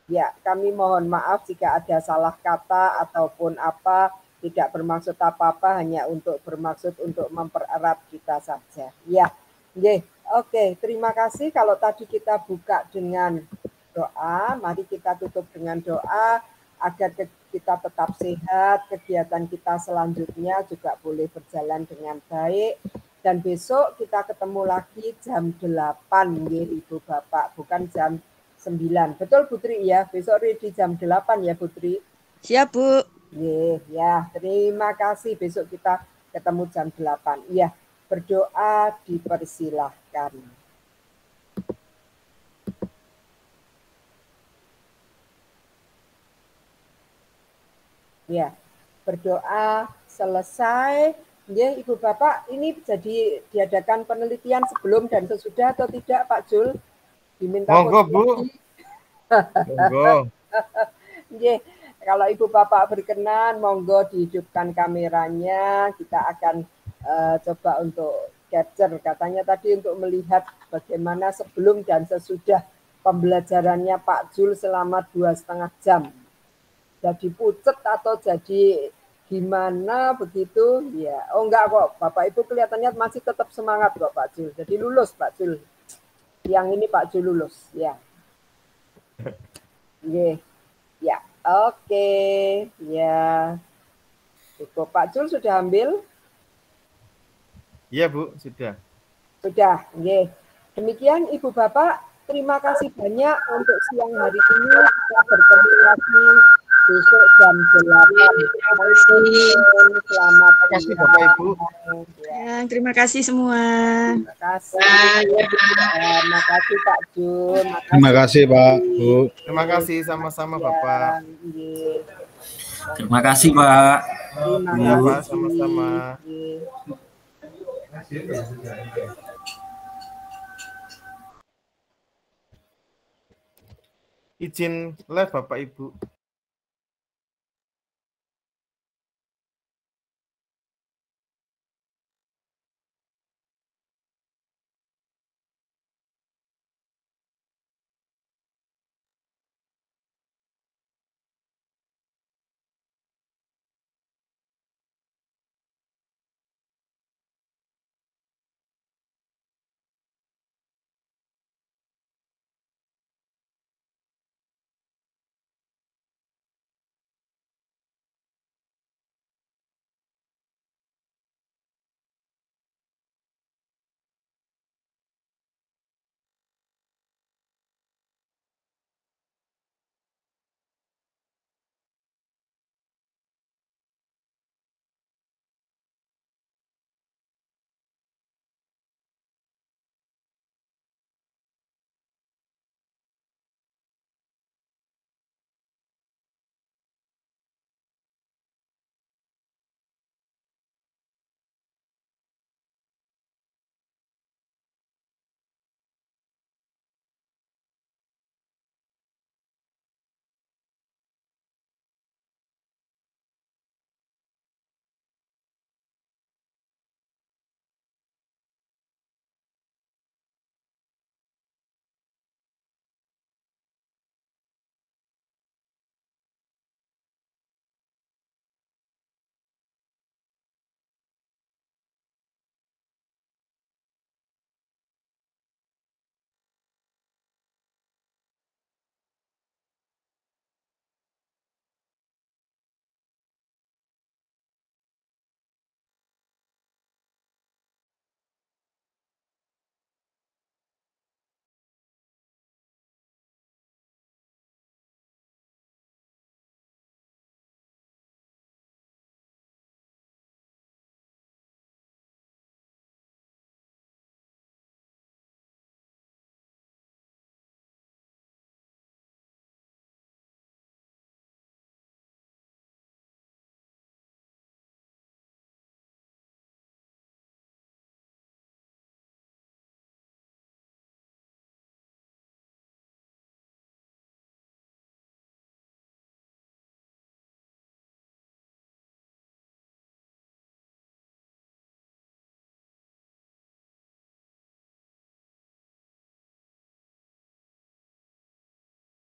Ya, kami mohon maaf jika ada salah kata ataupun apa tidak bermaksud apa-apa hanya untuk bermaksud untuk mempererat kita saja. Ya, Oke, oke. Terima kasih. Kalau tadi kita buka dengan doa, mari kita tutup dengan doa agar kita tetap sehat, kegiatan kita selanjutnya juga boleh berjalan dengan baik. Dan besok kita ketemu lagi jam 8, nggih, Ibu Bapak, bukan jam 9. Betul Putri ya? Besok ready jam 8 ya Putri? Siap, Bu. Ye, ya, terima kasih. Besok kita ketemu jam 8. Iya, berdoa dipersilahkan. Ya, berdoa selesai. Ya, Ibu Bapak, ini jadi diadakan penelitian sebelum dan sesudah atau tidak, Pak Jul? Diminta Monggo, Bu. Monggo. Nggih, kalau Ibu Bapak berkenan, monggo dihidupkan kameranya. Kita akan eh, coba untuk capture. Katanya tadi untuk melihat bagaimana sebelum dan sesudah pembelajarannya Pak Jul selama dua setengah jam. Jadi pucet atau jadi gimana begitu? Ya, oh enggak kok. Bapak Ibu kelihatannya masih tetap semangat kok Pak Jul. Jadi lulus Pak Jul. Yang ini Pak Jul lulus, ya. Nggih. Ya, oke. Ya. Cukup. Pak Jul sudah ambil? Iya, Bu, sudah. Sudah. Nggih. Demikian Ibu Bapak, terima kasih banyak untuk siang hari ini. Kita bertemu lagi besok jam 8. Terima kasih. Selamat Terima kasih, Bapak Ibu. Ya, Ya, terima kasih semua. terima kasih. Terima kasih Pak Jun. Terima kasih Pak, Bu. Terima kasih sama-sama, Bapak. Nggih. Terima kasih, Pak. Terima Iya, kasih. sama-sama. Izin live Bapak Ibu.